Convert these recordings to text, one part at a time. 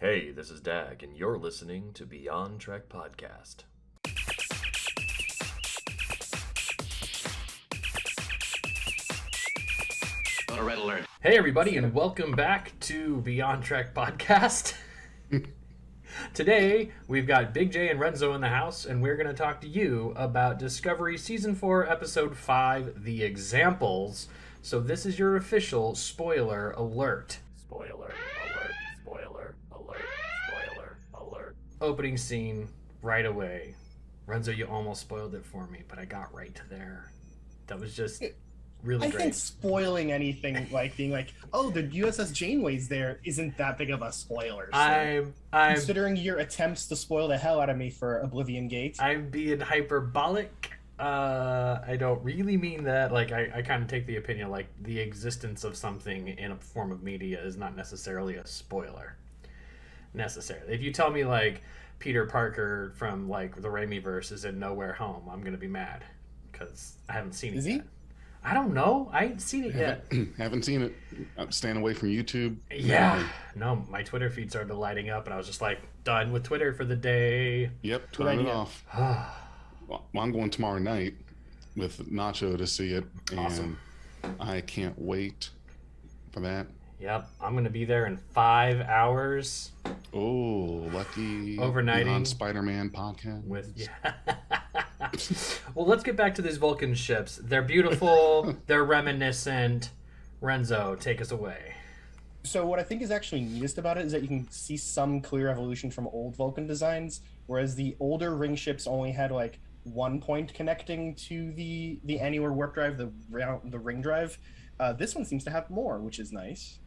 Hey, this is Dag, and you're listening to Beyond Trek Podcast. On a red alert. Hey, everybody, and welcome back to Beyond Trek Podcast. Today, we've got Big J and Renzo in the house, and we're going to talk to you about Discovery Season 4, Episode 5 The Examples. So, this is your official spoiler alert. Spoiler alert, spoiler alert, spoiler alert. Opening scene right away. Renzo, you almost spoiled it for me, but I got right to there. That was just really I great. think spoiling anything like being like, oh, the USS Janeway's there isn't that big of a spoiler. So I'm, I'm, considering your attempts to spoil the hell out of me for Oblivion Gate. I'm being hyperbolic. Uh, I don't really mean that. Like, I, I kind of take the opinion like the existence of something in a form of media is not necessarily a spoiler. Necessarily. If you tell me like Peter Parker from like the Raimi verse is in No Way Home, I'm gonna be mad because I haven't seen it Is he? I don't know. I ain't seen it yet. Haven't, haven't seen it. I'm staying away from YouTube. Yeah. No, my Twitter feed started lighting up, and I was just like, done with Twitter for the day. Yep, Good turn it off. Well, I'm going tomorrow night with Nacho to see it, and Awesome. I can't wait for that. Yep, I'm gonna be there in five hours. Oh, lucky Overnighting. Spider-Man podcast. with yeah. well, let's get back to these Vulcan ships. They're beautiful. they're reminiscent. Renzo, take us away. So what I think is actually neatest about it is that you can see some clear evolution from old Vulcan designs, whereas the older ring ships only had like one point connecting to the the annular warp drive, the round the ring drive. Uh, this one seems to have more, which is nice.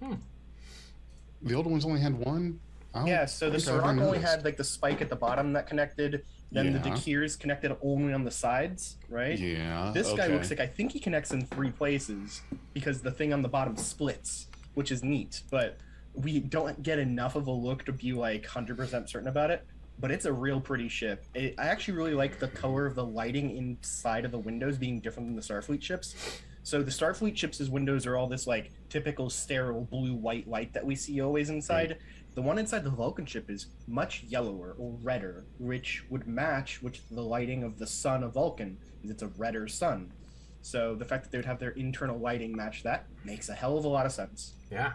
the old ones only had one. Yeah, so the think I ever Suurok only had like the spike at the bottom that connected. Then the Yeah. D'Kyrs connected only on the sides, right? Yeah. This guy looks like I think he connects in three places because the thing on the bottom splits, which is neat. But we don't get enough of a look to be like hundred percent certain about it. But it's a real pretty ship. It, I actually really like the color of the lighting inside of the windows being different than the Starfleet ships. So the Starfleet ships' windows are all this like typical sterile blue white light that we see always inside. The one inside the Vulcan ship is much yellower or redder, which would match with the lighting of the sun of Vulcan, because it's a redder sun. So the fact that they would have their internal lighting match that makes a hell of a lot of sense. Yeah,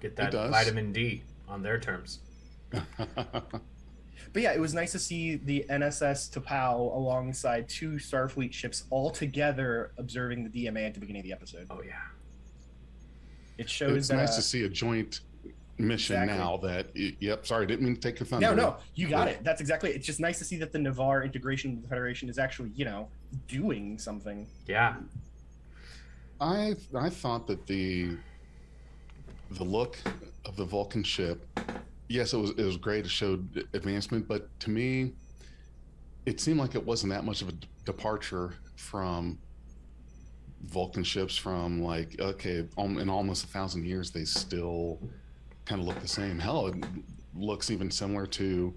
get that vitamin D on their terms. But yeah, it was nice to see the NSS T'Pau alongside two Starfleet ships all together observing the DMA at the beginning of the episode. Oh yeah, It shows it's that. nice to see a joint mission Exactly. now. That y- yep. Sorry, didn't mean to take your thunder. no, no, you got Yeah. it. That's exactly it. It's just nice to see that the Ni'Var integration with the Federation is actually, you know, doing something. yeah. I I thought that the the look of the Vulcan ship, yes, it was it was great. It showed advancement, but to me, it seemed like it wasn't that much of a departure from Vulcan ships. From like okay, in almost a thousand years, they still kind of look the same. Hell, it looks even similar to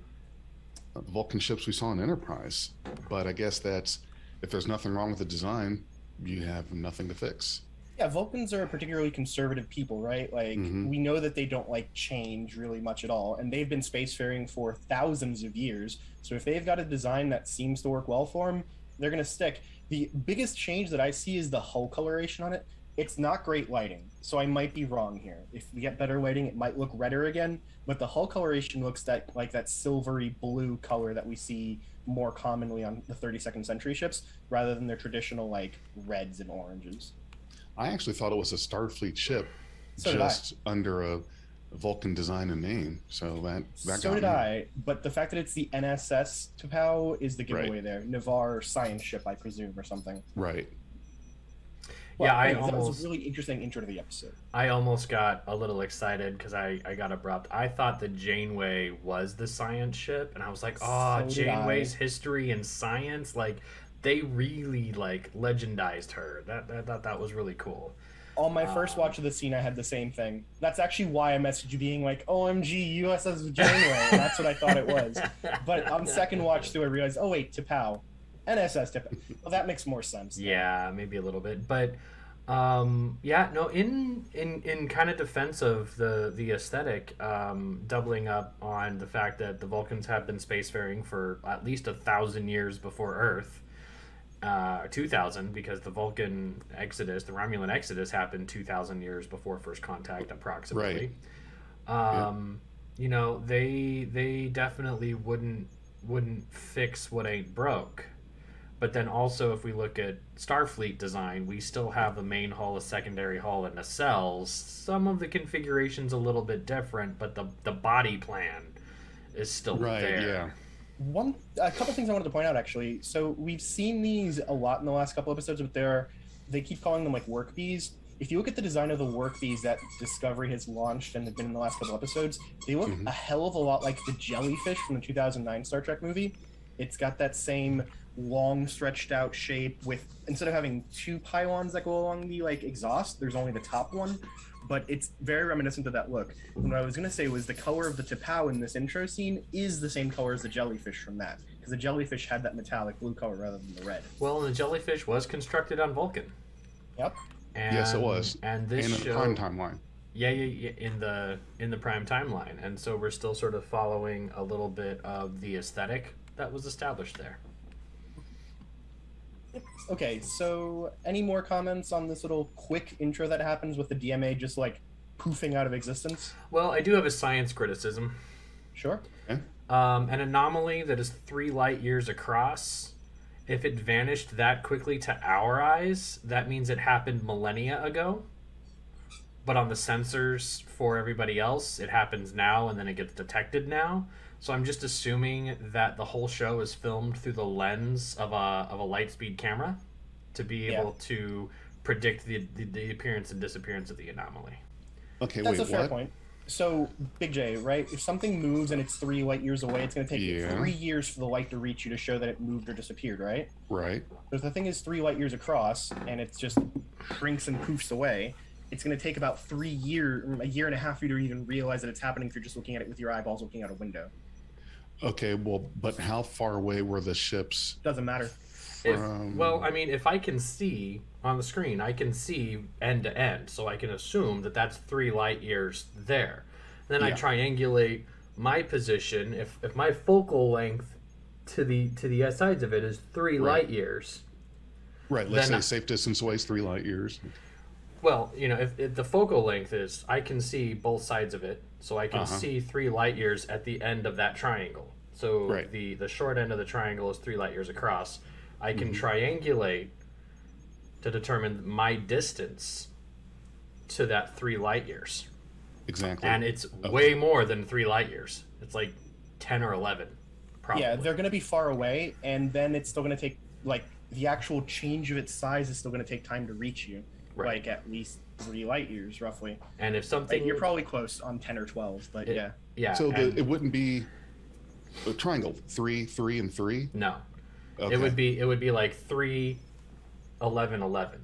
Vulcan ships we saw in Enterprise. But I guess that's if there's nothing wrong with the design, you have nothing to fix. Yeah, Vulcans are a particularly conservative people, right? Like, Mhm. we know that they don't like change really much at all, and they've been spacefaring for thousands of years. So if they've got a design that seems to work well for them, they're going to stick. The biggest change that I see is the hull coloration on it. It's not great lighting, so I might be wrong here. If we get better lighting, it might look redder again, but the hull coloration looks that like that silvery blue color that we see more commonly on the 32nd century ships, rather than their traditional like reds and oranges. I actually thought it was a Starfleet ship, So just under a Vulcan design and name. So that that so got did me. I, but the fact that it's the NSS T'Pau is the Right. giveaway there. Ni'Var science ship, I presume, or something. Right. Yeah, I anyways, that was almost- a really interesting intro to the episode. I almost got a little excited because I, I got abrupt. I thought the Janeway was the science ship, and I was like, oh, So. Janeway's history and science, like they really like legendized her. That that that, that was really cool. On my first Um, watch of the scene, I had the same thing. That's actually why I messaged you, being like, "OMG, USS Janeway." that's what I thought it was. But on second watch through, I realized, oh wait, T'Pau, NSS T'Pau. Well, that makes more sense. Yeah, maybe a little bit, but Um, yeah, no. In in in kind of defense of the the aesthetic, um, doubling up on the fact that the Vulcans have been spacefaring for at least a thousand years before Earth, uh, two thousand because the Vulcan exodus, the Romulan exodus, happened two thousand years before first contact, approximately. Um, you know, they they definitely wouldn't wouldn't fix what ain't broke. But then also, if we look at Starfleet design, we still have the main hull, a secondary hull, and nacelles. Some of the configurations a little bit different, but the the body plan is still Right. there. Yeah. One, a couple things I wanted to point out actually. So we've seen these a lot in the last couple episodes, but they're they keep calling them like work bees. If you look at the design of the work bees that Discovery has launched and have been in the last couple episodes, they look Mhm. a hell of a lot like the jellyfish from the 2009 Star Trek movie. It's got that same long, stretched out shape with instead of having two pylons that go along the like exhaust, there's only the top one. But it's very reminiscent of that look. And what I was gonna say was the color of the T'Pau in this intro scene is the same color as the jellyfish from that, because the jellyfish had that metallic blue color rather than the red. Well, and the jellyfish was constructed on Vulcan. Yep. And, Yes, it was. And this and in show, the prime timeline. Yeah, yeah, yeah, in the in the prime timeline, and so we're still sort of following a little bit of the aesthetic that was established there. Okay, so any more comments on this little quick intro that happens with the DMA just like poofing out of existence? Well, I do have a science criticism. Sure. Um, an anomaly that is three light years across. If it vanished that quickly to our eyes, that means it happened millennia ago. But on the sensors for everybody else, it happens now and then it gets detected now. So I'm just assuming that the whole show is filmed through the lens of a of a light speed camera to be Yeah. able to predict the, the the appearance and disappearance of the anomaly. Okay, That's wait, a fair what? point. So, Big J, right? If something moves and it's three light years away, it's going to take Yeah. three years for the light to reach you to show that it moved or disappeared, right? Right. So if the thing is three light years across and it just shrinks and poofs away, it's going to take about three year, a year and a half for you to even realize that it's happening if you're just looking at it with your eyeballs looking out a window. Okay, well, but how far away were the ships? Doesn't matter. If, From- well, I mean, if I can see on the screen, I can see end to end, so I can assume that that's three light years there. Then I triangulate my position. If if my focal length to the to the sides of it is three Right. light years, Right, let's Then- say safe distance away is three light years. well, you know, if, if the focal length is, I can see both sides of it, so I can Uh-huh. see three light years at the end of that triangle. So Right. the the short end of the triangle is three light years across. I can Mm-hmm. triangulate to determine my distance to that three light years, Exactly. and it's way more than three light years. It's like ten or eleven, probably. Yeah, they're going to be far away, and then it's still going to take, like, the actual change of its size is still going to take time to reach you. Right. Like, at least three light years, roughly. and if something Like, you're probably close on 10 or 12, but It- yeah. yeah, so the, it wouldn't be a triangle. Three, three, and three. no, Okay. It would be it would be like three, eleven, eleven,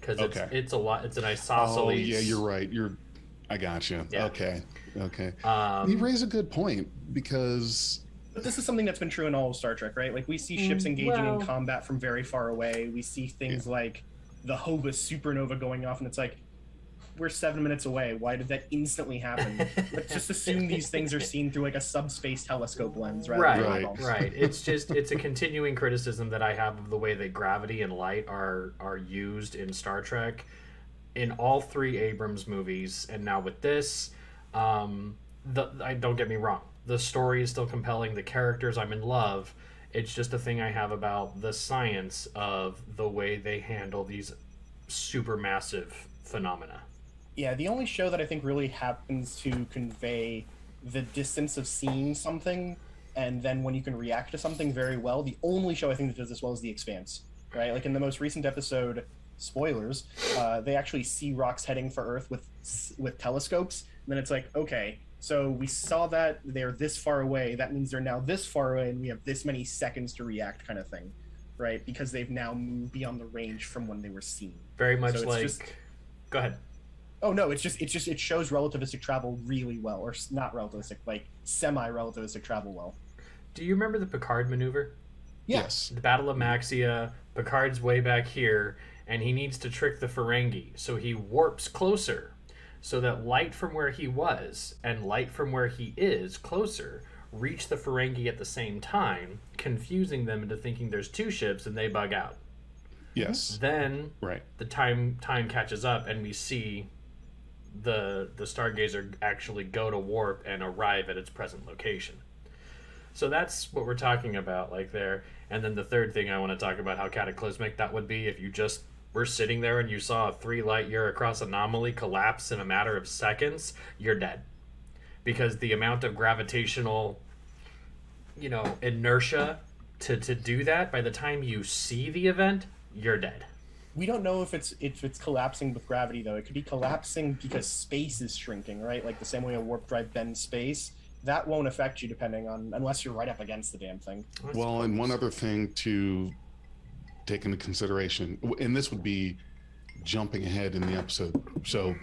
because it's Okay. it's a lot. It's an isosceles. Oh isosceles. yeah, you're right. You're. I got you. Yeah. Okay. Okay. Um, you raise a good point because But this is something that's been true in all of Star Trek, right? Like we see ships engaging Mm, well- in combat from very far away. We see things like the Hobus supernova going off, and it's like we're seven minutes away. Why did that instantly happen? Let's just assume these things are seen through like a subspace telescope lens, right, Right. right. It's just it's a continuing criticism that I have of the way that gravity and light are are used in Star Trek, in all three Abrams movies, and now with this. Um, the I don't get me wrong. The story is still compelling. The characters, I'm in love. It's just a thing I have about the science of the way they handle these supermassive phenomena. Yeah, the only show that I think really happens to convey the distance of seeing something and then when you can react to something very well, the only show I think that does this well is The Expanse, right? Like in the most recent episode, spoilers, uh, they actually see rocks heading for Earth with with telescopes. And then it's like, okay, so we saw that they're this far away. That means they're now this far away, and we have this many seconds to react, kind of thing, right? Because they've now moved beyond the range from when they were seen. Very much it's like. just- Go ahead. Oh no, it's just it's just it shows relativistic travel really well, or s- not relativistic, like semi-relativistic travel well. Do you remember the Picard maneuver? Yeah. yes. The Battle of Maxia. Picard's way back here, and he needs to trick the Ferengi. So he warps closer so that light from where he was and light from where he is closer reach the Ferengi at the same time, confusing them into thinking there's two ships and they bug out. Yes. Then Right. the time time catches up and we see the the stargazer actually go to warp and arrive at its present location so that's what we're talking about like there and then the third thing i want to talk about how cataclysmic that would be if you just were sitting there and you saw a three light year across anomaly collapse in a matter of seconds you're dead because the amount of gravitational you know inertia to to do that by the time you see the event you're dead We don't know if it's if it's collapsing with gravity though. It could be collapsing because space is shrinking, right? Like the same way a warp drive bends space. That won't affect you depending on unless you're right up against the damn thing. Well, and one other thing to take into consideration, and this would be jumping ahead in the episode. So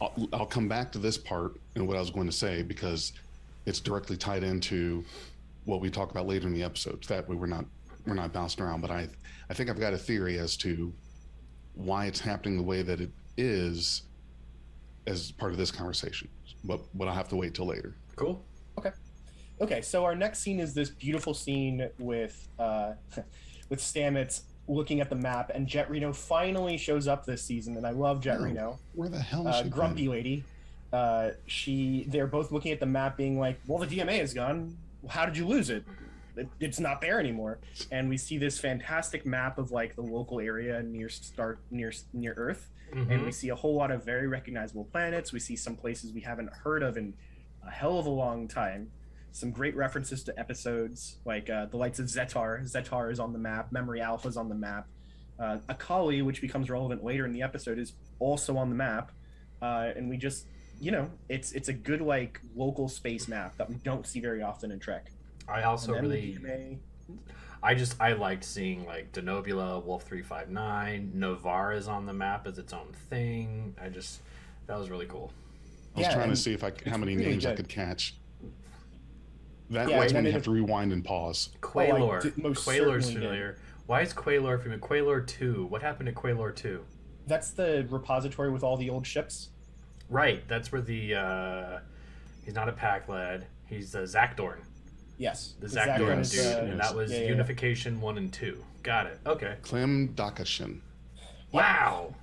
I'll, I'll come back to this part and what I was going to say because it's directly tied into what we talk about later in the episode. That way, we're not we're not bouncing around. But I I think I've got a theory as to why it's happening the way that it is as part of this conversation. But but I'll have to wait till later. cool Okay, Okay. so our next scene is this beautiful scene with uh, with Stamets looking at the map, and Jet Reno finally shows up this season, and I love Jet Oh, Reno. Where the hell is Uh, she? been? grumpy lady. Uh, she they're both looking at the map, being like, "Well, the DMA is gone. How did you lose it? it? It's not there anymore." And we see this fantastic map of like the local area near star near near Earth, and we see a whole lot of very recognizable planets. We see some places we haven't heard of in a hell of a long time. Some great references to episodes like uh, the Lights of Zetar. Zetar is on the map. Memory Alpha is on the map. Uh, Akaali, which becomes relevant later in the episode, is also on the map. Uh, and we just, you know, it's it's a good like local space map that we don't see very often in Trek. I also really, DMA I just I liked seeing like Denobula, Wolf three five nine, Ni'Var is on the map as its own thing. I just that was really cool. I was Yeah, trying to see if I how many really names I could catch. That Yeah, that's and when you have to rewind and pause. Qualor, did- most Qualor's certainly did. familiar. Why is Qualor familiar? Qualor two. What happened to Qualor two? that's the repository with all the old ships. Right, that's where the uh, he's not a Pakled. He's a Zakdorn, Yes, the Zakdorn Zakdorn is, dude, uh, and that was yeah, yeah, yeah. Unification one and two. Got it. Okay. Klim Dokachin. Wow.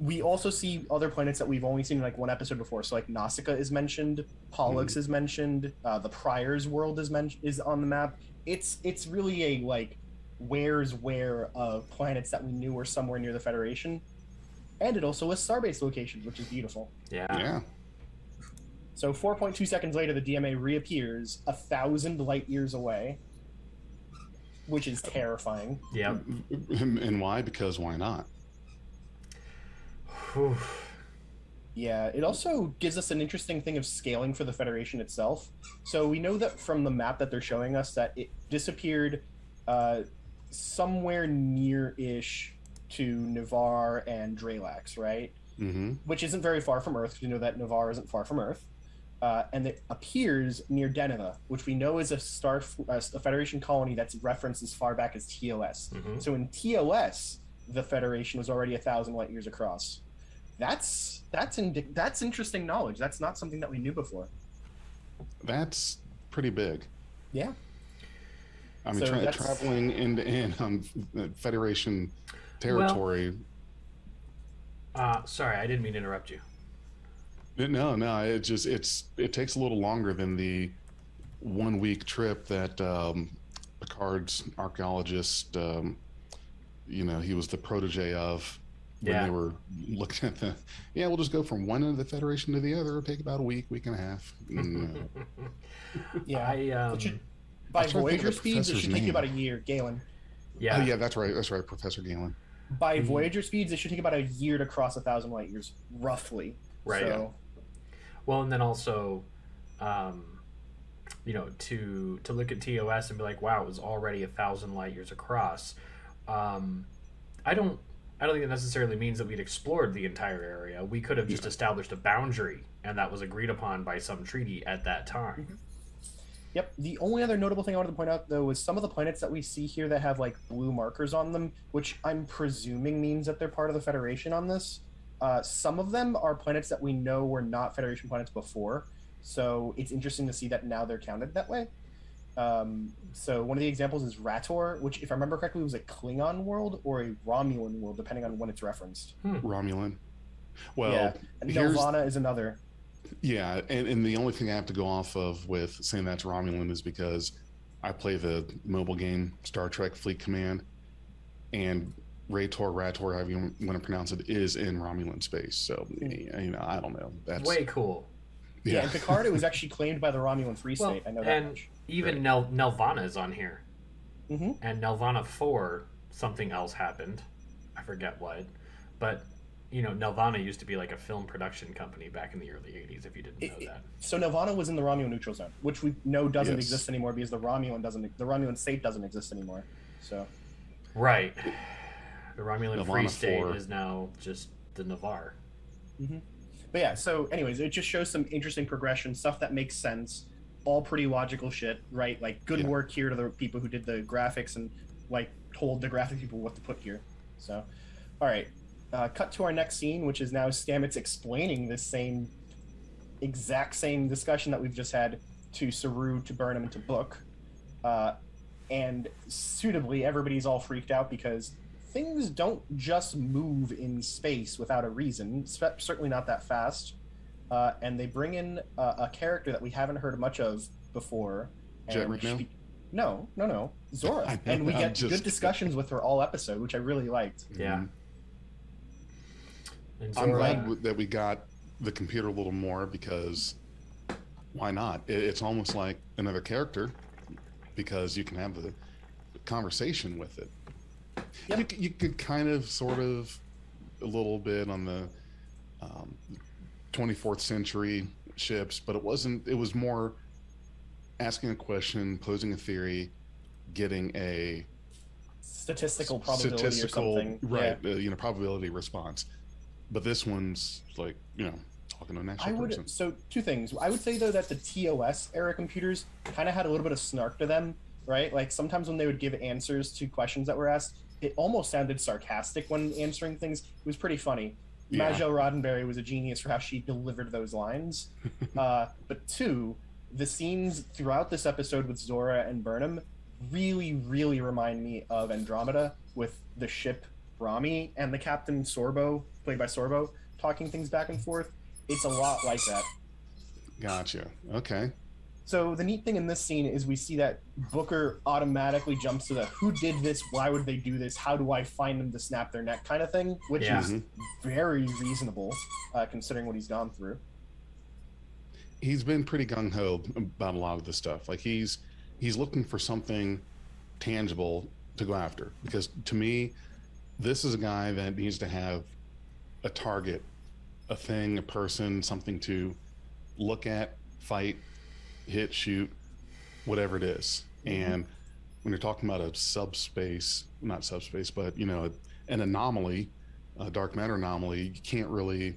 We also see other planets that we've only seen in like one episode before. So like Nausicaa is mentioned, Pollux is mentioned, uh, the Prior's world is mentioned is on the map. It's it's really a like where's where of planets that we knew were somewhere near the Federation, and it also lists starbase locations, which is beautiful. Yeah. Yeah. So 4.2 seconds later, the DMA reappears a thousand light years away, which is terrifying. Yeah. And, and why? Because why not? Whew. Yeah, it also gives us an interesting thing of scaling for the Federation itself. So we know that from the map that they're showing us that it disappeared uh, somewhere near-ish to Ni'Var and Draylax, right? Mm-hmm. Which isn't very far from Earth, because We know that Ni'Var isn't far from Earth. Uh, and it appears near Deneva, which we know is a star, a Federation colony that's referenced as far back as TOS. Mhm. So in TOS, the Federation was already a thousand light years across. That's that's indi- that's interesting knowledge. That's not something that we knew before. That's pretty big. Yeah. I mean, So tra- traveling end to end on uh, Federation territory. Uh, sorry, I didn't mean to interrupt you. no, no, it just it's it takes a little longer than the one week trip that um, Picard's archaeologist, um, you know, he was the protege of when Yeah. they were looking at the. Yeah, we'll just go from one end of the Federation to the other. It'll take about a week, week and a half. No. Yeah. I um, should- By I'm trying to think Voyager speeds, it professor's should take you about a year, Galen. yeah, Oh yeah, that's right. That's right, Professor Galen. By Mhm. Voyager speeds, it should take about a year to cross a thousand light years, roughly. Right. So, Well, and then also, um, you know, to to look at TOS and be like, wow, it was already a thousand light years across. Um, I don't. I don't think that necessarily means that we'd explored the entire area. We could have just established a boundary, and that was agreed upon by some treaty at that time. Yep. The only other notable thing I wanted to point out, though, is some of the planets that we see here that have like blue markers on them, which I'm presuming means that they're part of the Federation on this. Uh, some of them are planets that we know were not Federation planets before, so it's interesting to see that now they're counted that way. Um, so one of the examples is Rator, which, if I remember correctly, was a Klingon world or a Romulan world, depending on when it's referenced. Romulan. Well, yeah, and Nelvana is another. Yeah, and, and the only thing I have to go off of with saying that's Romulan is because I play the mobile game Star Trek Fleet Command, and Rator, Rator, however you want to pronounce it, is in Romulan space. So you know, I don't know. That's Way cool. Yeah, yeah. in Picard, it was actually claimed by the Romulan Free Well, State. I know that and much. Even Right. Nel- Nelvana is on here. Mhm. And Nelvana 4, something else happened. I forget what. But, you know, Nelvana used to be like a film production company back in the early 80s, if you didn't know It- it- that. So Nelvana was in the Romulan neutral zone, which we know doesn't Yes. exist anymore because the Romulan doesn't the Romulan state doesn't exist anymore. So Right. The Romulan Free State 4. is now just the Ni'Var. but yeah, so anyways, it just shows some interesting progression, stuff that makes sense, all pretty logical shit, right? Like good Yeah. work here to the people who did the graphics and like told the graphic people what to put here. So all right. Uh, cut to our next scene, which is now Stamets explaining this same exact same discussion that we've just had to Saru, to Burnham, and to Book. Uh, and suitably, everybody's all freaked out because things don't just move in space without a reason, certainly not that fast. Uh, and they bring in a, a character that we haven't heard much of before. Jet Reno? she- no, no, no, Zora. I and we I'm get just- good discussions with her all episode, which I really liked. Yeah. Mhm. And I'm glad w- that we got the computer a little more because why not? It, it's almost like another character because you can have the conversation with it. Yep. You, you could kind of, sort of, a little bit on the um, 24th century ships, but it wasn't. It was more asking a question, posing a theory, getting a Statistical probability statistical or something. right uh, you know probability response but this one's like you know talking to an I would person so two things. I would say though that the TOS era computers kind of had a little bit of snark to them, right? Like sometimes when they would give answers to questions that were asked, it almost sounded sarcastic when answering things. It was pretty funny. Yeah. Majel Roddenberry was a genius for how she delivered those lines. uh, but two, the scenes throughout this episode with Zora and Burnham really, really remind me of Andromeda with the ship Rommie and the Captain Sorbo, played by Sorbo, talking things back and forth. It's a lot like that. gotcha okay So the neat thing in this scene is we see that Booker automatically jumps to the who did this, why would they do this, how do I find them to snap their neck kind of thing, which Yeah. is Mhm. very reasonable uh, considering what he's gone through. he's been pretty gung-ho about a lot of this stuff like he's he's looking for something tangible to go after because to me this is a guy that needs to have a target a thing a person something to look at fight hit shoot whatever it is. Mm-hmm. and when you're talking about a subspace not subspace but you know an anomaly a dark matter anomaly you can't really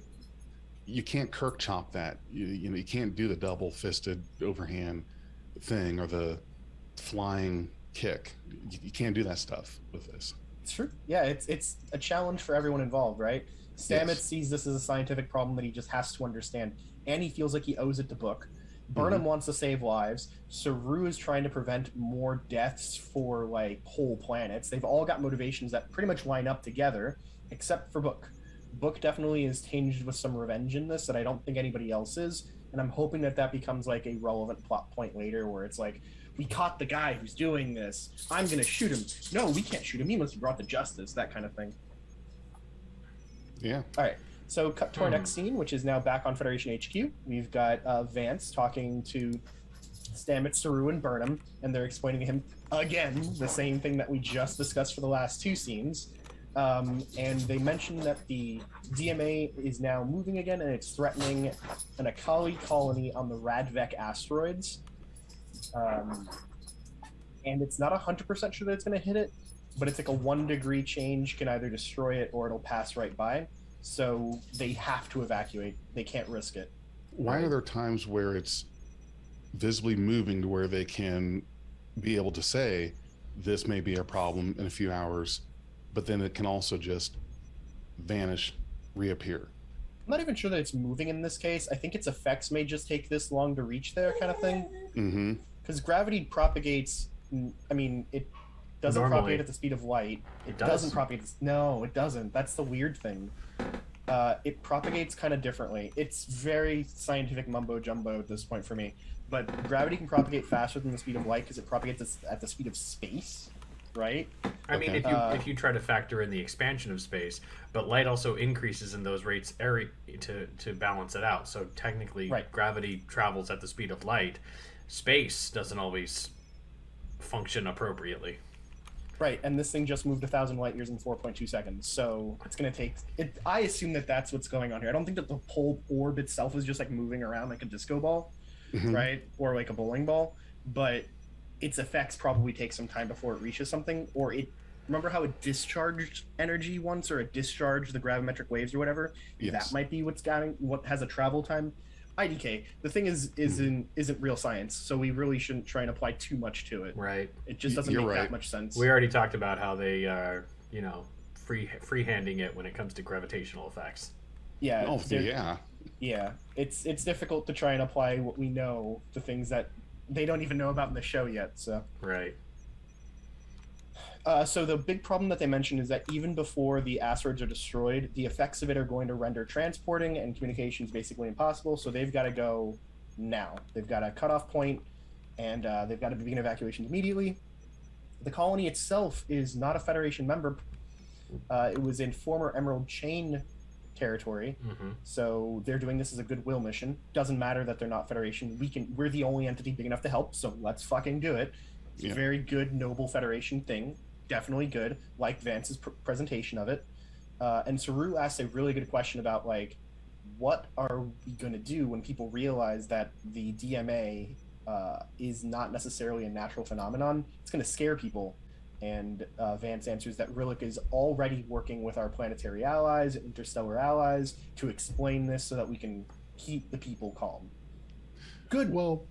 you can't kirk chop that you, you know you can't do the double fisted overhand thing or the flying kick you, you can't do that stuff with this It's true. Yeah, it's it's a challenge for everyone involved, right? Stamets Yes. sees this as a scientific problem that he just has to understand, and he feels like he owes it to Book. Burnham mm-hmm. wants to save lives. Saru is trying to prevent more deaths for like whole planets. They've all got motivations that pretty much line up together, except for Book. Book definitely is tinged with some revenge in this that I don't think anybody else is, and I'm hoping that that becomes like a relevant plot point later, where it's like, we caught the guy who's doing this. I'm gonna shoot him. No, we can't shoot him. He must be brought to justice. That kind of thing. yeah All right. So cut to our Hmm. next scene, which is now back on Federation HQ. We've got uh, Vance talking to Stamets, Saru, and Burnham, and they're explaining to him again the same thing that we just discussed for the last two scenes. Um, and they mention that the DMA is now moving again, and it's threatening an Akaali colony on the Radvek asteroids. Um, and it's not hundred percent sure that it's going to hit it, but it's like a one degree change can either destroy it or it'll pass right by. So they have to evacuate. They can't risk it. why are there times where it's visibly moving to where they can be able to say this may be a problem in a few hours, but then it can also just vanish, reappear. I'm not even sure that it's moving in this case. I think its effects may just take this long to reach there, kind of thing. Mm-hmm. Because gravity propagates. I mean, it doesn't Normally. propagate at the speed of light. It, It does. doesn't propagate. No, it doesn't. That's the weird thing. Uh, it propagates kind of differently. It's very scientific mumbo jumbo at this point for me. But gravity can propagate faster than the speed of light because it propagates at the speed of space, right? I mean, Okay. if you Uh, if you try to factor in the expansion of space, but light also increases in those rates area to to balance it out. So technically, Right. gravity travels at the speed of light. Space doesn't always function appropriately. Right, and this thing just moved a thousand light years in 4.2 seconds, so it's gonna take. It, I assume that that's what's going on here. I don't think that the whole orb itself is just like moving around like a disco ball, Mhm. right, or like a bowling ball, but its effects probably take some time before it reaches something, or it. Remember how it discharged energy once, or it discharged the gravimetric waves or whatever? Yes. That might be what's got what has a travel time. IDK. The thing is isn't isn't real science, so we really shouldn't try and apply too much to it. Right. It just doesn't you're make right. that much sense. We already talked about how they are, you know, free freehanding it when it comes to gravitational effects. yeah. Oh, yeah. yeah it's it's difficult to try and apply what we know to things that they don't even know about in the show yet so Right. Uh, so the big problem that they mentioned is that even before the asteroids are destroyed the effects of it are going to render transporting and communications basically impossible so they've got to go now they've got a cutoff point and uh, they've got to begin evacuations immediately the colony itself is not a federation member uh, it was in former emerald chain territory hmm So they're doing this as a goodwill mission. Doesn't matter that they're not Federation. We can. We're the only entity big enough to help. So let's fucking do it. It's Yeah. a very good, noble Federation thing. Definitely good. Like Vance's pr- presentation of it. Uh, and Saru asked a really good question about like, what are we going to do when people realize that the DMA uh, is not necessarily a natural phenomenon? It's going to scare people. And uh, Vance answers that Rillak is already working with our planetary allies, interstellar allies, to explain this so that we can keep the people calm. Good. Well,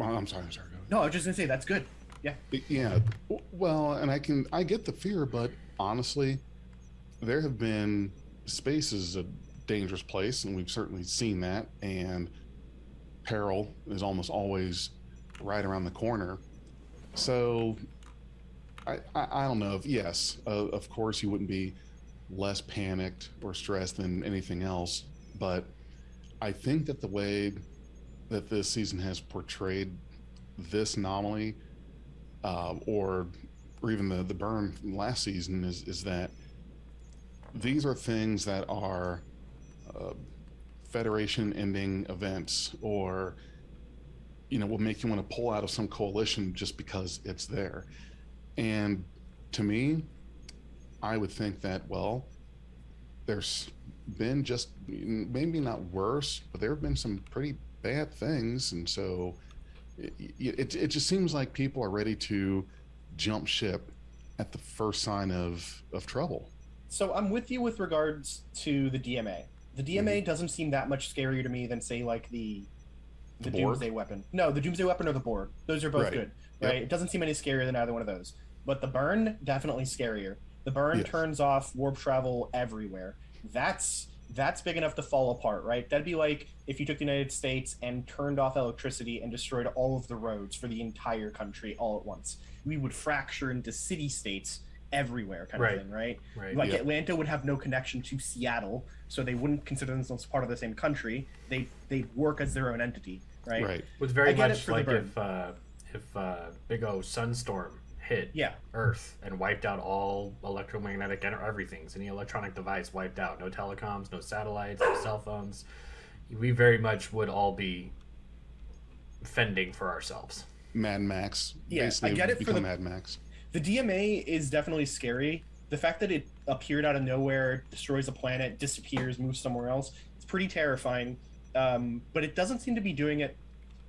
oh, I'm sorry. I'm sorry. No, I was just gonna say that's good. Yeah. Yeah. Well, and I can I get the fear, but honestly, there have been space is a dangerous place, and we've certainly seen that. And peril is almost always right around the corner. So, I I, I don't know. If, yes, uh, of course, you wouldn't be less panicked or stressed than anything else, but I think that the way that this season has portrayed this anomaly uh, or or even the the burn from last season is is that these are things that are uh, federation ending events or you know will make you want to pull out of some coalition just because it's there. And to me i would think that well there's been just maybe not worse but there have been some pretty bad things. And so it, it, it just seems like people are ready to jump ship at the first sign of of trouble So I'm with you with regards to the DMA. The DMA mm-hmm. doesn't seem that much scarier to me than say like the the, The Doomsday weapon. No, the Doomsday weapon or the Borg. Those are both Right. good. Yep. Right? It doesn't seem any scarier than either one of those. But the burn definitely scarier. The burn Yes. turns off warp travel everywhere. That's that's big enough to fall apart, right? That'd be like if you took the United States and turned off electricity and destroyed all of the roads for the entire country all at once. We would fracture into city states everywhere, kind Right. of thing, right? Right. Like Yeah. Atlanta would have no connection to Seattle, so they wouldn't consider themselves part of the same country. They they work as their own entity, right? right was very I it much like if uh, if uh, Big O sunstorm hit Yeah. Earth and wiped out all electromagnetic and everything. Any electronic device wiped out. No telecoms, no satellites, no cell phones. We very much would all be fending for ourselves. mad max Yeah, I get it for the- mad max The DMA is definitely scary. The fact that it appeared out of nowhere, destroys a planet, disappears, moves somewhere else, it's pretty terrifying. Um, but it doesn't seem to be doing it,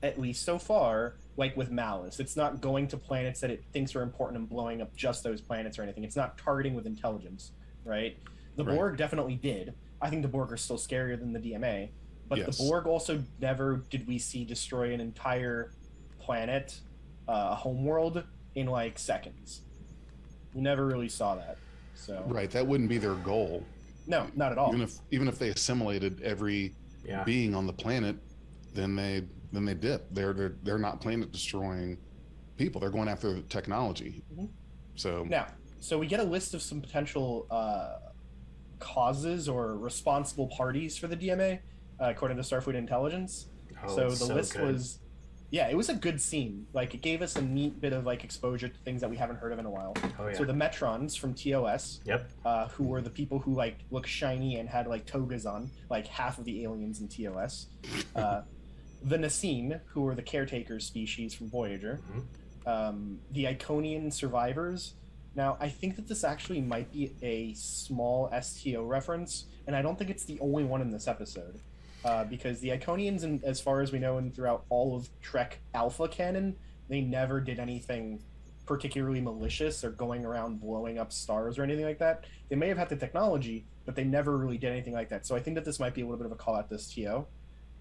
at least so far, like with malice. It's not going to planets that it thinks are important and blowing up just those planets or anything. It's not targeting with intelligence, right? The Right. Borg definitely did. I think the Borg are still scarier than the DMA. But Yes. the Borg also never did we see destroy an entire planet, uh, homeworld in like seconds. We never really saw that. So Right. That wouldn't be their goal. no, not at all. Even if even if they assimilated every Yeah. being on the planet, then they then they dip. They're they're they're not planet destroying people. They're going after technology. Mhm. So Now, so we get a list of some potential uh, causes or responsible parties for the DMA, uh, according to Starfleet Intelligence. Oh, so the it's list good. was, yeah, it was a good scene. Like it gave us a neat bit of like exposure to things that we haven't heard of in a while. Oh yeah. So the Metrons from TOS, Yep. uh, who were the people who like look shiny and had like togas on, like half of the aliens in TOS. The Nacene, who were the caretaker species from Voyager. Mm-hmm. Um, the Iconian survivors. Now, I think that this actually might be a small STO reference, and I don't think it's the only one in this episode. Uh, because the Iconians, and as far as we know, and throughout all of Trek Alpha canon, they never did anything particularly malicious or going around blowing up stars or anything like that. They may have had the technology, but they never really did anything like that. So I think that this might be a little bit of a call out to STO.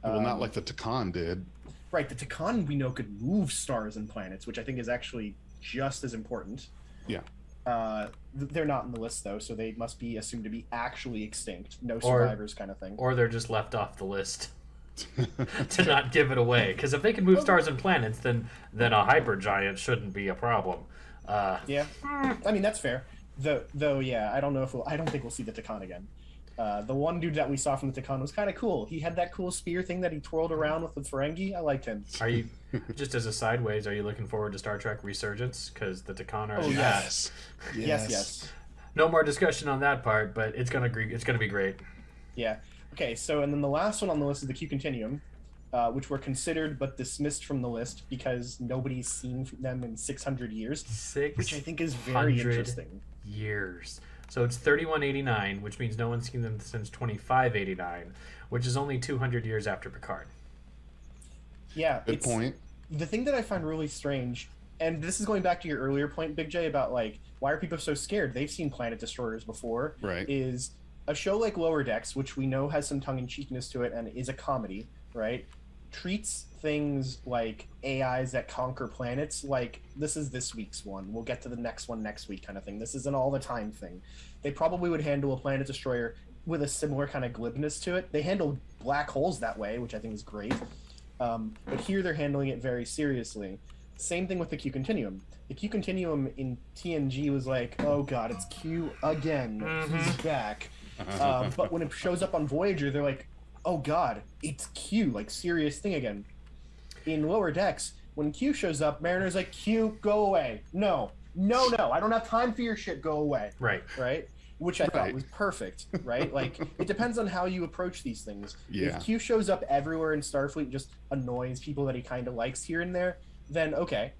Well, not Um, like the Tkon did. Right, the Tkon we know could move stars and planets, which I think is actually just as important. Yeah. Uh, they're not in the list though, so they must be assumed to be actually extinct, no Or- survivors, kind of thing. Or they're just left off the list to not give it away. Because if they can move stars and planets, then then a hypergiant shouldn't be a problem. Uh, Yeah, I mean that's fair. Though, though, yeah, I don't know if we'll. I don't think we'll see the Tkon again. Uh, the one dude that we saw from the Tkon was kind of cool. He had that cool spear thing that he twirled around with the Ferengi. I liked him. are you just as a sideways? Are you looking forward to Star Trek Resurgence? Because the Tkon are Oh, yeah. yes. Yes, yes. No more discussion on that part, but it's gonna gre- it's gonna be great. Yeah. Okay, so and then the last one on the list is the Q Continuum, uh, which were considered but dismissed from the list because nobody's seen them in 600 years, Six which I think is very interesting. years. So it's 3189, which means no one's seen them since 2589, which is only 200 years after Picard. Yeah, Good point. The thing that I find really strange, and this is going back to your earlier point, Big J, about like why are people so scared? They've seen planet destroyers before. Right. Is a show like Lower Decks, which we know has some tongue in cheekness to it and is a comedy, right? Treats things like AIs that conquer planets like this is this week's one. We'll get to the next one next week, kind of thing. This is an all the time thing. They probably would handle a planet destroyer with a similar kind of glibness to it. They handle black holes that way, which I think is great. Um, but here they're handling it very seriously. Same thing with the Q Continuum. The Q Continuum in TNG was like, oh god, it's Q again. He's back. Um, but when it shows up on Voyager, they're like, oh god, it's Q, like serious thing again. In Lower Decks, when Q shows up, Mariner's like, Q, go away. No, no, no, I don't have time for your shit. Go away. Right. Right? Which I thought was perfect, right? Like, it depends on how you approach these things. Yeah. If Q shows up everywhere in Starfleet and just annoys people that he kind of likes here and there, then okay.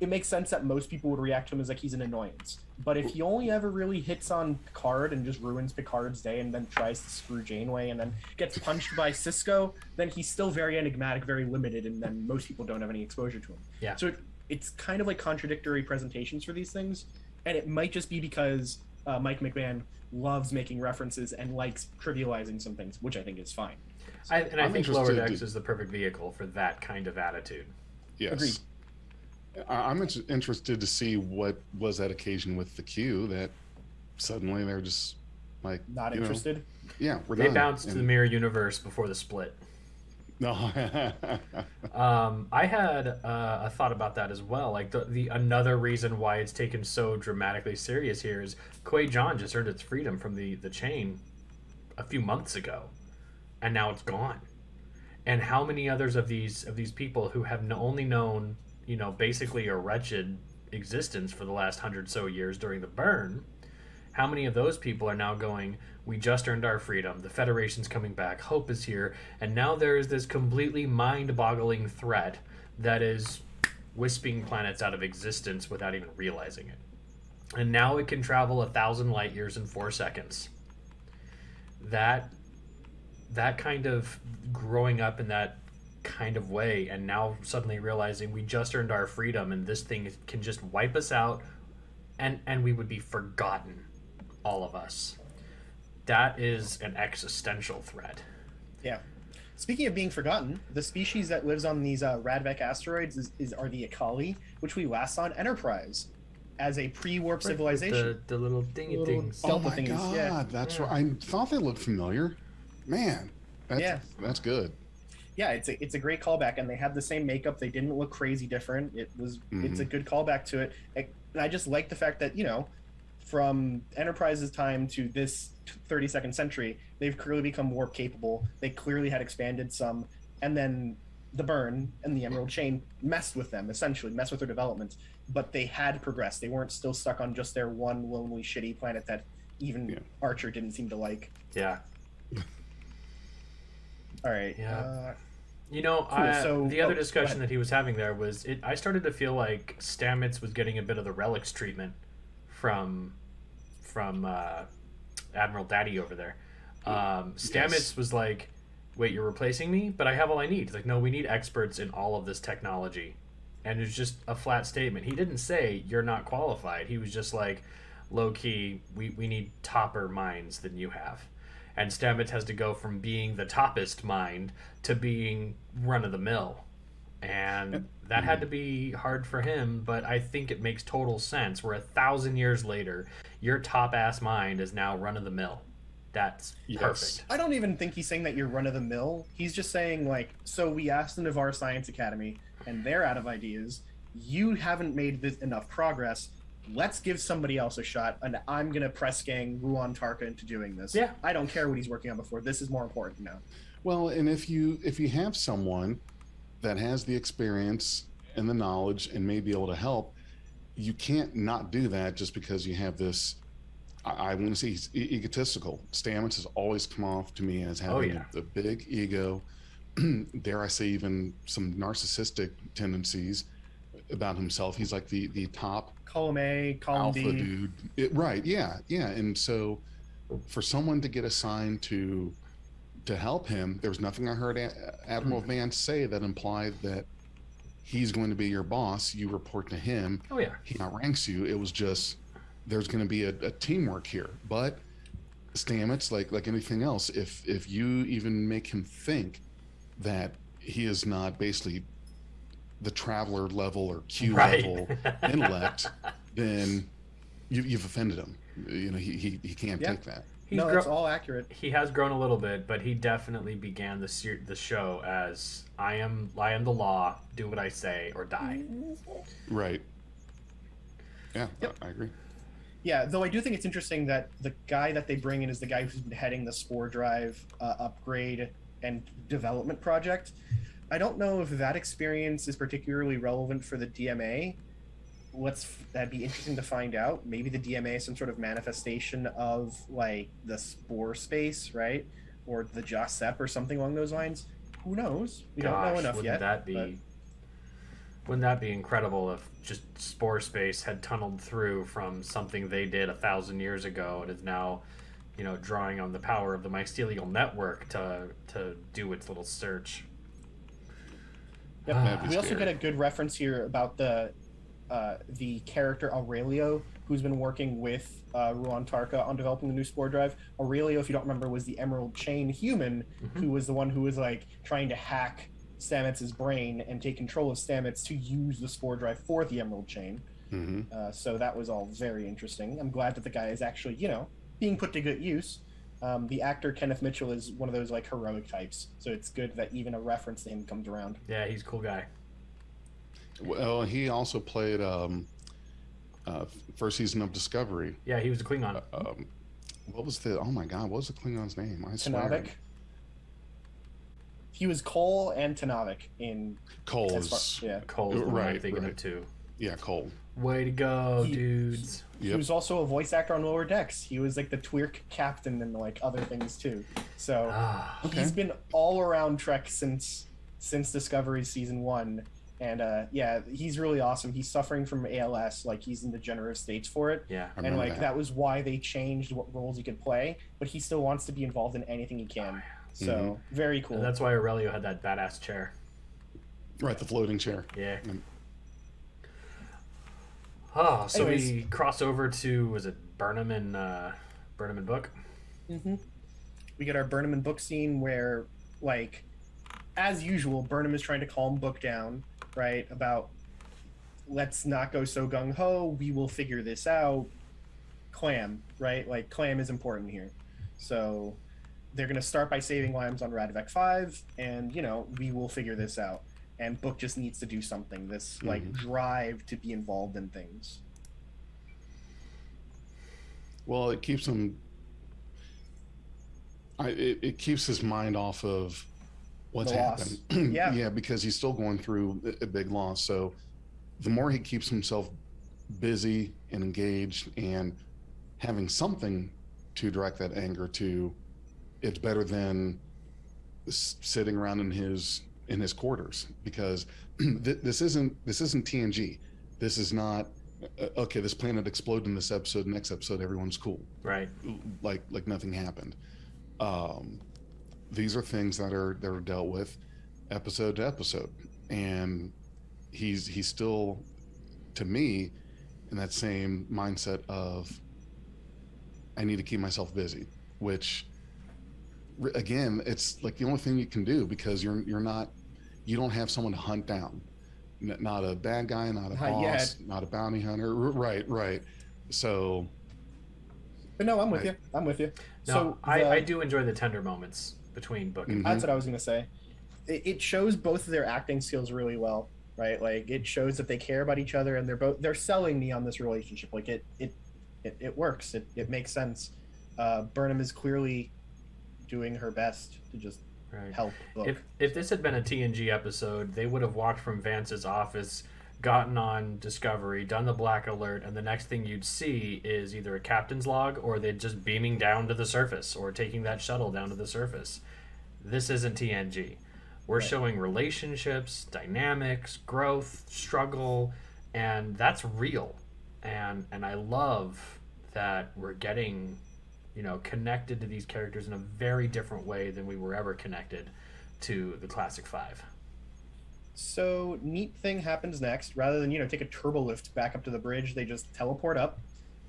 It makes sense that most people would react to him as like he's an annoyance. But if he only ever really hits on Picard and just ruins Picard's day and then tries to screw Janeway and then gets punched by Sisko, then he's still very enigmatic, very limited, and then most people don't have any exposure to him. Yeah. So it, it's kind of like contradictory presentations for these things, and it might just be because uh, Mike McMahan loves making references and likes trivializing some things, which I think is fine. I, and I I'm think Lower interested Decks to- is the perfect vehicle for that kind of attitude. Yes. Agreed. I- I'm interested to see what was that occasion with the Q that suddenly they're just like Not you know, interested. yeah, we're They done. bounced to the mirror universe before the split. No. Um, I had uh, a thought about that as well. Like the, the another reason why it's taken so dramatically serious here is Kwejian just earned its freedom from the the chain a few months ago, and now it's gone. And how many others of these of these people who have no, only known you know basically a wretched existence for the last hundred so years during the burn? How many of those people are now going, we just earned our freedom, the Federation's coming back, hope is here, and now there is this completely mind boggling threat that is wisping planets out of existence without even realizing it. And now it can travel a thousand light years in four seconds. That that kind of growing up in that kind of way and now suddenly realizing we just earned our freedom and this thing can just wipe us out and and we would be forgotten all of us that is an existential threat Yeah. Speaking of being forgotten, the species that lives on these uh, Radvek asteroids is, is are the Akaali, which we last saw on Enterprise as a pre-warp civilization. The, the little dingy Little things. Delta oh my thingies, god, yeah. that's Yeah. right. I thought they looked familiar. Man, that's, Yeah. that's good. Yeah, it's a it's a great callback, and they have the same makeup. They didn't look crazy different. It was it's a mm-hmm. good callback to it, and I just like the fact that you know, from Enterprise's time to this 32nd century, they've clearly become warp capable. They clearly had expanded some, and then the burn and the Emerald Chain messed with them essentially, messed with their development. But they had progressed. They weren't still stuck on just their one lonely, shitty planet that even Yeah. Archer didn't seem to like. Yeah. All right. Yeah. Uh, You know, Cool, I, so- the other oh, discussion that he was having there was it. I started to feel like Stamets was getting a bit of the relics treatment from from uh, Admiral Daddy over there. Um, Stamets Yes. was like, "Wait, you're replacing me? But I have all I need." He's like, "No, we need experts in all of this technology," and it's just a flat statement. He didn't say you're not qualified. He was just like, "Low key, we we need topper minds than you have." And Stamets has to go from being the toppest mind to being run of the mill. And that had mm-hmm. to be hard for him, but I think it makes total sense. Where a thousand years later, your top ass mind is now run of the mill. That's Yes. perfect. I don't even think he's saying that you're run of the mill. He's just saying like, so we asked the Ni'Var Science Academy, and they're out of ideas. You haven't made this enough progress. Let's give somebody else a shot, and I'm gonna press gang Ruon Tarka into doing this. Yeah. I don't care what he's working on before. This is more important now. Well, and if you if you have someone that has the experience and the knowledge and may be able to help, you can't not do that just because you have this. I, I want to say he's e- egotistical. Stamets has always come off to me as having oh, yeah. a, big ego. dare I say, even some narcissistic tendencies about himself. He's like the the top Column A, column alpha D. dude. It, right? Yeah, yeah. And so, for someone to get assigned to to help him, there was nothing I heard A- Admiral hmm. Vance say that implied that he's going to be your boss. You report to him. Oh yeah. He outranks you. It was just there's going to be a, a teamwork here. But Stamets, like like anything else, if if you even make him think that he is not basically the traveler level or Q Right. level intellect, then you, you've offended him. You know, he he, he can't Yeah. take that. He's no, gro- that's all accurate. he has grown a little bit, but he definitely began the ser- the show as I am I am the law, do what I say or die. Right. Yeah, Yep. I, I agree. Yeah, though I do think it's interesting that the guy that they bring in is the guy who's been heading the Spore Drive uh, upgrade and development project. I don't know if that experience is particularly relevant for the DMA. Let's that'd be interesting to find out. Maybe the DMA is some sort of manifestation of like the Spore space, right? Or the Josep or something along those lines. Who knows? We don't know enough wouldn't yet. that be? but- Wouldn't that be incredible if just Spore Space had tunneled through from something they did a thousand years ago and is now, you know, drawing on the power of the mycelial network to to do its little search. Yep. That'd we also scary. get a good reference here about the uh, the character Aurellio, who's been working with uh, Ruon Tarka on developing the new Spore Drive. Aurellio, if you don't remember, was the Emerald Chain human who was the one who was like trying to hack Stamets' brain and take control of Stamets to use the Spore Drive for the Emerald Chain. hmm Uh, so that was all very interesting. I'm glad that the guy is actually, you know, being put to good use. Um, the actor Kenneth Mitchell is one of those like heroic types, so it's good that even a reference to him comes around. Yeah, he's a cool guy. Well, he also played um, uh, first season of Discovery. Yeah, he was a Klingon. Um, what was the? Oh my God, what was the Klingon's name? I swear. Tenavik. He was Kol and Tenavik in Kol as far, yeah. Kol's the one I'm thinking right. of too. Yeah, Kol. Way to go, He- dudes! He was also a voice actor on Lower Decks. He was like the Twirk captain and like other things too. So Ah, Okay. he's been all around Trek since since Discovery season one. And uh, yeah, he's really awesome. He's suffering from ALS, like he's in degenerative states for it. yeah. I and like that. that. was why they changed what roles he could play, but he still wants to be involved in anything he can. So very cool. And that's why Aurellio had that badass chair. Right, the floating chair. Yeah. Mm. Oh, so Anyways. we cross over to was it Burnham and uh, Burnham and Book? Mm-hmm. We get our Burnham and Book scene where, like, as usual, Burnham is trying to calm Book down, right? About let's not go so gung ho. We will figure this out. Clam, right? Like Clam is important here. So they're going to start by saving limes on Radivec 5 and you know we will figure this out and book just needs to do something this like Mhm. drive to be involved in things Well, it keeps him. I it, it keeps his mind off of what's happened. Yeah. yeah, because he's still going through a- a big loss. So, the more he keeps himself busy and engaged and having something to direct that anger to, it's better than sitting around in his in his quarters because th- this isn't this isn't TNG. This is not uh, okay. This planet exploded in this episode. Next episode, everyone's cool, Right. like like nothing happened. Um, these are things that are that are dealt with episode to episode, and he's he's still, to me, in that same mindset of I need to keep myself busy, which again, it's like the only thing you can do because you're you're not you don't have someone to hunt down. N- not a bad guy, not a Not boss, yet. not a bounty hunter. R- Right, right. So but no i'm with Right. you i'm with you No, so I, the- I do enjoy the tender moments between Book and Mhm. That's what I was gonna say. It, it shows both of their acting skills really well, right? Like it shows that they care about each other and they're both they're selling me on this relationship. Like it it it, it works. It it makes sense. Uh, Burnham is clearly doing her best to just right. help. If if this had been a TNG episode, they would have walked from Vance's office, gotten on Discovery, done the black alert, and the next thing you'd see is either a captain's log or they'd just beaming down to the surface or taking that shuttle down to the surface. This isn't TNG. We're Right. showing relationships, dynamics, growth, struggle, and that's real. And and I love that we're getting you know connected to these characters in a very different way than we were ever connected to the classic five So neat thing happens next. Rather than you know take a turbo lift back up to the bridge, they just teleport up,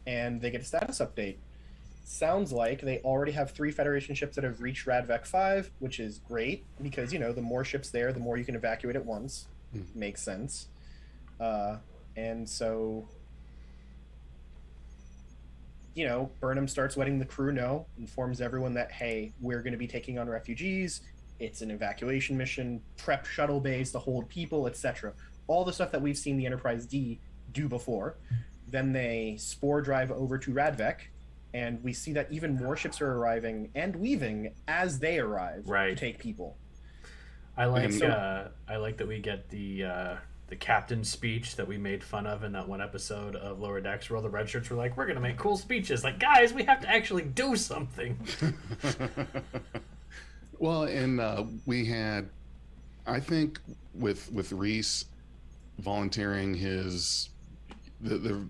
and they get a status update. Sounds like they already have three Federation ships that have reached Radvec five, which is great because you know the more ships there, the more you can evacuate at once. Hmm. Makes sense. Uh, and so, you know, Burnham starts letting the crew know, informs everyone that hey, we're going to be taking on refugees it's an evacuation mission, prep shuttle bays to hold people, etc. All the stuff that we've seen the Enterprise D do before. Then they spore drive over to Radvec, and we see that even more ships are arriving and leaving as they arrive Right. to take people. i like And- uh, i like that we get the uh, the captain's speech that we made fun of in that one episode of lower decks where all the red shirts were like we're gonna make cool speeches like guys we have to actually do something well, and uh, we had, I think, with with Rhys volunteering his, the the.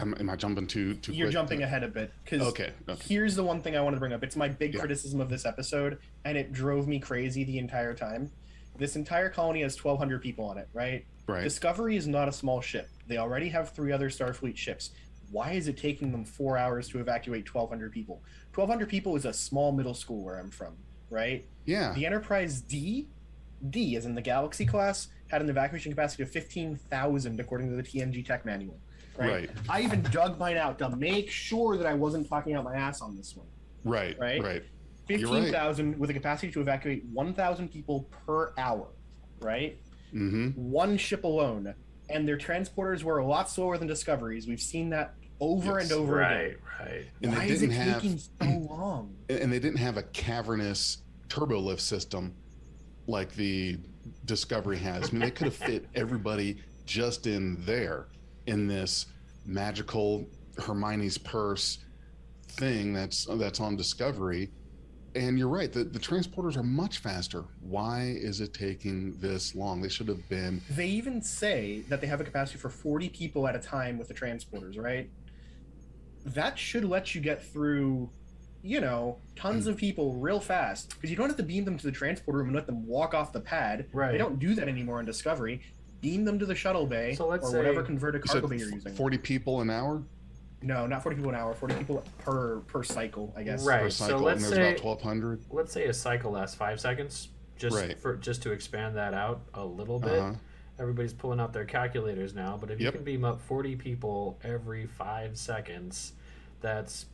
Am, am I jumping too too? You're quick? jumping ahead a bit because Okay. Okay. here's the one thing I want to bring up. It's my big Yeah. criticism of this episode, and it drove me crazy the entire time. This entire colony has 1,200 people on it, right? Right. Discovery is not a small ship. They already have three other Starfleet ships. Why is it taking them four hours to evacuate 1,200 people? 1,200 people is a small middle school where I'm from, right? yeah. The Enterprise D, D as in the Galaxy class, had an evacuation capacity of 15,000 according to the TNG Tech Manual. Right? Right. I even dug mine out to make sure that I wasn't talking out my ass on this one. Right. Right? Right. You're right. 15,000 with a capacity to evacuate 1,000 people per hour, right? Mm-hmm. one ship alone, and their transporters were a lot slower than Discovery's. We've seen that over Yes. and over right again. right And Why they is it didn't have, taking so long? and they didn't have a cavernous turbo lift system like the Discovery has. I mean, they could have fit everybody just in there in this magical Hermione's purse thing that's that's on Discovery. And you're right, the, the transporters are much faster. Why is it taking this long? They should have been They even say that they have a capacity for 40 people at a time with the transporters, right? That should let you get through, you know, tons Hmm. of people real fast because you don't have to beam them to the transporter room and let them walk off the pad. Right. They don't do that anymore in Discovery. Beam them to the shuttle bay So let's or say- whatever converted you cargo bay you're using. 40 people an hour No, not 40 people an hour. 40 people per per cycle, I guess. Right. per so let's and there's say- about 1,200. let's say a cycle lasts five seconds just Right. for just to expand that out a little bit. Uh-huh. Everybody's pulling out their calculators now, but if you can beam up 40 people every 5 seconds, that's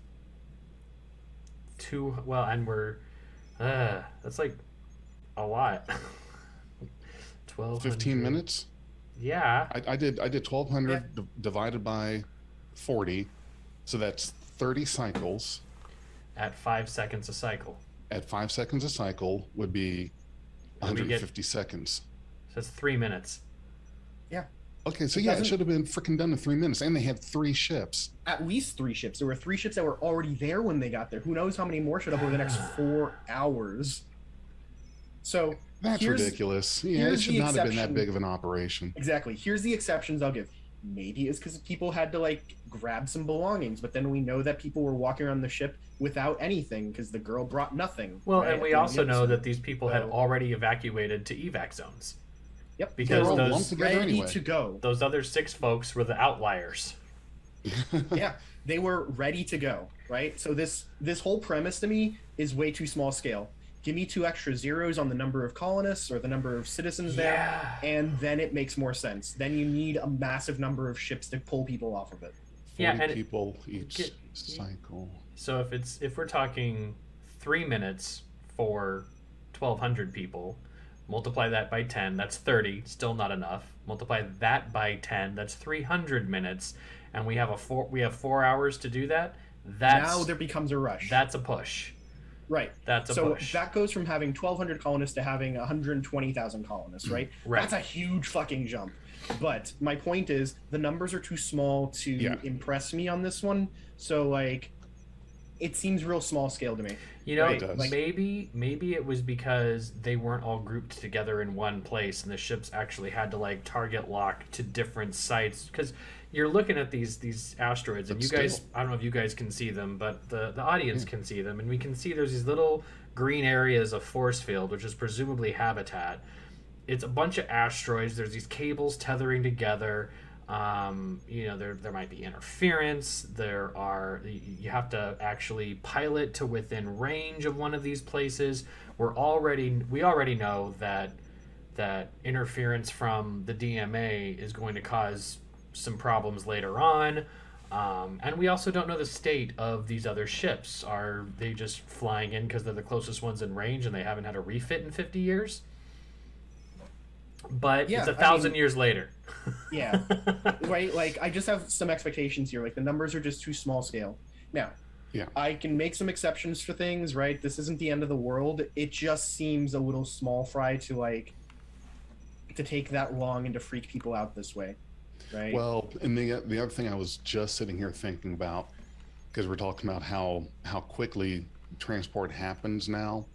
two well, and we're uh that's like a lot. 12 15 minutes. Yeah. I, I did I did 1200 d- divided by 40, so that's 30 cycles. At 5 seconds a cycle. At five seconds a cycle would be And we get- 150 seconds. So that's 3 minutes. Yeah. Okay, so It yeah, it should have been freaking done in three minutes, and they had three ships. At least three ships. There were three ships that were already there when they got there. Who knows how many more showed up over the next ah. four hours? So That's ridiculous. Yeah, it should the not have been that big of an operation. Exactly. Here's the exceptions I'll give. Maybe it's because people had to like grab some belongings, but then we know that people were walking around the ship without anything because the girl brought nothing. Well, right, and we also end of the know episode. that these people had already evacuated to evac zones. Yep, because they were all those- ready anyway. to go. Those other six folks were the outliers. yeah, they were ready to go. Right. So this this whole premise to me is way too small scale. Give me two extra zeros on the number of colonists or the number of citizens there, Yeah. and then it makes more sense. Then you need a massive number of ships to pull people off of it. 40 Yeah, and it- people each get- cycle. So if it's if we're talking three minutes for twelve hundred people, multiply that by ten, that's thirty. Still not enough. Multiply that by ten, that's three hundred minutes, and we have a four we have four hours to do that. That's now there becomes a rush. that's a push. Right. That's a so push. that goes from having 1,200 colonists to having 120,000 colonists, right? Mm, Right. That's a huge fucking jump. But my point is, the numbers are too small to Yeah. impress me on this one. So like, it seems real small scale to me. You know, Right, like- maybe maybe it was because they weren't all grouped together in one place, and the ships actually had to like target lock to different sites. Because you're looking at these these asteroids, and you guys. I don't know if you guys can see them, but the the audience can see them, and we can see there's these little green areas of force field, which is presumably habitat. It's a bunch of asteroids. There's these cables tethering together. Um, you know, there there might be interference. There are you have to actually pilot to within range of one of these places. We're already we already know that that interference from the DMA is going to cause some problems later on. Um, and we also don't know the state of these other ships. Are they just flying in because they're the closest ones in range and they haven't had a refit in 50 years? But Yeah, it's a thousand mean- years later. Yeah. right? Like I just have some expectations here. Like the numbers are just too small scale. Now, Yeah. I can make some exceptions for things, right? This isn't the end of the world. It just seems a little small fry to like to take that long and to freak people out this way, right? Well, and the the other thing I was just sitting here thinking about because we're talking about how how quickly transport happens now.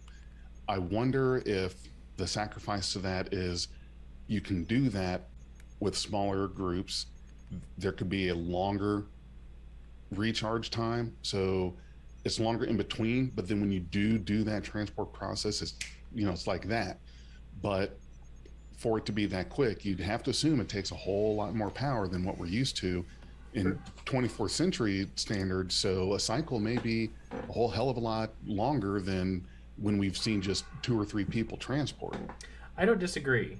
I wonder if the sacrifice to that is you can do that with smaller groups. There could be a longer recharge time, so it's longer in between. But then when you do do that transport process, it's you know it's like that. But for it to be that quick, you'd have to assume it takes a whole lot more power than what we're used to in 24th century standards. So a cycle may be a whole hell of a lot longer than when we've seen just two or three people transport. I don't disagree.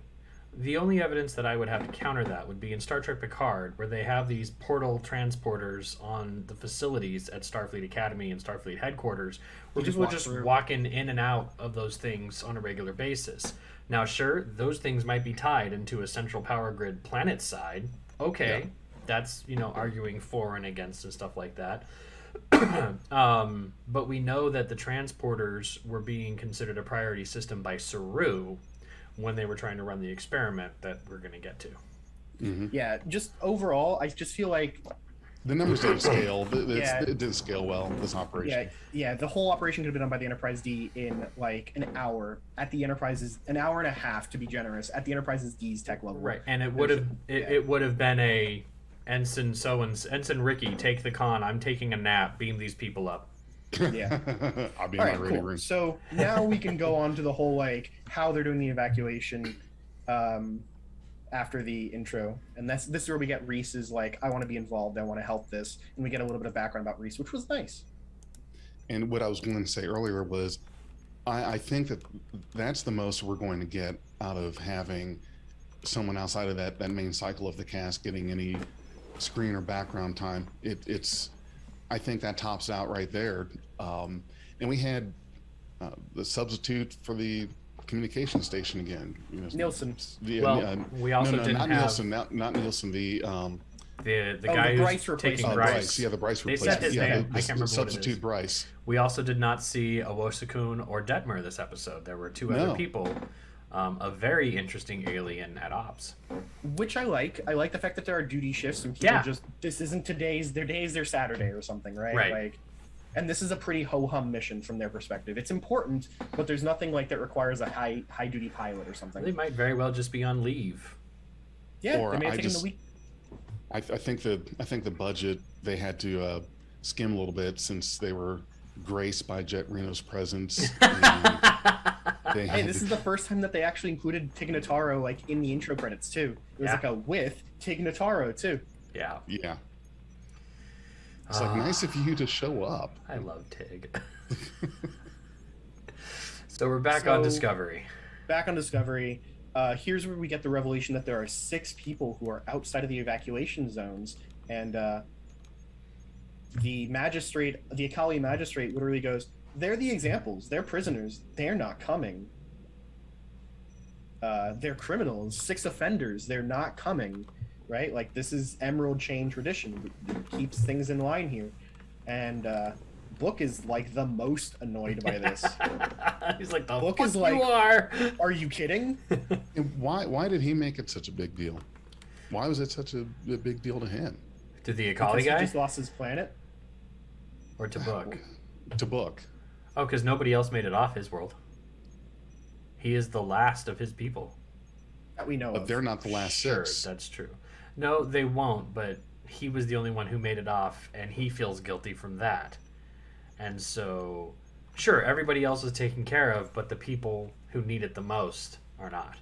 The only evidence that I would have to counter that would be in Star Trek Picard, where they have these portal transporters on the facilities at Starfleet Academy and Starfleet headquarters, where You just people are walk just through. walking in and out of those things on a regular basis. Now, sure, those things might be tied into a central power grid planet side. Okay, Yeah. that's you know arguing for and against and stuff like that. um, but we know that the transporters were being considered a priority system by Saru when they were trying to run the experiment that we're going to get to. hmm yeah, just overall, I just feel like The numbers didn't scale. It's- Yeah. It didn't scale well, this operation. yeah, yeah, the whole operation could have been done by the Enterprise D in like an hour at the Enterprise's an hour and a half to be generous at the Enterprise's D's tech level. Right, and it would have it, yeah. it would have been a ensign so and ensign Ricky take the con. I'm taking a nap. Beam these people up. Yeah. I'll be All in right, my cool. room. So now we can go on to the whole like how they're doing the evacuation um, after the intro, and that's this is where we get Rhys's like I want to be involved, I want to help this, and we get a little bit of background about Rhys, which was nice. And what I was going to say earlier was I, I think that that's the most we're going to get out of having someone outside of that that main cycle of the cast getting any screen or background time. It, it's, I think that tops out right there. Um, and we had uh, the substitute for the communication station again. You know, Nilsson. The, Well, uh, we also no, no, didn't not have- Nilsson, not, not Nilsson. The um, The the Oh, guy the who's Bryce taking replacement. uh, Bryce. Bryce. Yeah, the Bryce They replacement. said his yeah, name. the- I can't the remember what it substitute. Bryce. We also did not see Owosekun or Detmer this episode. There were two No. other people. Um, a very interesting alien at Ops. which I like. I like the fact that there are duty shifts and people Yeah. just this isn't today's their days, their Saturday or something, right? Right. Like, and this is a pretty ho hum mission from their perspective. It's important, but there's nothing like that requires a high high duty pilot or something. They might very well just be on leave. yeah, Or they may have I taken just- the week. I, I think the I think the budget they had to uh, skim a little bit since they were graced by Jet Reno's presence. Hey, this to- is the first time that they actually included Tig Notaro like in the intro credits too. It was Yeah. like a with Tig Notaro too. Yeah, yeah. It's like Ah. nice of you to show up. I love Tig. so we're back on Discovery. Back on Discovery, uh, here's where we get the revelation that there are six people who are outside of the evacuation zones, and uh, the magistrate, the Akaali magistrate, literally goes, "They're the examples. They're prisoners. They're not coming. Uh, they're criminals. Six offenders. They're not coming." Right? Like this is Emerald Chain tradition. It keeps things in line here, and uh, Book is like the most annoyed by this. He's like, the Book fuck is you like- are. Are you kidding? And why why did he make it such a big deal? Why was it such a, a big deal to him? to the Akaali Because he just lost his planet. or to Book? To book. Oh, because nobody else made it off his world. He is the last of his people. that we know But of. they're not the last Sure, six. that's true. No, they won't, but he was the only one who made it off, and he feels guilty from that. And so, sure, everybody else is taken care of, but the people who need it the most are not.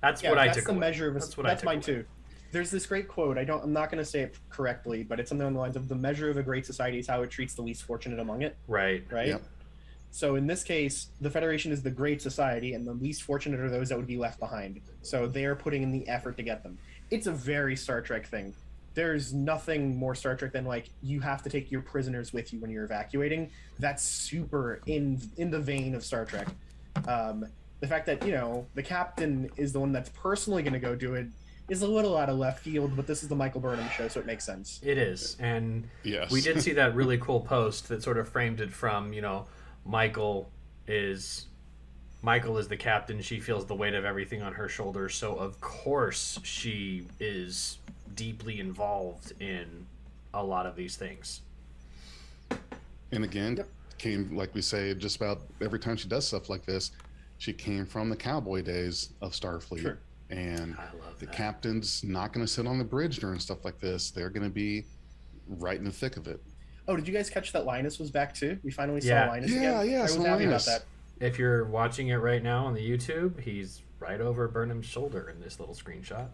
That's yeah, what I that's took the away. measure of a, That's that's, what I took mine away. too. There's this great quote. I don't. I'm not going to say it correctly, but it's something on the lines of the measure of a great society is how it treats the least fortunate among it. Right. Right. Yep. So in this case, the Federation is the great society, and the least fortunate are those that would be left behind. So they are putting in the effort to get them. It's a very Star Trek thing. There's nothing more Star Trek than like you have to take your prisoners with you when you're evacuating. That's super in in the vein of Star Trek. Um, the fact that you know the captain is the one that's personally going to go do it is a little out of left field, but this is the Michael Burnham show, so it makes sense. It is. And Yes. we did see that really cool post that sort of framed it from you know michael is michael is the captain she feels the weight of everything on her shoulders so of course she is deeply involved in a lot of these things And again, Yep. came like we say just about every time she does stuff like this, she came from the cowboy days of Starfleet. Sure. And the that captain's not going to sit on the bridge during stuff like this. They're going to be right in the thick of it. Oh, did you guys catch that Linus was back too? We finally Yeah. saw Linus Yeah, again. yeah, I was saw happy Linus. about that. If you're watching it right now on the youtube he's right over burnham's shoulder in this little screenshot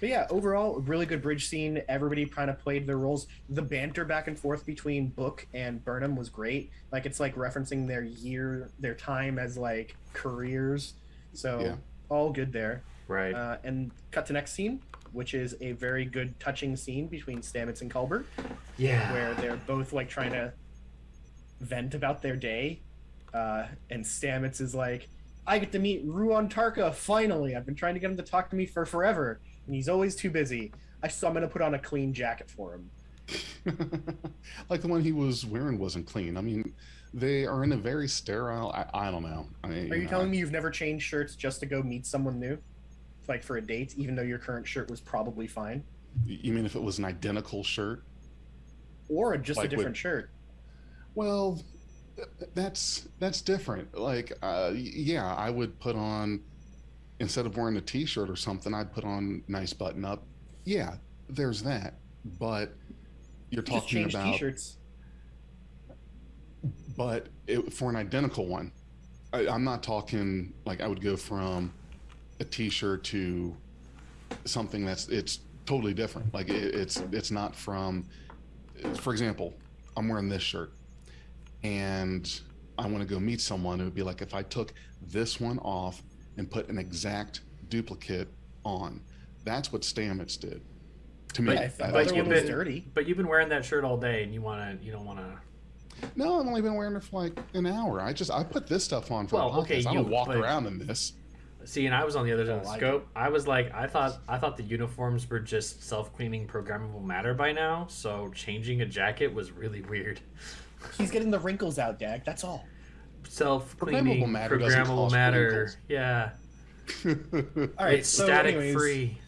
But yeah, overall, really good bridge scene. Everybody kind of played their roles. The banter back and forth between Book and Burnham was great. Like it's like referencing their year, their time as like careers. So Yeah. all good there. right Uh, and cut to next scene, which is a very good touching scene between Stamets and Culber, yeah where they're both like trying to vent about their day. Uh, and Stamets is like, I get to meet Ruon Tarka finally. I've been trying to get him to talk to me for forever, and he's always too busy. I so I'm gonna put on a clean jacket for him. like the one he was wearing wasn't clean. I mean, they are in a very sterile. I, I don't know. I Are you know, telling me you've never changed shirts just to go meet someone new, like for a date, even though your current shirt was probably fine, You mean if it was an identical shirt? or just Like a with- different shirt? Well, that's that's different. Like, uh, yeah, I would put on instead of wearing a T-shirt or something, I'd put on nice button up. Yeah, there's that. But you're talking about, t-shirts. but it, for an identical one, I, I'm not talking like I would go from a T-shirt to something that's it's totally different. Like it, it's it's not from. For example, I'm wearing this shirt, and I want to go meet someone, it would be like if I took this one off and put an exact duplicate on. That's what Stamets did. To me, But- I that- thought but the that's other you've was been- dirty. But you've been wearing that shirt all day, and you want to, you don't want to. No, I've only been wearing it for like an hour. I just I put this stuff on for Well, the podcast. okay, I you, don't walk but- around in this. See, and I was on the other side of the I scope. I was like, I thought, I thought the uniforms were just self-cleaning programmable matter by now. So changing a jacket was really weird. He's getting the wrinkles out, Dag. That's all. Self-cleaning Programmable matter programmable matter. wrinkles. Yeah, All right, it's so static anyways, free.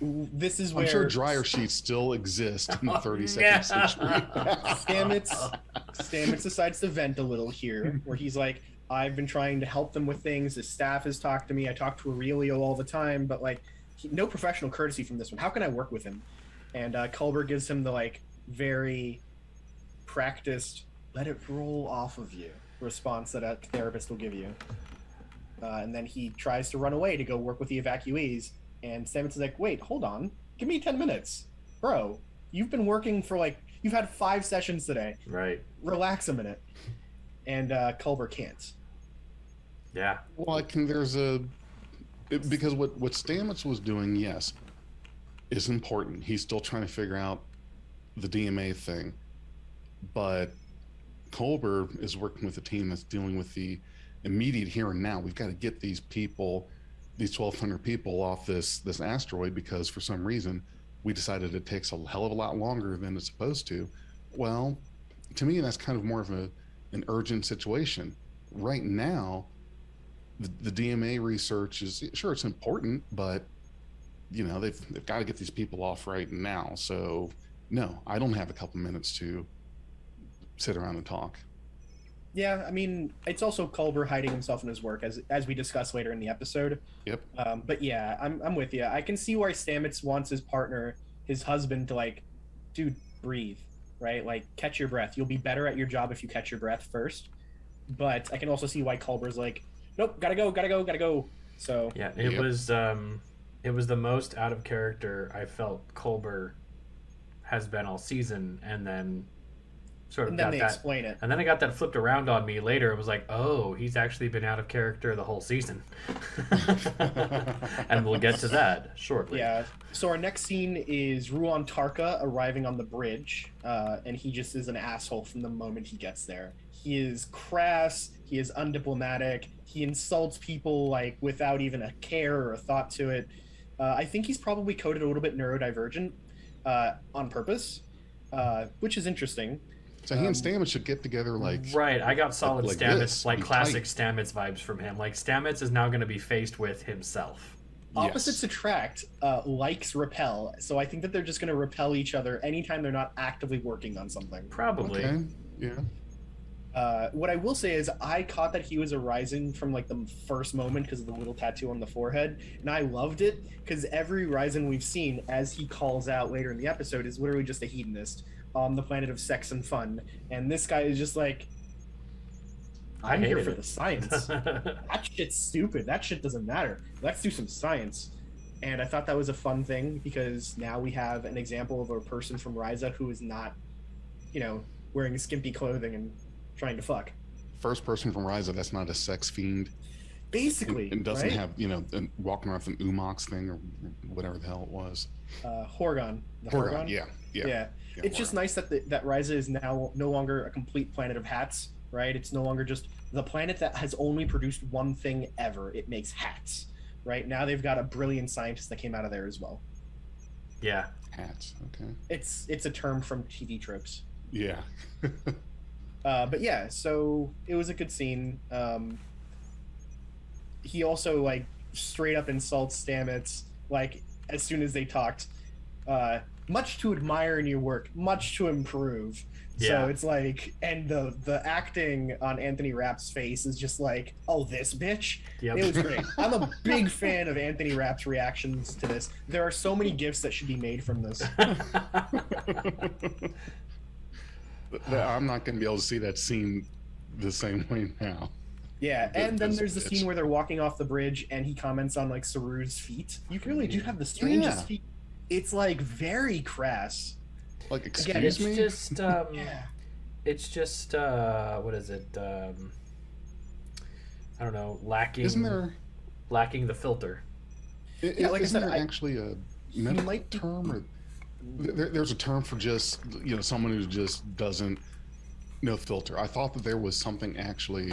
This is where I'm sure dryer sheets still exist in the 32nd Yeah. century. Stamets Stamets decides to vent a little here, where he's like, "I've been trying to help them with things. The staff has talked to me. I talk to Aurellio all the time, but like, he, no professional courtesy from this one. How can I work with him?" And uh, Culber gives him the like very practiced, "Let it roll off of you" response that a therapist will give you. Uh, and then he tries to run away to go work with the evacuees. And Stamets is like, "Wait, hold on. Give me ten minutes, bro. You've been working for like you've had five sessions today. Right. Relax a minute." And uh, Culber can't. Yeah. well, I can. There's a it- because what what Stamets was doing, yes, is important. He's still trying to figure out the DMA thing, but Culber is working with a team that's dealing with the immediate here and now. We've got to get these people, these 1,200 people, off this this asteroid because for some reason we decided it takes a hell of a lot longer than it's supposed to. Well, to me, that's kind of more of a an urgent situation. Right now, the, the DMA research is sure it's important, but you know they've they've got to get these people off right now. So no, I don't have a couple minutes to sit around and talk. Yeah, I mean, it's also Culber hiding himself in his work, as as we discuss later in the episode. Yep. Um, but yeah, I'm I'm with you. I can see why Stamets wants his partner, his husband, to like, dude, breathe, right? Like, catch your breath. You'll be better at your job if you catch your breath first. But I can also see why Culber's like, nope, gotta go, gotta go, gotta go. So Yeah. It Yep. was. um It was the most out of character I felt Culber has been all season, and then sort of and then got they that. explain it. And then I got that flipped around on me later. It was like, oh, he's actually been out of character the whole season. and we'll get to that shortly. Yeah. So our next scene is Ruon Tarka arriving on the bridge, uh, and he just is an asshole from the moment he gets there. He is crass. He is undiplomatic. He insults people like without even a care or a thought to it. Uh, I think he's probably coded a little bit neurodivergent uh, on purpose, uh, which is interesting. So he and Um, Stamets should get together like Right, I got solid like Stamets, this, like be classic tight. Stamets vibes from him. Like Stamets is now going to be faced with himself. Opposites Yes. attract, uh, likes repel. So I think that they're just going to repel each other anytime they're not actively working on something. Probably. Okay. Yeah. Uh, what I will say is, I caught that he was arising from like the first moment because of the little tattoo on the forehead, and I loved it because every Risian we've seen, as he calls out later in the episode, is literally just a hedonist on the planet of sex and fun, and this guy is just like, I I'm here hated for it. the science. that shit's stupid. That shit doesn't matter. Let's do some science. And I thought that was a fun thing because now we have an example of a person from Risa who is not, you know, wearing skimpy clothing and trying to fuck. First person from Risa that's not a sex fiend Basically, and, and doesn't right? have you know walking around with an Umox thing or whatever the hell it was. uh, Horga'hn. The Horga'hn, yeah, yeah. yeah. yeah, It's just nice that the, that Risa is now no longer a complete planet of hats, right? It's no longer just the planet that has only produced one thing ever. It makes hats, right? Now they've got a brilliant scientist that came out of there as well. yeah. hats. Okay. It's it's a term from TV tropes. Yeah. Uh, but yeah, so it was a good scene. Um, he also like straight up insults Stamets like as soon as they talked. Uh, much to admire in your work, much to improve. Yeah. So it's like, and the the acting on Anthony Rapp's face is just like, oh, this bitch. Yep. It was great. I'm a big fan of Anthony Rapp's reactions to this. There are so many gifts that should be made from this. I'm not going to be able to see that scene the same way now. Yeah, and then there's the scene where they're walking off the bridge and he comments on like Saru's feet. You really do have the strangest Yeah. feet. It's like very crass. Like, Again, excuse it's me. just um Yeah. it's just uh what is it? Um I don't know, lacking Isn't there? lacking the filter. i- Yeah, like isn't said, there I- actually a medical might term or there, there's a term for just you know someone who just doesn't no filter. I thought that there was something actually.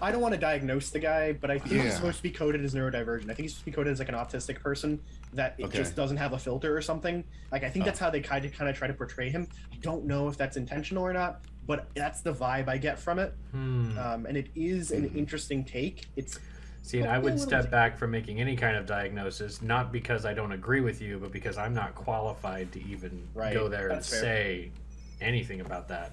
I don't want to diagnose the guy, but I think Yeah. he's supposed to be coded as neurodivergent. I think he's supposed to be coded as like an autistic person that it Okay. just doesn't have a filter or something. Like I think Oh. that's how they kind of kind of try to portray him. I don't know if that's intentional or not, but that's the vibe I get from it. Hmm. Um, and it is an Mhm. interesting take. It's See, and I would a little step bit. back from making any kind of diagnosis, not because I don't agree with you, but because I'm not qualified to even Right, go there and fair. say anything about that.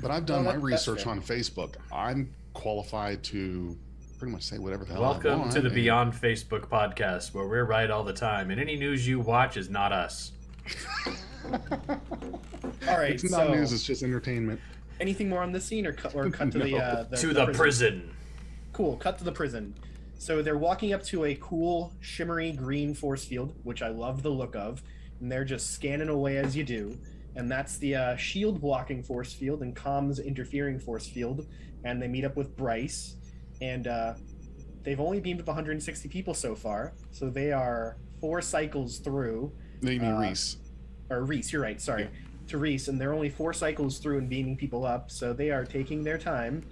But I've done Well, my that- that's research fair. on Facebook. I'm qualified to pretty much say whatever the hell I Welcome want. to the and- Beyond Facebook podcast, where we're right all the time, and any news you watch is not us. all right. It's not so news. It's just entertainment. anything more on this scene, or cut or cut to the, uh, the to the prison. Cool. Cut to the prison. So they're walking up to a cool, shimmery green force field, which I love the look of, and they're just scanning away as you do. And that's the uh, shield blocking force field and comms interfering force field. And they meet up with Bryce, and uh, they've only beamed up 160 people so far. So they are four cycles through, you mean Uh, Rhys. or Rhys, you're right, sorry, Yeah. to Rhys, and they're only four cycles through and beaming people up, so they are taking their time.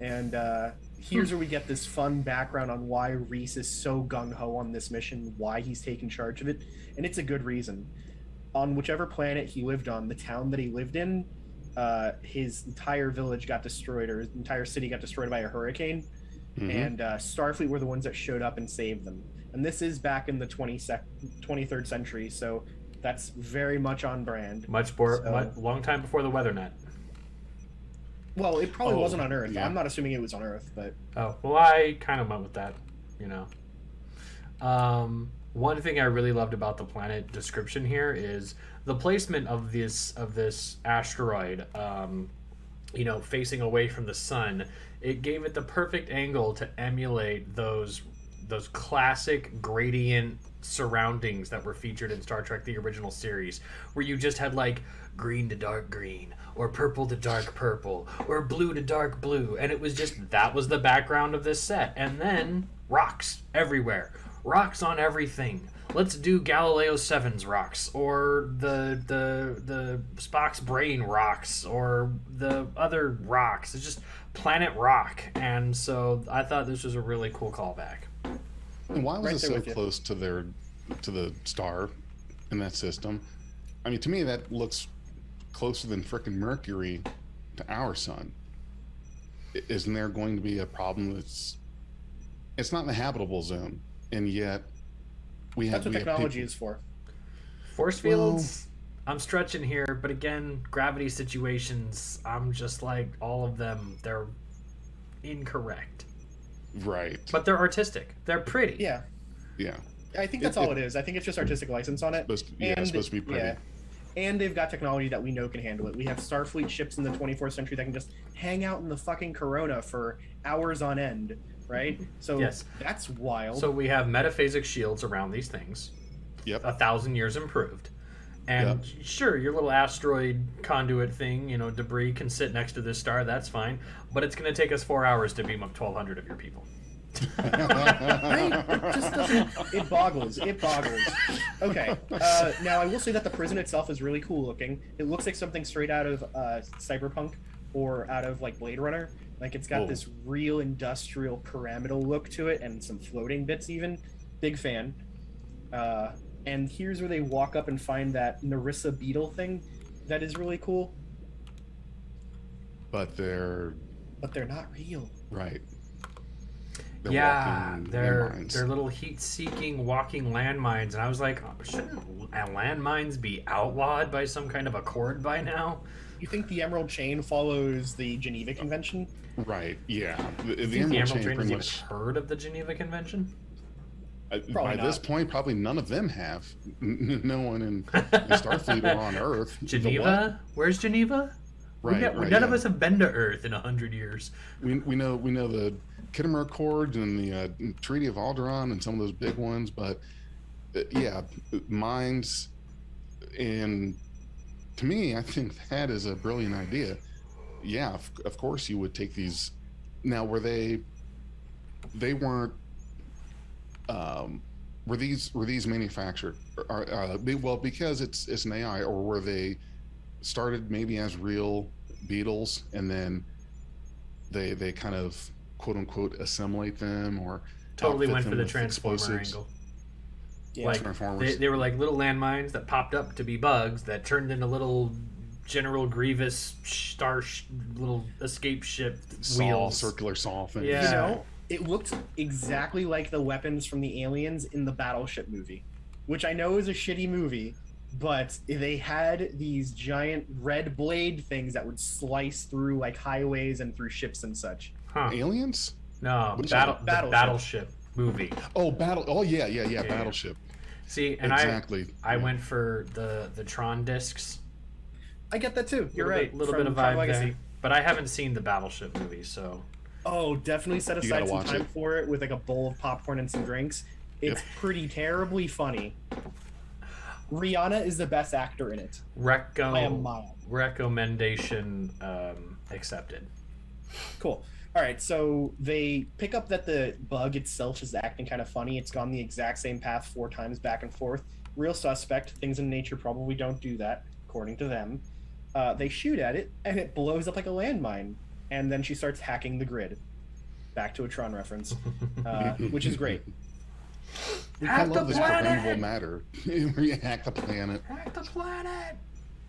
And uh, here's where we get this fun background on why Rhys is so gung ho on this mission, why he's taking charge of it, and it's a good reason. On whichever planet he lived on, the town that he lived in, uh, his entire village got destroyed, or his entire city got destroyed by a hurricane Mhm. and uh, Starfleet were the ones that showed up and saved them. And this is back in the 20 sec- 23rd century, so that's very much on brand. Much more, So- much, long time before the weather WeatherNet. Well, it probably Oh, wasn't on Earth. yeah. I'm not assuming it was on Earth, but Oh, well, I kind of went with that, you know. Um, one thing I really loved about the planet description here is the placement of this of this asteroid. Um, you know, facing away from the sun, it gave it the perfect angle to emulate those those classic gradient surroundings that were featured in Star Trek the original series, where you just had like green to dark green, or purple to dark purple, or blue to dark blue, and it was just that was the background of this set. And then rocks everywhere, rocks on everything. Let's do Galileo 7's rocks, or the the the Spock's brain rocks, or the other rocks. It's just planet rock, and so I thought this was a really cool callback. And why was Right it so with you. close to their to the star in that system? I mean, to me, that looks closer than frickin' Mercury to our sun. Isn't there going to be a problem that's it's not in the habitable zone, and yet we have that's what we technology people- is for. Force fields, I'm stretching here, but again, gravity situations, I'm just like all of them, they're incorrect. right? But they're artistic. They're pretty. Yeah, yeah, I think It- that's all it- it is. I think it's just artistic license on it. supposed to, yeah, it's supposed to be pretty. yeah. And they've got technology that we know can handle it. We have Starfleet ships in the 24th century that can just hang out in the fucking Corona for hours on end, right? So Yes. that's wild. So we have metaphasic shields around these things, Yep. a thousand years improved. And sure, your little asteroid conduit thing, you know, debris can sit next to this star, that's fine. But it's going to take us four hours to beam up 1,200 of your people. Right? It just doesn't. It boggles. It boggles. Okay. Uh, now I will say that the prison itself is really cool looking. It looks like something straight out of uh, Cyberpunk or out of like Blade Runner. Like it's got Whoa. this real industrial pyramidal look to it, and some floating bits even. Big fan. Uh, and here's where they walk up and find that Narissa beetle thing. That is really cool, but they're but they're not real. right. They're yeah, they're landmines. they're little heat-seeking walking landmines, and I was like, shouldn't landmines be outlawed by some kind of accord by now? You think the Emerald Chain follows the Geneva Convention? Right. Yeah, the, the Do you think Emerald Emerald Chain Train has pretty even much. heard of the Geneva Convention? Uh, Probably by this point, probably none of them have. N- No one in, in Starfleet or on Earth. Geneva? Where's Geneva? We Right, ne- right, none of us have been to Earth in a hundred years. We, we know we know the Khitomer Accords and the uh, Treaty of Algeron and some of those big ones, but uh, yeah, mines. And to me, I think that is a brilliant idea. Yeah, of, of course you would take these now were they? They weren't. Um, were these were these manufactured? Are, uh, well, because it's it's an AI, or were they started maybe as real beetles and then they they kind of quote unquote assimilate them or Totally went for the with transformer explosives? angle. Yeah. Like they, they were like little landmines that popped up to be bugs that turned into little General Grievous star sh- little escape ship saw wheels. circular saw thing. Yeah. You know, it looked exactly like the weapons from the aliens in the Battleship movie, which I know is a shitty movie, but they had these giant red blade things that would slice through like highways and through ships and such. Huh. Aliens? No, Which battle, one? the Battleship. battleship movie. Oh, battle. Oh, yeah, yeah, yeah. Yeah. Battleship. See, and exactly. I I Yeah. went for the the Tron discs. I get that too. You're little right. Bit, little bit of Tron vibe Legacy. there. But I haven't seen the Battleship movie, so Oh, definitely set aside some time it. for it with like a bowl of popcorn and some drinks. It's pretty terribly funny. Rihanna is the best actor in it reco by a mile. recommendation um, accepted. Cool. All right, so they pick up that the bug itself is acting kind of funny. It's gone the exact same path four times back and forth. Real suspect. Things in nature probably don't do that, according to them. Uh, they shoot at it, and it blows up like a landmine. And then she starts hacking the grid. Back to a Tron reference, uh, which is great. I Hack the love this planet! programmable matter. We hack the planet. Hack the planet.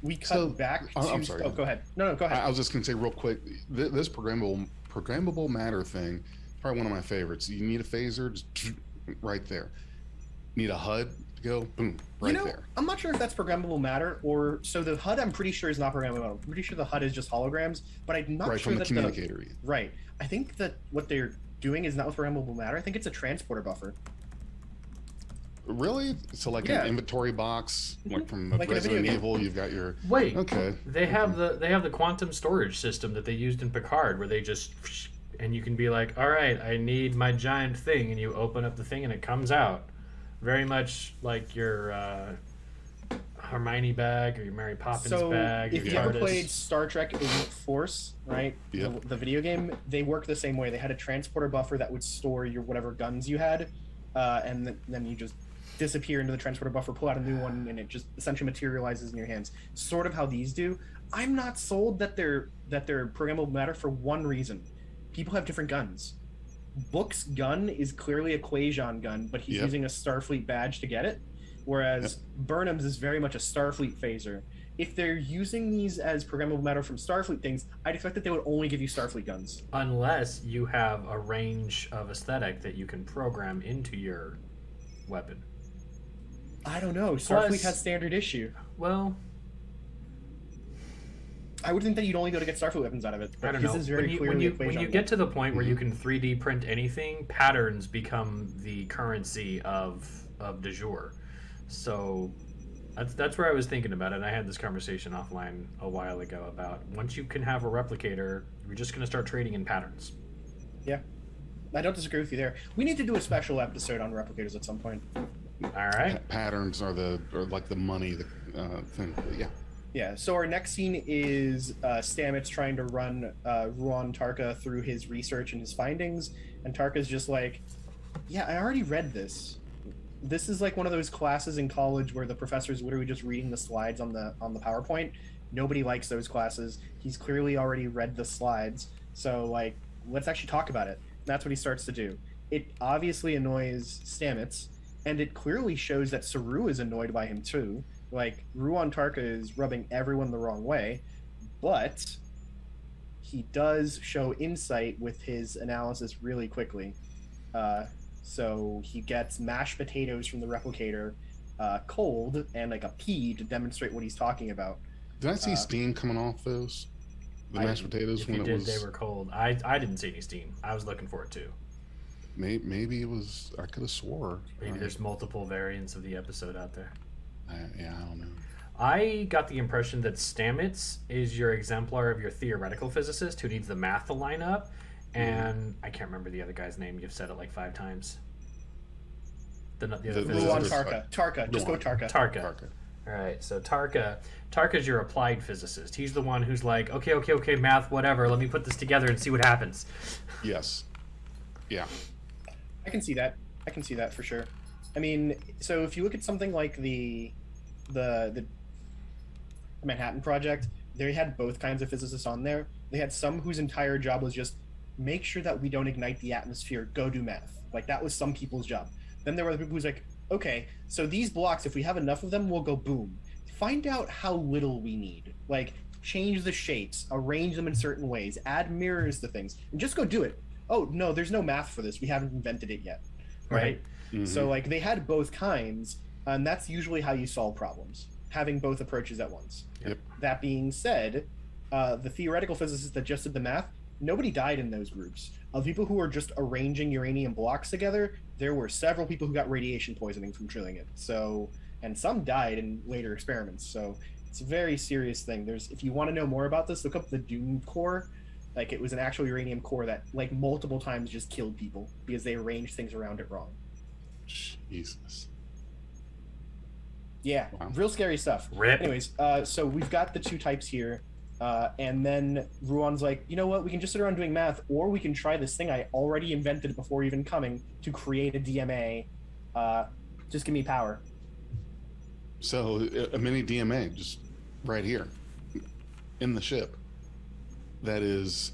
We cut So- back to. I'm- I'm sorry. Oh, go ahead. No, no, go ahead. I, I was just gonna say real quick. Th- this programmable programmable matter thing, probably one of my favorites. You need a phaser, just right there. Need a HUD to go, boom, right you know, there. I'm not sure if that's programmable matter or so the HUD. I'm pretty sure is not programmable. matter. I'm pretty sure the HUD is just holograms, but I'm not right sure from the that communicator. the right. I think that what they're doing is not with programmable matter. I think it's a transporter buffer. Really? So like Yeah. an inventory box, like mm-hmm. from Like in a video Resident game. Evil, you've got your Wait, okay. they have mm-hmm. the they have the quantum storage system that they used in Picard, where they just and you can be like, all right, I need my giant thing, and you open up the thing and it comes out, very much like your uh, Hermione bag or your Mary Poppins so bag. or if your you ever played Star Trek Elite Force, right? Yep. The, the video game, they work the same way. They had a transporter buffer that would store your whatever guns you had, uh, and th- then you just disappear into the transporter buffer, pull out a new one, and it just essentially materializes in your hands. Sort of how these do. I'm not sold that they're that they're programmable matter for one reason. People have different guns. Book's gun is clearly a Kwejian gun, but he's Yep. using a Starfleet badge to get it, whereas Burnham's is very much a Starfleet phaser. If they're using these as programmable matter from Starfleet things, I'd expect that they would only give you Starfleet guns. unless you have a range of aesthetic that you can program into your weapon. I don't know. Starfleet Plus- has standard issue. Well, I would think that you'd only go to get Starfleet weapons out of it. But I don't his know. is very when you, when you, when you get to the point where you Mm-hmm. can 3D print anything, patterns become the currency of of de jour. So that's that's where I was thinking about it. And I had this conversation offline a while ago about once you can have a replicator, you're just going to start trading in patterns. Yeah, I don't disagree with you there. We need to do a special episode on replicators at some point. All right. Pa- patterns are the are like the money the uh, thing. Yeah. Yeah, so our next scene is uh, Stamets trying to run uh, Ruon Tarka through his research and his findings, and Tarka's just like, "Yeah, I already read this. This is like one of those classes in college where the professor's literally just reading the slides on the on the PowerPoint. Nobody likes those classes. He's clearly already read the slides, so like, let's actually talk about it." And that's what he starts to do. It obviously annoys Stamets, and it clearly shows that Saru is annoyed by him too like Ruon Tarka is rubbing everyone the wrong way, but he does show insight with his analysis really quickly. Uh, so he gets mashed potatoes from the replicator uh, cold and like a pea to demonstrate what he's talking about. Did I see Uh, steam coming off those? The I- mashed potatoes If when you it did, was. they were cold. I I didn't see any steam. I was looking for it too. May, maybe it was. I could have swore. Maybe I- there's multiple variants of the episode out there. I, yeah, I don't know. I got the impression that Stamets is your exemplar of your theoretical physicist who needs the math to line up, hmm. and I can't remember the other guy's name. You've said it like five times. The, the other The- the- Ruon physicist. the- Tarka. Tarka. Just go Ruon. Tarka. Tarka. Tarka. All right, so Tarka, Tarka's your applied physicist. He's the one who's like, okay, okay, okay, math, whatever. Let me put this together and see what happens. Yes. Yeah. I can see that. I can see that for sure. I mean, so if you look at something like the the the Manhattan Project, they had both kinds of physicists on there. They had some whose entire job was just make sure that we don't ignite the atmosphere. Go do math. Like that was some people's job. Then there were the people who's like, okay, so these blocks, if we have enough of them, we'll go boom. Find out how little we need. Like change the shapes, arrange them in certain ways, add mirrors to things, and just go do it. Oh no, there's no math for this. We haven't invented it yet. Right. Mhm. So like they had both kinds, and that's usually how you solve problems, having both approaches at once. Yep. That being said, uh, the theoretical physicists that just did the math, nobody died in those groups. Of people who were just arranging uranium blocks together, there were several people who got radiation poisoning from drilling it. So, and some died in later experiments. So it's a very serious thing. There's, if you want to know more about this, look up the Demon core. Like it was an actual uranium core that, like multiple times, just killed people because they arranged things around it wrong. Jesus. Yeah, Wow. real scary stuff. Rip. Anyways, uh, so we've got the two types here, uh, and then Ruon's like, you know what? We can just sit around doing math, or we can try this thing I already invented before even coming to create a DMA. Uh, just give me power. So a- a mini DMA just right here in the ship. That is,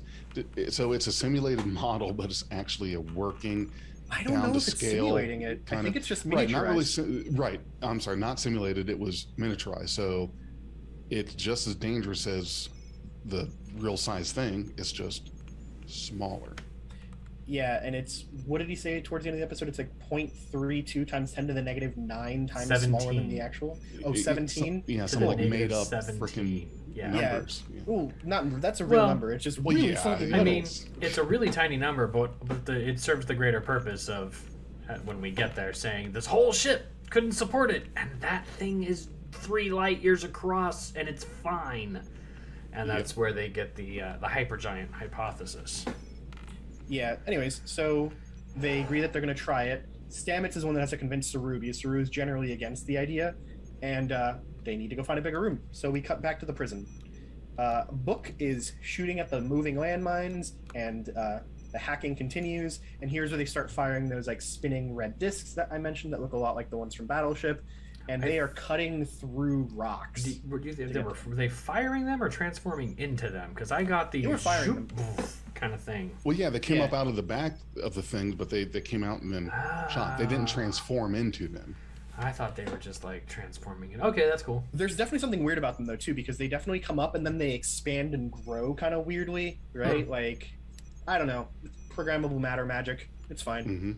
so it's a simulated model, but it's actually a working I don't know to if it's scale simulating it. I think of- it's just right, not really. miniaturized. si- Right. I'm sorry, not simulated. It was miniaturized. So it's just as dangerous as the real size thing. It's just smaller. Yeah, and it's what did he say towards the end of the episode? It's like 0.32 times 10 to the negative nine times smaller than the actual. Oh, It- it- 17? yeah, some like made up freaking Yeah. Yeah. numbers. Yeah. Oh, not that's a real Well- number. It's just Well, really yeah, fucking I I mean, it's a really tiny number, but but the, it serves the greater purpose of uh, when we get there, saying this whole ship couldn't support it, and that thing is three light years across, and it's fine. And that's where they get the uh, the hypergiant hypothesis. Yeah. Anyways, so they agree that they're going to try it. Stamets is one that has to convince Saru because Saru is generally against the idea, and uh, they need to go find a bigger room. So we cut back to the prison. Uh, Book is shooting at the moving landmines, and uh, the hacking continues. And here's where they start firing those like spinning red discs that I mentioned that look a lot like the ones from Battleship, and they are cutting through rocks. Do, were, you, they Yeah. were, were they firing them or transforming into them? Because I got the They were firing shoop, poof kind of thing. Well, yeah, they came Yeah. up out of the back of the thing, but they, they came out and then shot. They didn't Ah. transform into them. I thought they were just like transforming it. Okay, that's cool. There's definitely something weird about them though too, because they definitely come up and then they expand and grow kind of weirdly, right? Like, I don't know, programmable matter magic. It's fine. hmm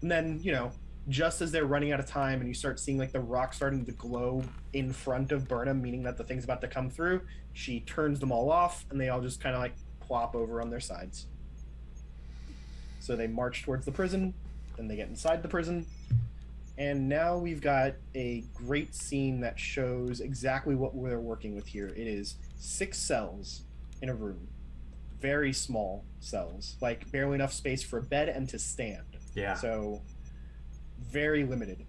And then you know, just as they're running out of time, and you start seeing like the rock starting to glow in front of Burnham, meaning that the thing's about to come through, she turns them all off, and they all just kind of like plop over on their sides. So they march towards the prison, then they get inside the prison, and now we've got a great scene that shows exactly what we're working with here. It is six cells in a room, very small cells, like barely enough space for a bed and to stand. Yeah, So very limited.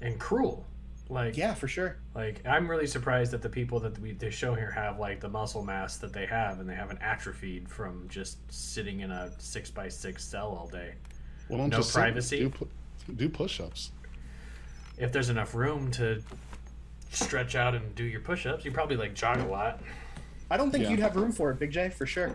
and cruel. Like Yeah, for sure. Like I'm really surprised that the people that we they show here have like the muscle mass that they have, and they haven't atrophied from just sitting in a six by six cell all day. Well, No just sit, privacy? Do, do push-ups. If there's enough room to stretch out and do your push-ups, you probably like jog a lot. I don't think Yeah. you'd have room for it, Big J, for sure.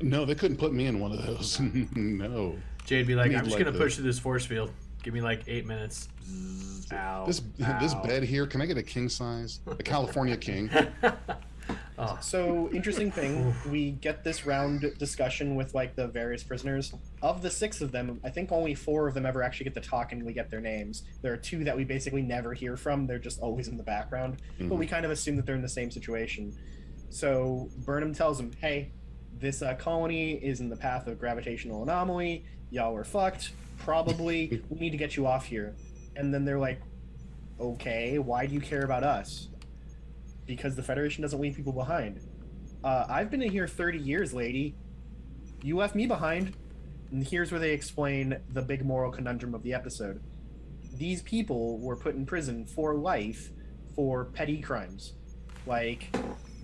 No, they couldn't put me in one of those. no. Jay'd be like, Need "I'm just like gonna the- push through this force field. Give me like eight minutes." Zzz, Ow, This this bed here, can I get a king size? A California king. oh, So interesting thing, we get this round discussion with like the various prisoners. Of the six of them, I think only four of them ever actually get to talk and we get their names. There are two that we basically never hear from. They're just always in the background. But we kind of assume that they're in the same situation. So Burnham tells them, "Hey, this uh, colony is in the path of gravitational anomaly. Y'all are fucked. Probably we need to get you off here." And then they're like, "Okay, why do you care about us?" Because the Federation doesn't leave people behind. Uh, I've been in here 30 years, lady. You left me behind. And here's where they explain the big moral conundrum of the episode. These people were put in prison for life for petty crimes, like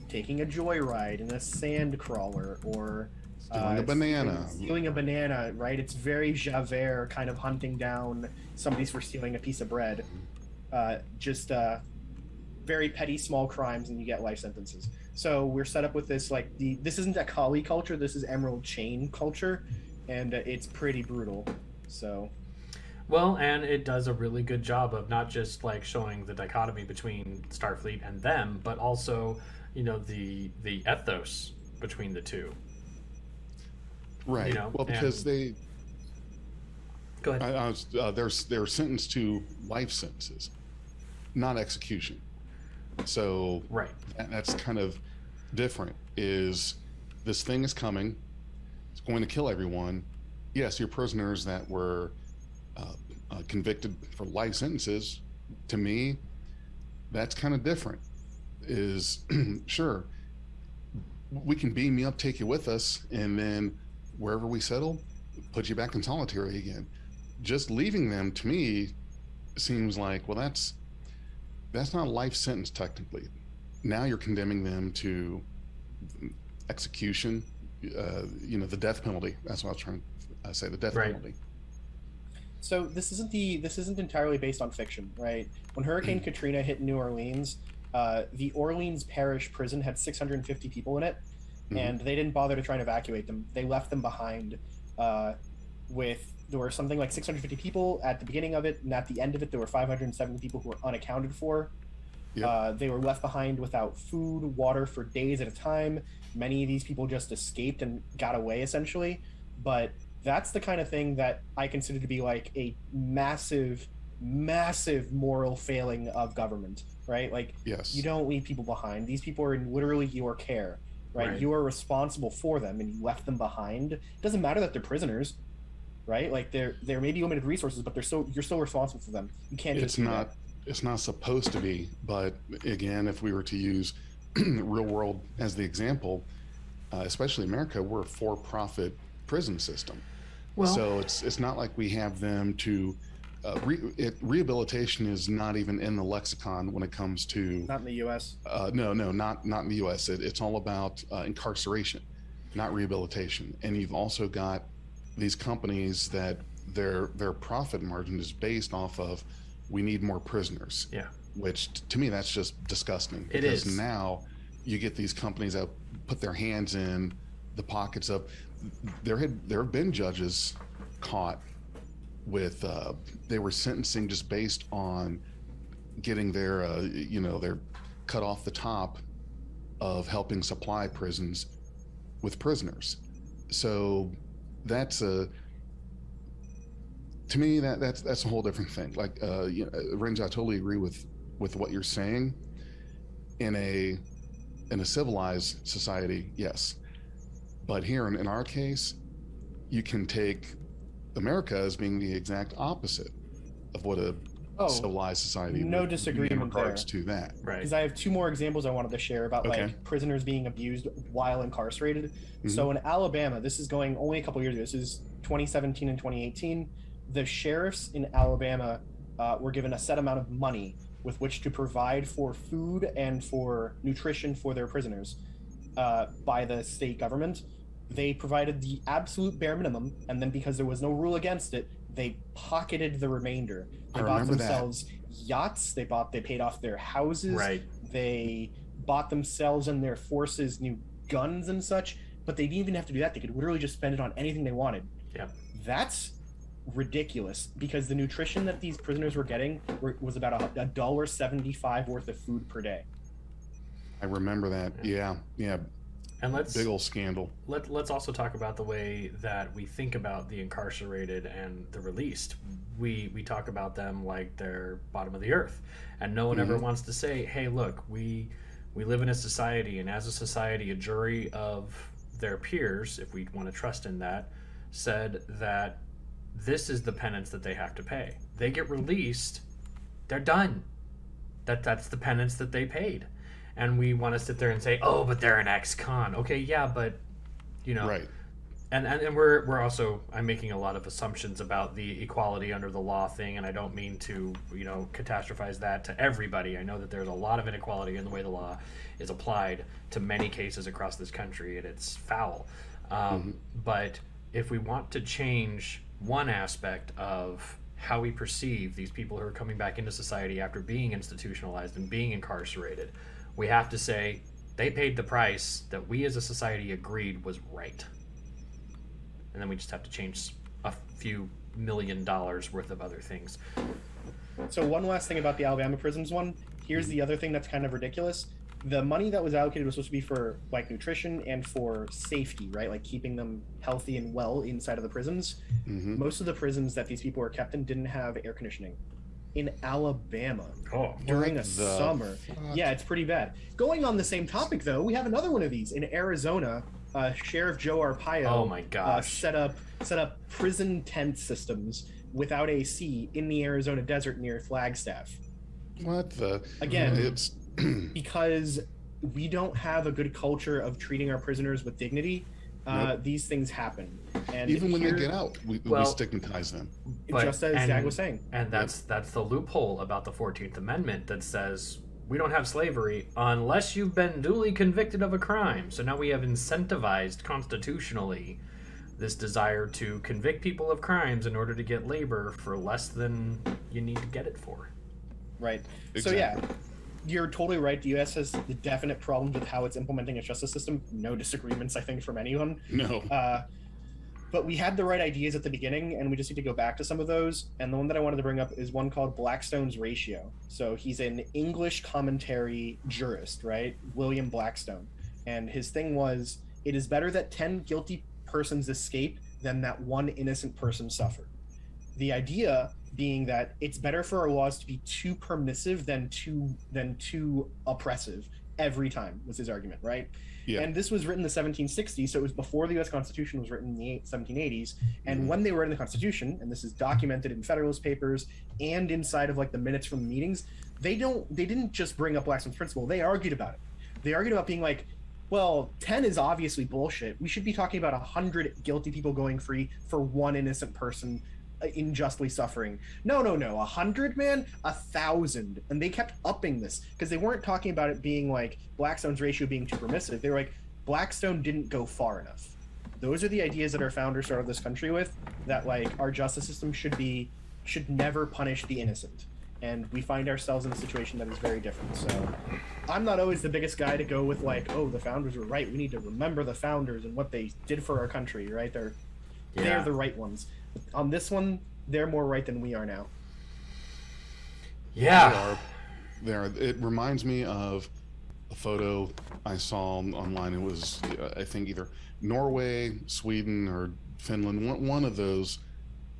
taking a joyride in a sand crawler or Stealing a banana. Stealing a banana, right? It's very Javert kind of hunting down somebody's for stealing a piece of bread. Uh, just uh, very petty, small crimes, and you get life sentences. So we're set up with this like the this isn't a Kali culture. This is Emerald Chain culture, and uh, it's pretty brutal. So Well, and it does a really good job of not just like showing the dichotomy between Starfleet and them, but also, you know, the the ethos between the two. Right. know, well, because they Go ahead. I, I was, uh, they're they're sentenced to life sentences, not execution. So right. that, that's kind of different. Is this thing is coming? It's going to kill everyone. Yes, your prisoners that were uh, uh, convicted for life sentences. To me, that's kind of different. Is sure we can beam you up, take you with us, and then wherever we settle, put you back in solitary again. Just leaving them to me seems like well, that's that's not a life sentence technically. Now you're condemning them to execution. Uh, you know, the death penalty. That's what I was trying to say. The death Right. penalty. so this isn't the this isn't entirely based on fiction, right? When Hurricane Katrina hit New Orleans, uh, the Orleans Parish prison had 650 people in it, Mhm. and they didn't bother to try and evacuate them. They left them behind. Uh, with there were something like 650 people at the beginning of it, and at the end of it, there were 570 people who were unaccounted for. Yep. Uh, they were left behind without food, water for days at a time. Many of these people just escaped and got away, essentially. But that's the kind of thing that I consider to be like a massive, massive moral failing of government, right? Like, Yes. you don't leave people behind. These people are in literally your care, right? Right. You are responsible for them, and you left them behind. It doesn't matter that they're prisoners, right? Like they're there may be limited resources, but they're still you're still responsible for them. You can't. it's just do not that. it's not supposed to be but again if we were to use real world as the example uh, especially america we're a for-profit prison system Well, so it's it's not like we have them to uh, re- it, rehabilitation is not even in the lexicon when it comes to Not in the U.S. uh, no no not not in the us it, it's all about uh, incarceration not rehabilitation and you've also got these companies that their their profit margin is based off of we need more prisoners yeah. which to me that's just disgusting It because is. now you get these companies that put their hands in the pockets of there had there have been judges caught with uh, they were sentencing just based on getting their uh, you know their cut off the top of helping supply prisons with prisoners so that's a to me that that's that's a whole different thing. Like uh you know Range, i totally agree with with what you're saying. In a in a civilized society yes. But here in, in our case you can take america as being the exact opposite of what a Oh, civilized society no would in disagreement regards there. to that Right. because I have two more examples I wanted to share about Okay. like prisoners being abused while incarcerated. Mm-hmm. So in Alabama, this is going only a couple years ago. This is 2017 and 2018. The sheriffs in Alabama uh, were given a set amount of money with which to provide for food and for nutrition for their prisoners uh, by the state government. They provided the absolute bare minimum, and then because there was no rule against it, they pocketed the remainder. They I bought remember that. themselves yachts. They bought. They paid off their houses. Right. They bought themselves and their forces new guns and such. But they didn't even have to do that. They could literally just spend it on anything they wanted. Yeah. That's ridiculous because the nutrition that these prisoners were getting were, was about a- a dollar seventy-five worth of food per day. i remember that yeah yeah And let's big old scandal let, let's also talk about the way that we think about the incarcerated and the released. We we talk about them like they're bottom of the earth, and no one ever Mhm. wants to say, "Hey, look, we we live in a society, and as a society, a jury of their peers, if we want to trust in that, said that this is the penance that they have to pay. They get released, they're done. That that's the penance that they paid." And we want to sit there and say, "Oh, but they're an ex-con." Okay, yeah, but you know, right and, and and we're we're also I'm making a lot of assumptions about the equality under the law thing, and I don't mean to you know catastrophize that to everybody. I know that there's a lot of inequality in the way the law is applied to many cases across this country, and it's foul. Um, But if we want to change one aspect of how we perceive these people who are coming back into society after being institutionalized and being incarcerated, we have to say they paid the price that we as a society agreed was right. And then we just have to change a few million dollars worth of other things. So one last thing about the Alabama prisons one. Here's the other thing that's kind of ridiculous. The money that was allocated was supposed to be for like nutrition and for safety, right? Like keeping them healthy and well inside of the prisons. hmm Most of the prisons that these people were kept in didn't have air conditioning. In Alabama, Oh, during a the summer. fuck? Yeah, it's pretty bad. Going on the same topic though, we have another one of these in Arizona. Uh, Sheriff Joe Arpaio oh my uh, set up set up prison tent systems without AC in the Arizona desert near Flagstaff What the? Again, it's because we don't have a good culture of treating our prisoners with dignity. Uh, Nope. These things happen, and even when here- they get out, we, we stigmatize them. But- just as and- Zach was saying, And that's that's the loophole about the Fourteenth Amendment that says we don't have slavery unless you've been duly convicted of a crime. So now we have incentivized constitutionally this desire to convict people of crimes in order to get labor for less than you need to get it for. right? Exactly. So yeah, you're totally right. The U.S. has the definite problems with how it's implementing its justice system. No disagreements, I think, from anyone. No. Uh, but we had the right ideas at the beginning, and we just need to go back to some of those. And the one that I wanted to bring up is one called Blackstone's Ratio. So he's an English commentary jurist, right? William Blackstone. And his thing was it is better that 10 guilty persons escape than that one innocent person suffer. The idea being that it's better for our laws to be too permissive than too than too oppressive every time was his argument, right? Yeah. And this was written in the 1760s, so it was before the U.S. Constitution was written in the 1780s. And Mhm. when they were in the Constitution, and this is documented in Federalist Papers and inside of like the minutes from the meetings, they don't they didn't just bring up Blackstone's principle. They argued about it. They argued about being like, well, 10 is obviously bullshit. We should be talking about 100 guilty people going free for one innocent person Uh, unjustly suffering. No, no, no. A hundred, man, a thousand, and they kept upping this because they weren't talking about it being like Blackstone's ratio being too permissive. They were like Blackstone didn't go far enough. Those are the ideas that our founders started this country with. That like our justice system should be should never punish the innocent, and we find ourselves in a situation that is very different. So, I'm not always the biggest guy to go with like, oh, the founders were right. We need to remember the founders and what they did for our country. Right? They're Yeah. they're the right ones. On this one, they're more right than we are now. They Yeah. are. They are. It reminds me of a photo I saw online. It was, I think, either Norway, Sweden, or Finland. One, one of those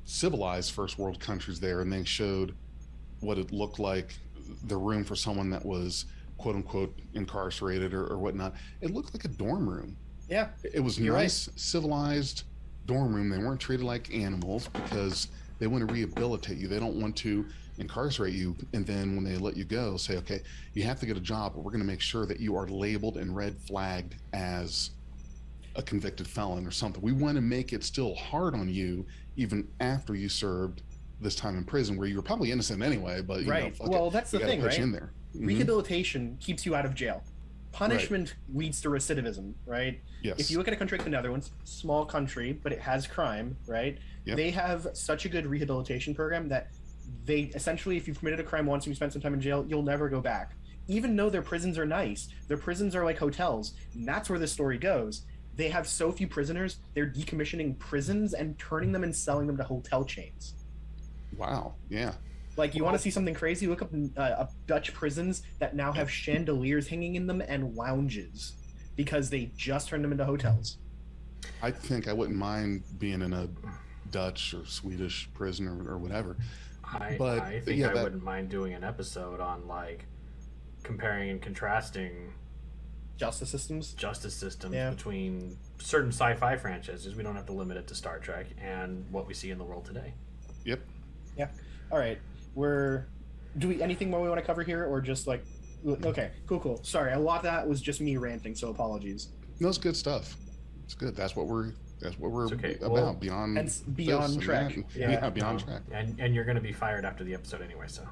civilized first world countries there, and they showed what it looked like the room for someone that was quote unquote incarcerated or, or whatnot. It looked like a dorm room. Yeah, It was You're right. nice, civilized dorm room. They weren't treated like animals because they want to rehabilitate you. They don't want to incarcerate you and then when they let you go, say, okay, you have to get a job, but we're going to make sure that you are labeled and red flagged as a convicted felon or something. We want to make it still hard on you even after you served this time in prison where you were probably innocent anyway, but you know, right. fuck Well, it. that's the thing, right? you in there. Mhm. Rehabilitation keeps you out of jail. Punishment leads to recidivism, right? Yes. If you look at a country like the Netherlands, small country, but it has crime, right? Yep. They have such a good rehabilitation program that they essentially, if you've committed a crime once and you spent some time in jail, you'll never go back. Even though their prisons are nice, their prisons are like hotels. And that's where this story goes. They have so few prisoners, they're decommissioning prisons and turning them and selling them to hotel chains. wow. Yeah. Like you want to see something crazy? Look up uh, up Dutch prisons that now have chandeliers hanging in them and lounges because they just turned them into hotels. I think I wouldn't mind being in a Dutch or Swedish prison or, or whatever. I, But, I think yeah, I that- wouldn't mind doing an episode on like comparing and contrasting Justice systems. justice systems Yeah. between certain sci-fi franchises. We don't have to limit it to Star Trek and what we see in the world today. Yep. Yeah. All right, we're. Do we anything more we want to cover here, or just like? Okay, cool, cool. Sorry, a lot of that was just me ranting, so apologies. No, it's good stuff. It's good. That's what we're That's what we're okay. about. Well, beyond and s- this beyond and track. that. Yeah. Yeah, beyond No. track. And and you're going to be fired after the episode anyway. So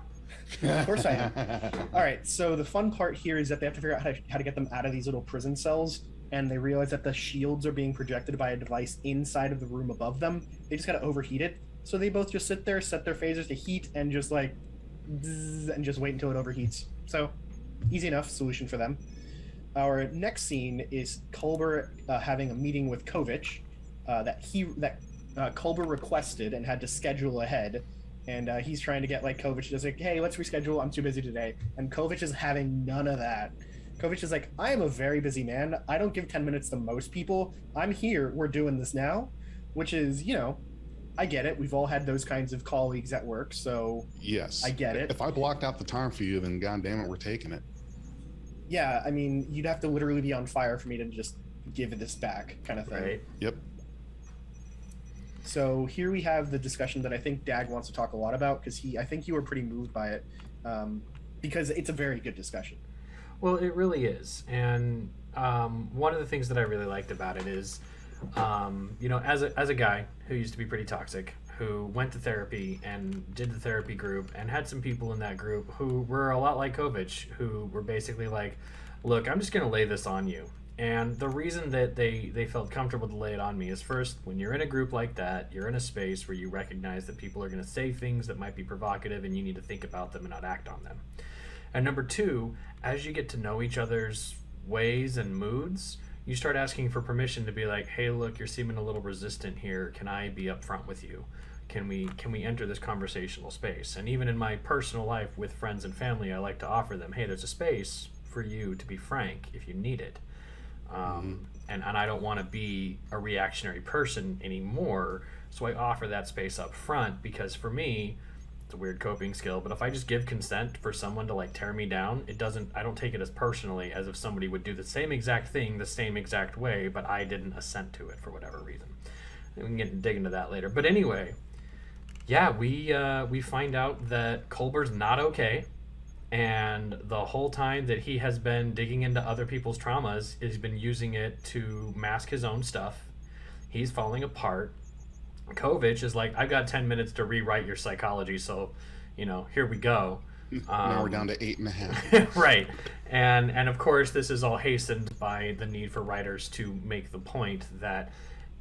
Of course I am. All right, so the fun part here is that they have to figure out how to, how to get them out of these little prison cells, and they realize that the shields are being projected by a device inside of the room above them. They just gotta overheat it. So they both just sit there, set their phasers to heat, and just like, and just wait until it overheats. So, easy enough solution for them. Our next scene is Culber uh, having a meeting with Kovich uh, that he that uh, Culber requested and had to schedule ahead and uh, he's trying to get like Kovich to just like, hey, let's reschedule. I'm too busy today. And Kovich is having none of that. Kovich is like, I am a very busy man. I don't give 10 minutes to most people. I'm here. We're doing this now, which is, you know, I get it. We've all had those kinds of colleagues at work. So yes. I get it. If I blocked out the time for you, then god damn it, we're taking it. yeah, I mean, you'd have to literally be on fire for me to just give this back kind of thing. right. Yep. So here we have the discussion that I think Dag wants to talk a lot about because he, I think you were pretty moved by it um, because it's a very good discussion. Well, it really is. And um, one of the things that I really liked about it is, um, you know, as a, as a guy who used to be pretty toxic, who went to therapy and did the therapy group and had some people in that group who were a lot like Kovich, who were basically like, look, I'm just going to lay this on you. And the reason that they, they felt comfortable to lay it on me is first, when you're in a group like that, you're in a space where you recognize that people are going to say things that might be provocative and you need to think about them and not act on them. And number two, as you get to know each other's ways and moods, you start asking for permission to be like, "Hey, look, you're seeming a little resistant here. Can I be upfront with you? Can we can we enter this conversational space?" And even in my personal life with friends and family, I like to offer them, "Hey, there's a space for you to be frank if you need it." Um, and, and I don't want to be a reactionary person anymore, so I offer that space up front because for me, it's a weird coping skill but if i just give consent for someone to like tear me down it doesn't i don't take it as personally as if somebody would do the same exact thing the same exact way but i didn't assent to it for whatever reason. We can get dig into that later. But anyway yeah we uh, we find out that Culber's not okay and the whole time that he has been digging into other people's traumas he's been using it to mask his own stuff. He's falling apart Kovich is like, I've got 10 minutes to rewrite your psychology, so, you know, here we go. now we're Um, down to eight and a half. right. And and of course this is all hastened by the need for writers to make the point that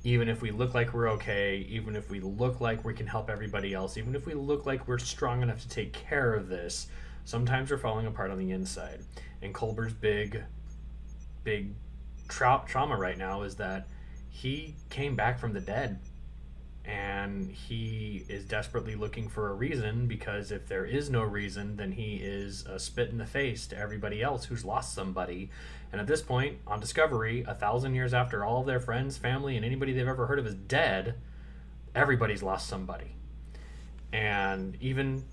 even if we look like we're okay, even if we look like we can help everybody else, even if we look like we're strong enough to take care of this, sometimes we're falling apart on the inside. And Culber's big big tra- trauma right now is that he came back from the dead and he is desperately looking for a reason because if there is no reason then he is a spit in the face to everybody else who's lost somebody. And at this point on discovery a thousand years after all of their friends family and anybody they've ever heard of is dead everybody's lost somebody. And even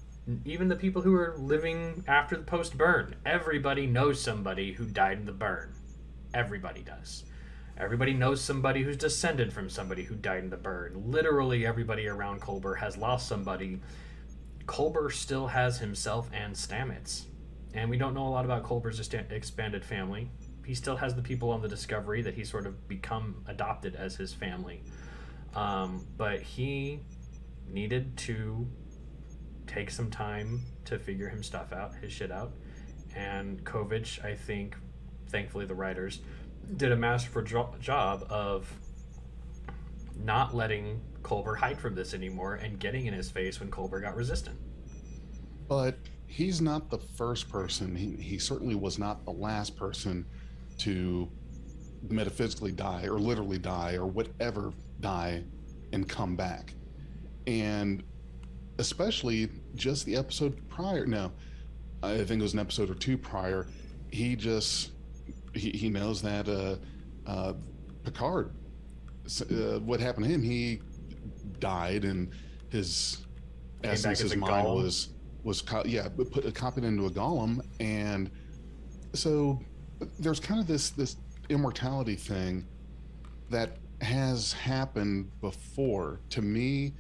even the people who are living after the post burn everybody knows somebody who died in the burn. Everybody does Everybody knows somebody who's descended from somebody who died in the burn. Literally everybody around Culber has lost somebody. Culber still has himself and Stamets. And we don't know a lot about Culber's ext- expanded family. He still has the people on the Discovery that he sort of become adopted as his family. Um, but he needed to take some time to figure him stuff out, his shit out. And Kovich, I think, thankfully the writers, did a masterful jo- job of not letting Culber hide from this anymore and getting in his face when Culber got resistant. But he's not the first person. He, he certainly was not the last person to metaphysically die or literally die or whatever die and come back. And especially just the episode prior. No, I think it was an episode or two prior. He just he, he knows that uh, uh, Picard. Uh, what happened to him? He died, and his Came essence, his mind golem. was was co- yeah put a copied into a golem, and so there's kind of this this immortality thing that has happened before. To me,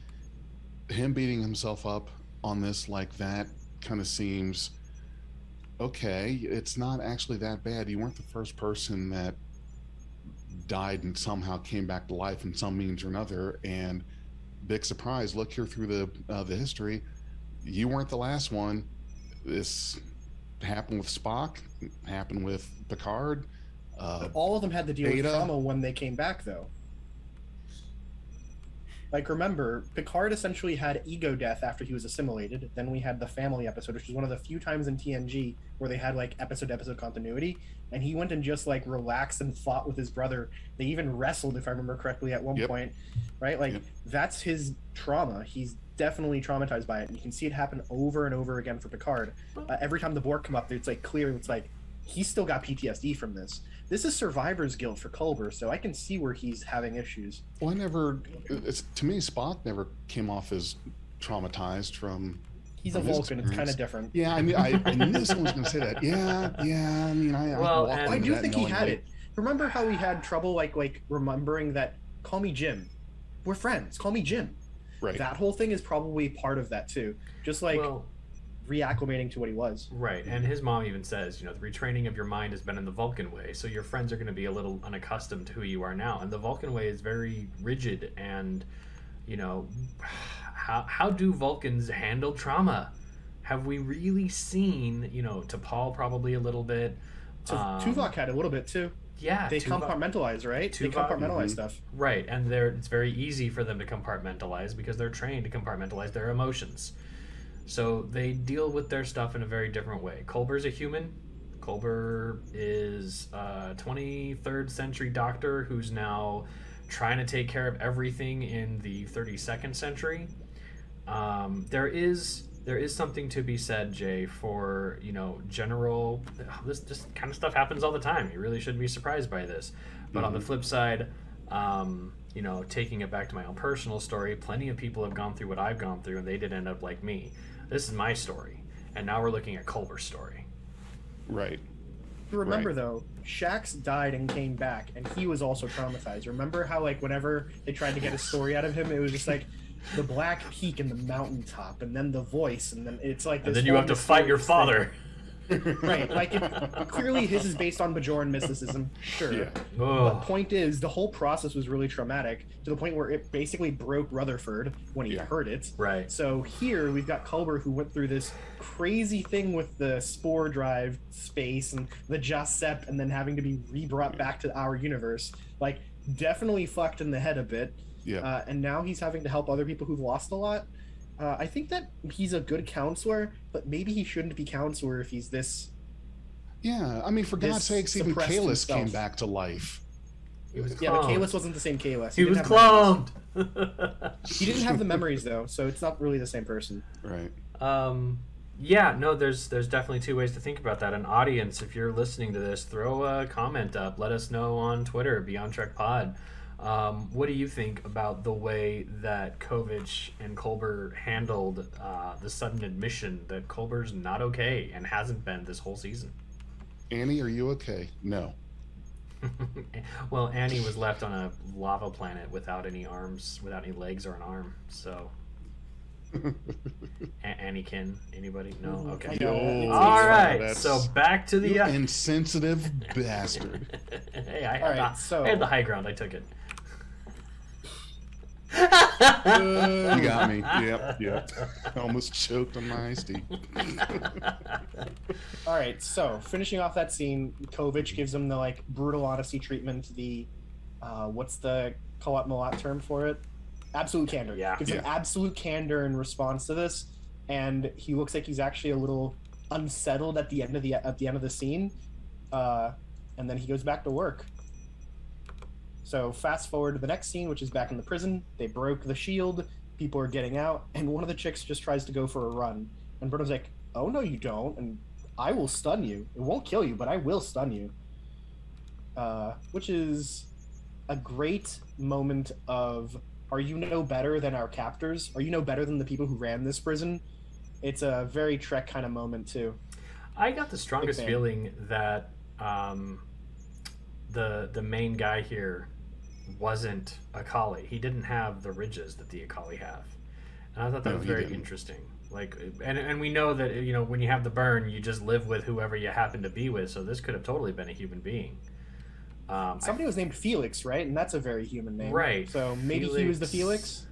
him beating himself up on this like that kind of seems okay. It's not actually that bad. You weren't the first person that died and somehow came back to life in some means or another. And big surprise, look here through the uh, the history, you weren't the last one. This happened with Spock, happened with Picard. Uh, All of them had to deal Beta. with trauma when they came back, though. Like, remember, Picard essentially had ego death after he was assimilated. Then we had the family episode, which is one of the few times in TNG where they had like episode to episode continuity. And he went and just like relaxed and fought with his brother. They even wrestled, if I remember correctly, at one Yep. point. Right? Like, Yep. that's his trauma. He's definitely traumatized by it. And you can see it happen over and over again for Picard. Uh, every time the Borg come up, it's like clear. It's like he's still got PTSD from this. This is survivor's guilt for Culber, so I can see where he's having issues. well, I never, it's, to me, Spock never came off as traumatized from. He's a From his Vulcan. It's kind of different. Yeah, I mean, I, I knew someone was going to say that. Yeah, yeah. I mean, I, Well, I, I do think he had like, it. Remember how he had trouble like like remembering that? Call me Jim. We're friends. Call me Jim. Right. That whole thing is probably part of that too. Just like well, reacclimating to what he was. right. And his mom even says, you know, the retraining of your mind has been in the Vulcan way, so your friends are going to be a little unaccustomed to who you are now. And the Vulcan way is very rigid and, you know, how how do Vulcans handle trauma? Have we really seen, you know, T'Pol probably a little bit. So um, Tuvok had a little bit too. Yeah, They compartmentalize, right? they compartmentalize Mhm. stuff. Right, and they're it's very easy for them to compartmentalize because they're trained to compartmentalize their emotions. So they deal with their stuff in a very different way. Culber's a human. Culber is a 23rd century doctor who's now trying to take care of everything in the 32nd century. Um, there is there is something to be said, Jay, for you know general. This this kind of stuff happens all the time. You really shouldn't be surprised by this. But on the flip side, um, you know, taking it back to my own personal story, plenty of people have gone through what I've gone through, and they did end up like me. This is my story, and now we're looking at Culber's story. Right. Remember Right. though, Shaxs died and came back, and he was also traumatized. Remember how like whenever they tried to get a story out of him, it was just like the black peak and the mountaintop, and then the voice, and then it's like. And then you have to fight your father. thing. Right? Like it, clearly his is based on Bajoran mysticism, sure. Yeah. But point is, the whole process was really traumatic to the point where it basically broke Rutherford when he Yeah. heard it. right. So here we've got Culber who went through this crazy thing with the spore drive space and the JahSepp and then having to be re-brought back to our universe. Like definitely fucked in the head a bit. Yeah. Uh, and now he's having to help other people who've lost a lot. Uh, I think that he's a good counselor, but maybe he shouldn't be counselor if he's this. yeah. I mean, for God's sakes, even suppressed Kahless came back to life. He was Yeah, but cloned. Kahless wasn't the same Kahless. He was didn't have cloned. He didn't have the memories though, so it's not really the same person. Right. Um, yeah, no, there's there's definitely two ways to think about that. An audience, if you're listening to this, throw a comment up. Let us know on Twitter, Beyond Trek Pod. Um, what do you think about the way that Kovich and Culber handled uh, the sudden admission that Culber's not okay and hasn't been this whole season? Annie, are you okay? No. well, Annie was left on a lava planet without any arms, without any legs or an arm. So, a- Anniekin, anybody? No. Okay. I know. Yo. All that's- so back to the. You Uh, insensitive bastard. hey, I had, All right, the, so- I had the high ground. I took it. You got me. Yep, yep. I almost choked on my iced tea. All right, so finishing off that scene, Kovich gives him the like brutal honesty treatment. The uh, what's the Qowat Milat term for it? Absolute candor. Yeah. gives him absolute candor in response to this, and he looks like he's actually a little unsettled at the end of the at the end of the scene, uh, and then he goes back to work. So fast forward to the next scene, which is back in the prison. They broke the shield. People are getting out, and one of the chicks just tries to go for a run. And Bruno's like, "Oh no, you don't!" And I will stun you. It won't kill you, but I will stun you. Uh, which is a great moment of are you no better than our captors? Are you no better than the people who ran this prison? It's a very Trek kind of moment too. I got the strongest feeling that um, the the main guy here wasn't Akaali. He didn't have the ridges that the Akaali have, and I thought that No, was very didn't. interesting. Like, and and we know that you know when you have the burn, you just live with whoever you happen to be with. So this could have totally been a human being. Um, I Somebody was named Felix, right? And that's a very human name. Right. So maybe he was the Felix.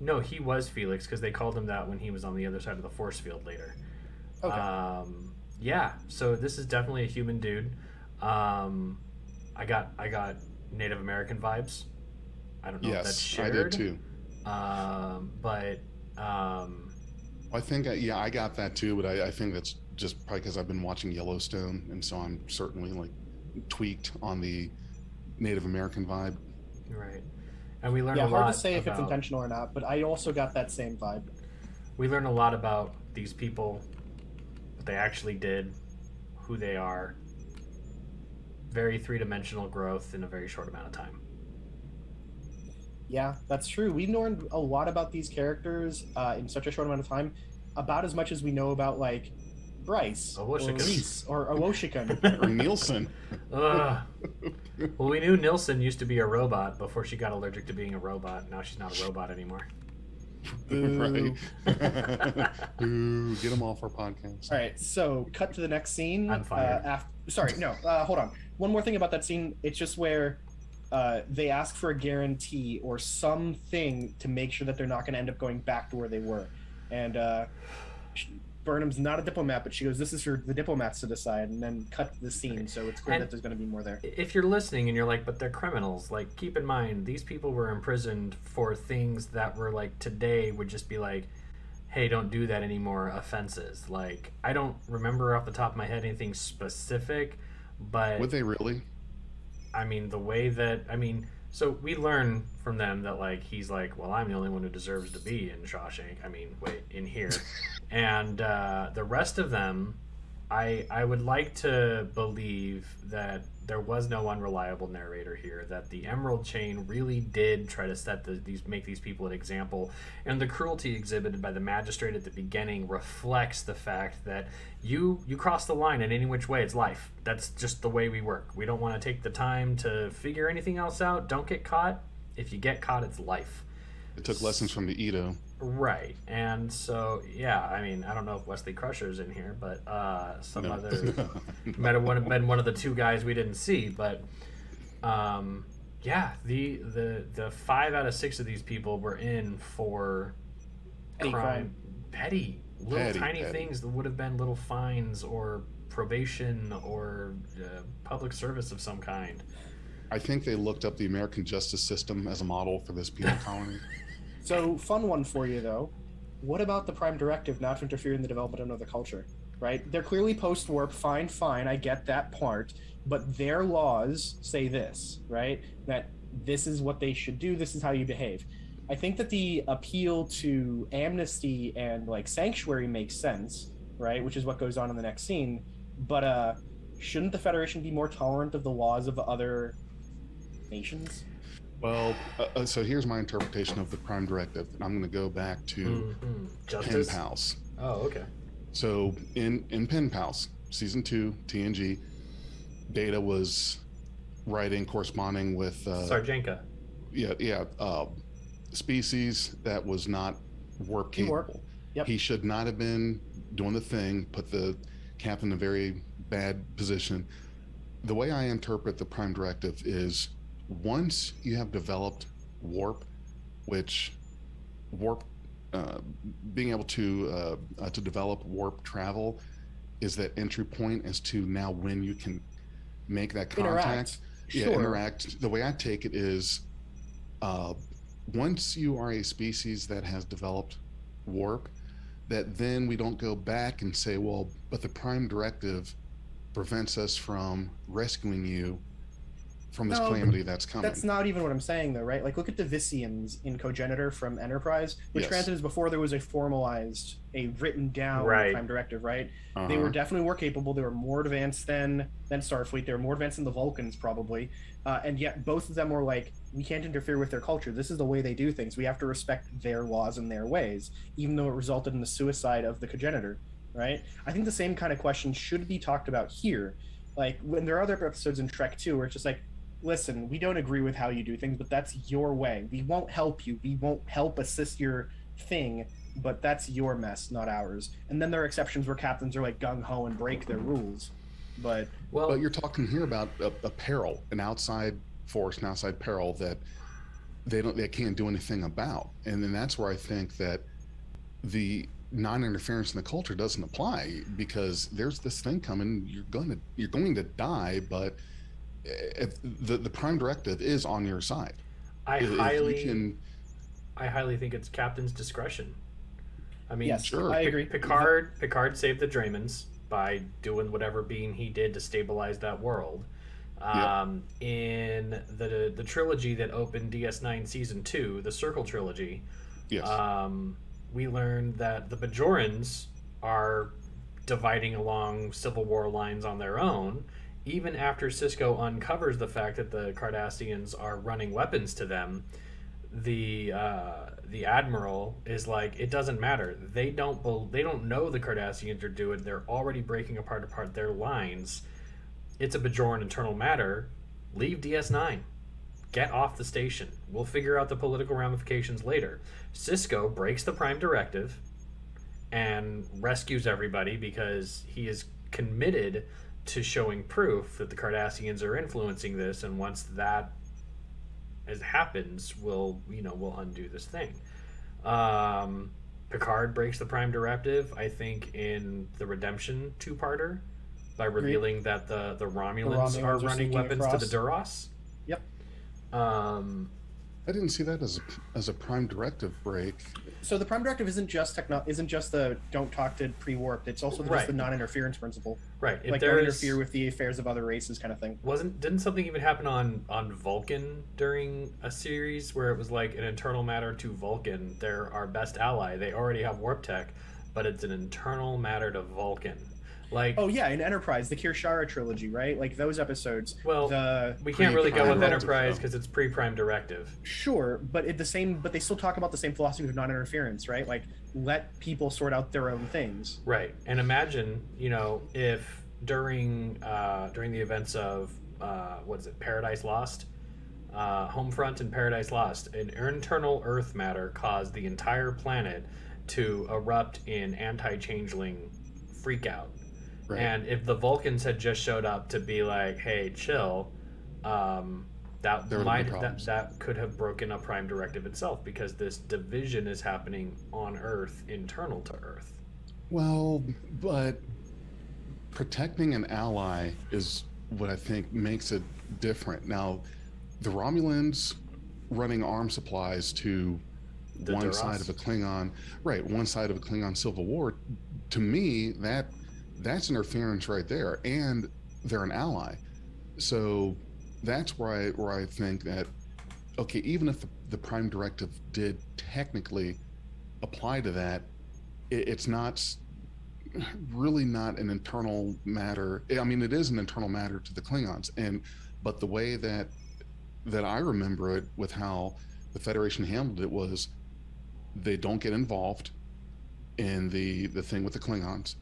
No, he was Felix because they called him that when he was on the other side of the force field later. Okay. Um, yeah, so this is definitely a human dude. Um, I got I got Native American vibes. I don't know if that's Yes, I did too. Um, but um, I think, I, yeah, I got that too, but I, I think that's just probably because I've been watching Yellowstone, and so I'm certainly like tweaked on the Native American vibe. right, and we learn yeah, a hard to say if it's intentional or not, but I also got that same vibe. we learn a lot about these people, what they actually did, who they are. Very three dimensional growth in a very short amount of time. Yeah, that's true. We've learned a lot about these characters uh, in such a short amount of time, about as much as we know about like Bryce or Rhys or Owosekun. Or Nilsson. Ugh. well, we knew Nilsson used to be a robot before she got allergic to being a robot. Now she's not a robot anymore. Boo. right. Ooh, get them off our podcast. All right, so cut to the next scene. I'm fired. Uh, af- sorry, no. Uh, hold on. One more thing about that scene. It's just where uh, they ask for a guarantee or something to make sure that they're not going to end up going back to where they were. And uh, Burnham's not a diplomat, but she goes, "This is for the diplomats to decide." And then cut the scene, so it's clear And- that there's going to be more there. If you're listening and you're like, but they're criminals, like, keep in mind, these people were imprisoned for things that were like today would just be like, hey, don't do that anymore offenses. Like, I don't remember off the top of my head anything specific, but Would they really? I mean, the way that I mean, so we learn from them that like he's like, well, I'm the only one who deserves to be in Shawshank. I mean, wait, in here, and uh, the rest of them, I I would like to believe that there was no unreliable narrator here. That the Emerald Chain really did try to set the, these make these people an example, and the cruelty exhibited by the magistrate at the beginning reflects the fact that you you cross the line in any which way. It's life. That's just the way we work. We don't want to take the time to figure anything else out. Don't get caught. If you get caught it's life. It took lessons from the Edo. Right and so yeah i mean i don't know if wesley crusher's in here but uh some No. other might have one- been one of the two guys we didn't see but um yeah the the the five out of six of these people were in for Petty crime crime. petty little Petty, tiny petty. things that would have been little fines or probation or uh, public service of some kind I think they looked up the American justice system as a model for this penal colony. So, fun one for you though. What about the Prime Directive not to interfere in the development of another culture? Right? They're clearly post warp. Fine, fine. I get that part. But their laws say this, right? That this is what they should do. This is how you behave. I think that the appeal to amnesty and like sanctuary makes sense, right? Which is what goes on in the next scene. But uh, shouldn't the Federation be more tolerant of the laws of other nations? Well, uh, uh, so here's my interpretation of the Prime Directive. and I'm going to go back to Mhm. Pen Pals. oh okay So in in Pen Pals, season two, TNG, Data was writing, corresponding with uh, sarjenka yeah yeah uh, species that was not warp Teamwork. capable. Yep. He should not have been doing the thing, put the captain in a very bad position. The way I interpret the Prime Directive is once you have developed warp, which warp uh, being able to uh, uh, to develop warp travel is that entry point as to now when you can make that contact Interact. yeah, Sure. interact. The way I take it is, uh, once you are a species that has developed warp, that then we don't go back and say, well, but the prime directive prevents us from rescuing you from this No, calamity that's coming. That's not even what I'm saying, though, right? Like, look at the Vissians in Cogenitor from Enterprise, which, Yes. granted, is before there was a formalized, a written down Right. Prime Directive, right? They Uh-huh. were definitely more capable. They were more advanced than than Starfleet. They were more advanced than the Vulcans, probably. Uh, and yet, both of them were like, we can't interfere with their culture. This is the way they do things. We have to respect their laws and their ways, even though it resulted in the suicide of the Cogenitor, right? I think the same kind of question should be talked about here. Like, when there are other episodes in Trek 2 where it's just like, listen, we don't agree with how you do things, but that's your way. We won't help you. We won't help assist your thing, but that's your mess, not ours. And then there are exceptions where captains are like gung ho and break their rules. But Well, But you're talking here about a, a peril, an outside force, an outside peril that they don't, they can't do anything about, and then that's where I think that the non-interference in the culture doesn't apply because there's this thing coming. You're going to you're going to die, but if the the prime directive is on your side. I If- if you highly, can- I highly think it's captain's discretion. I mean, yes, sure. I agree. Picard Picard saved the Dremans by doing whatever being he did to stabilize that world. Um, In the the trilogy that opened DS9 season two, the Circle trilogy, yes, um, we learned that the Bajorans are dividing along Civil War lines on their own. Even after Sisko uncovers the fact that the Cardassians are running weapons to them, the uh, the admiral is like, it doesn't matter. They don't bel they don't know the Cardassians are doing. It. They're already breaking apart apart their lines. It's a Bajoran internal matter. Leave DS9 get off the station. We'll figure out the political ramifications later. Sisko breaks the Prime Directive and rescues everybody because he is committed to showing proof that the Cardassians are influencing this, and once that as happens, we'll you know we'll undo this thing. Um, Picard breaks the Prime Directive, I think, in the Redemption two-parter by revealing that the the Romulans, Romulans are are running weapons to the. Duras. Yep. Um, I didn't see that as a, as a prime directive break. So the prime directive isn't just techno- isn't just the don't talk to pre-warped. It's also Right. just the non-interference principle, right. If like don't there's interfere with the affairs of other races, kind of thing. wasn't didn't something even happen on on Vulcan during a series where it was like an internal matter to Vulcan. They're our best ally. They already have warp tech, but it's an internal matter to Vulcan. Like Oh yeah, in Enterprise, the Kirshara trilogy, right? Like those episodes. Well, the we can't really go with Enterprise because it's pre-Prime Directive. Sure, but it the same. But they still talk about the same philosophy of non-interference, right? Like let people sort out their own things. Right. And imagine, you know, if during uh, during the events of uh, what is it, Paradise Lost, uh, Homefront and Paradise Lost, an internal Earth matter caused the entire planet to erupt in anti-changeling freakout. Right. And if the Vulcans had just showed up to be like, "Hey, chill," um, that might that, that could have broken a Prime Directive itself because this division is happening on Earth, internal to Earth. Well, but protecting an ally is what I think makes it different. Now, the Romulans running arm supplies to The one Duras. side of a Klingon, right? One side of a Klingon civil war. To me, that that's interference right there, and they're an ally. So that's where I where I think that okay, even if the, the Prime Directive did technically apply to that, it, it's not really not an internal matter. I mean, it is an internal matter to the Klingons, and but the way that that I remember it with how the Federation handled it was they don't get involved in the the thing with the Klingons,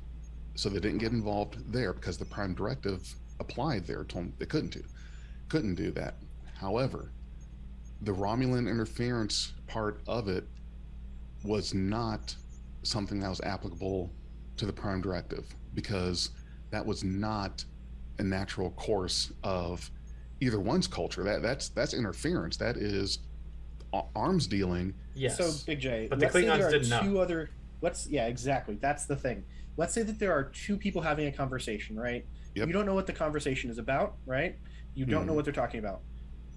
so they didn't get involved there because the Prime Directive applied there. Told them they couldn't do, couldn't do that. However, the Romulan interference part of it was not something that was applicable to the Prime Directive because that was not a natural course of either one's culture. That that's that's interference. That is arms dealing. Yes. So Big J, But the let's say Klingons there are didn't know. two other. Let's yeah, exactly. That's the thing. Let's say that there are two people having a conversation, right? Yep. You don't know what the conversation is about, right? You don't know Mhm. what they're talking about.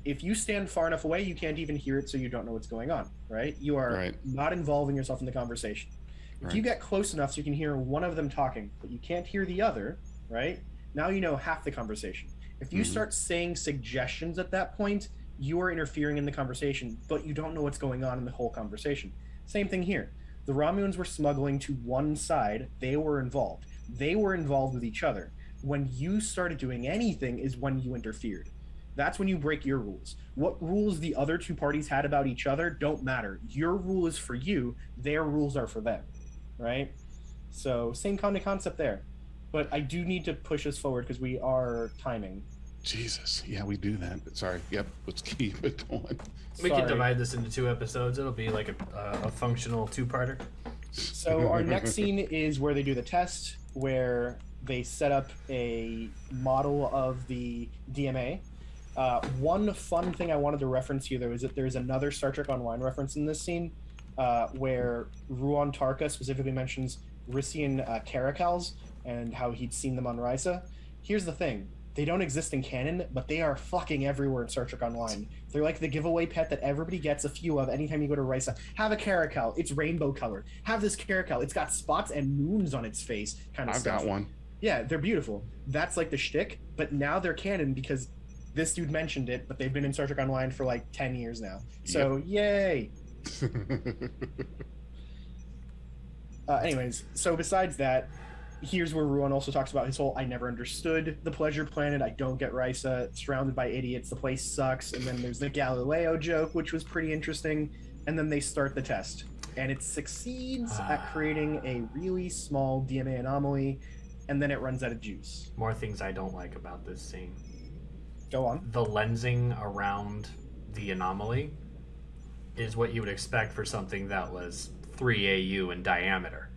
If you stand far enough away, you can't even hear it, so you don't know what's going on, right? You are Right. not involving yourself in the conversation. If you get close enough so you can hear one of them talking, but you can't hear the other, right? Now you know half the conversation. If you Mhm. start saying suggestions at that point, you are interfering in the conversation, but you don't know what's going on in the whole conversation. Same thing here. The Romulans were smuggling to one side, they were involved. They were involved with each other. When you started doing anything is when you interfered. That's when you break your rules. What rules the other two parties had about each other don't matter. Your rule is for you, their rules are for them. Right? So, same kind of concept there. But I do need to push us forward because we are timing. Jesus, yeah, we do that. Sorry. Yep. Let's keep it going. we can divide this into two episodes. It'll be like a, uh, a functional two-parter. So our next scene is where they do the test, where they set up a model of the DMA. Uh, one fun thing I wanted to reference here, though, is that there's another Star Trek Online reference in this scene uh, where Ruon Tarka specifically mentions Risian uh, Caracals and how he'd seen them on Risa. Here's the thing they don't exist in canon, but they are fucking everywhere in Star Trek Online. They're like the giveaway pet that everybody gets a few of anytime you go to Risa. Have a Caracal, it's rainbow colored. Have this Caracal, it's got spots and moons on its face, kind of I've stuff. got one. Yeah, they're beautiful. That's like the shtick, but now they're canon because this dude mentioned it, but they've been in Star Trek Online for like 10 years now. So, yay! Uh, anyways, so besides that, here's where Ruon also talks about his whole I never understood the pleasure planet. I don't get Risa. Uh, surrounded by idiots. The place sucks. And then there's the Galileo joke, which was pretty interesting. And then they start the test. And it succeeds at ah. creating a really small DMA anomaly. And then it runs out of juice. More things I don't like about this scene. Go on. The lensing around the anomaly is what you would expect for something that was 3 AU in diameter.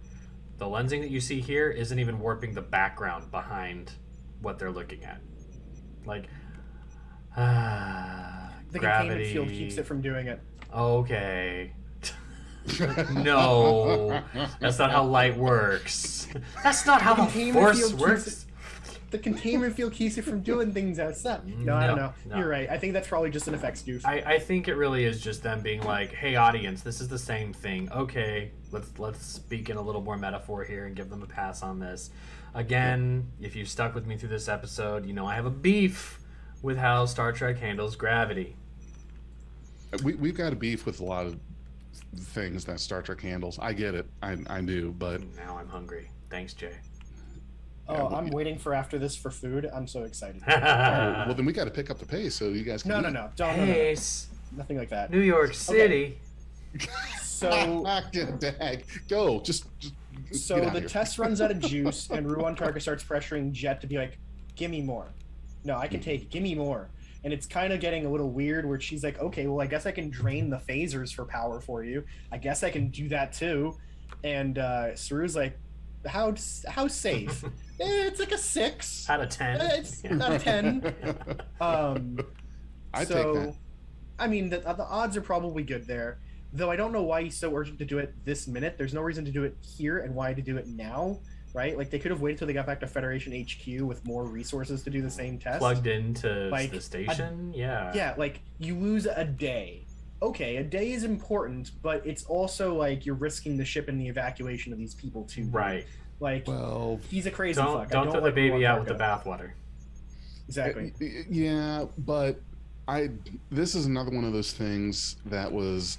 The lensing that you see here isn't even warping the background behind what they're looking at. Like, ah, The gravity. containment field keeps it from doing it. Okay. no, that's not how light works. That's not how The the force field keeps works. The containment field keeps it from doing things outside. No, I don't know. no. You're right. I think that's probably just an effects goof. I, I think it really is just them being like, "Hey, audience, this is the same thing. Okay, let's let's speak in a little more metaphor here and give them a pass on this." Again, if you've stuck with me through this episode, you know I have a beef with how Star Trek handles gravity. Uh, we, we've got a beef with a lot of things that Star Trek handles. I get it. I, I do. But Now I'm hungry. Thanks, Jay. Oh, well, I'm you- waiting for after this for food. I'm so excited. oh, well, then we got to pick up the pace so you guys can. No, no, eat. no. Don't. No, no, no. Pace, Nothing like that. New York City. So, Dag, go. Just, just so the here. test runs out of juice, and Ruon Tarka starts pressuring Jet to be like, "Give me more." No, I can take it. Give me more. And it's kind of getting a little weird where she's like, "Okay, well, I guess I can drain the phasers for power for you. I guess I can do that too." And uh, Saru's like, "How how safe?" Eh, it's like a six. Out of ten. Eh, It's not a ten. Um, I'd so, take that. I mean, the, the odds are probably good there. Though I don't know why he's so urgent to do it this minute. There's no reason to do it here and why to do it now, right? Like they could have waited till they got back to Federation HQ with more resources to do the same test. Plugged into Like, the station. yeah. Yeah, like you lose a day. Okay, a day is important, but it's also like you're risking the ship and the evacuation of these people too. Right. Like Well, he's a crazy Don't fuck. I don't throw like the baby out with the bathwater. Exactly. y- y- yeah, but I. This is another one of those things that was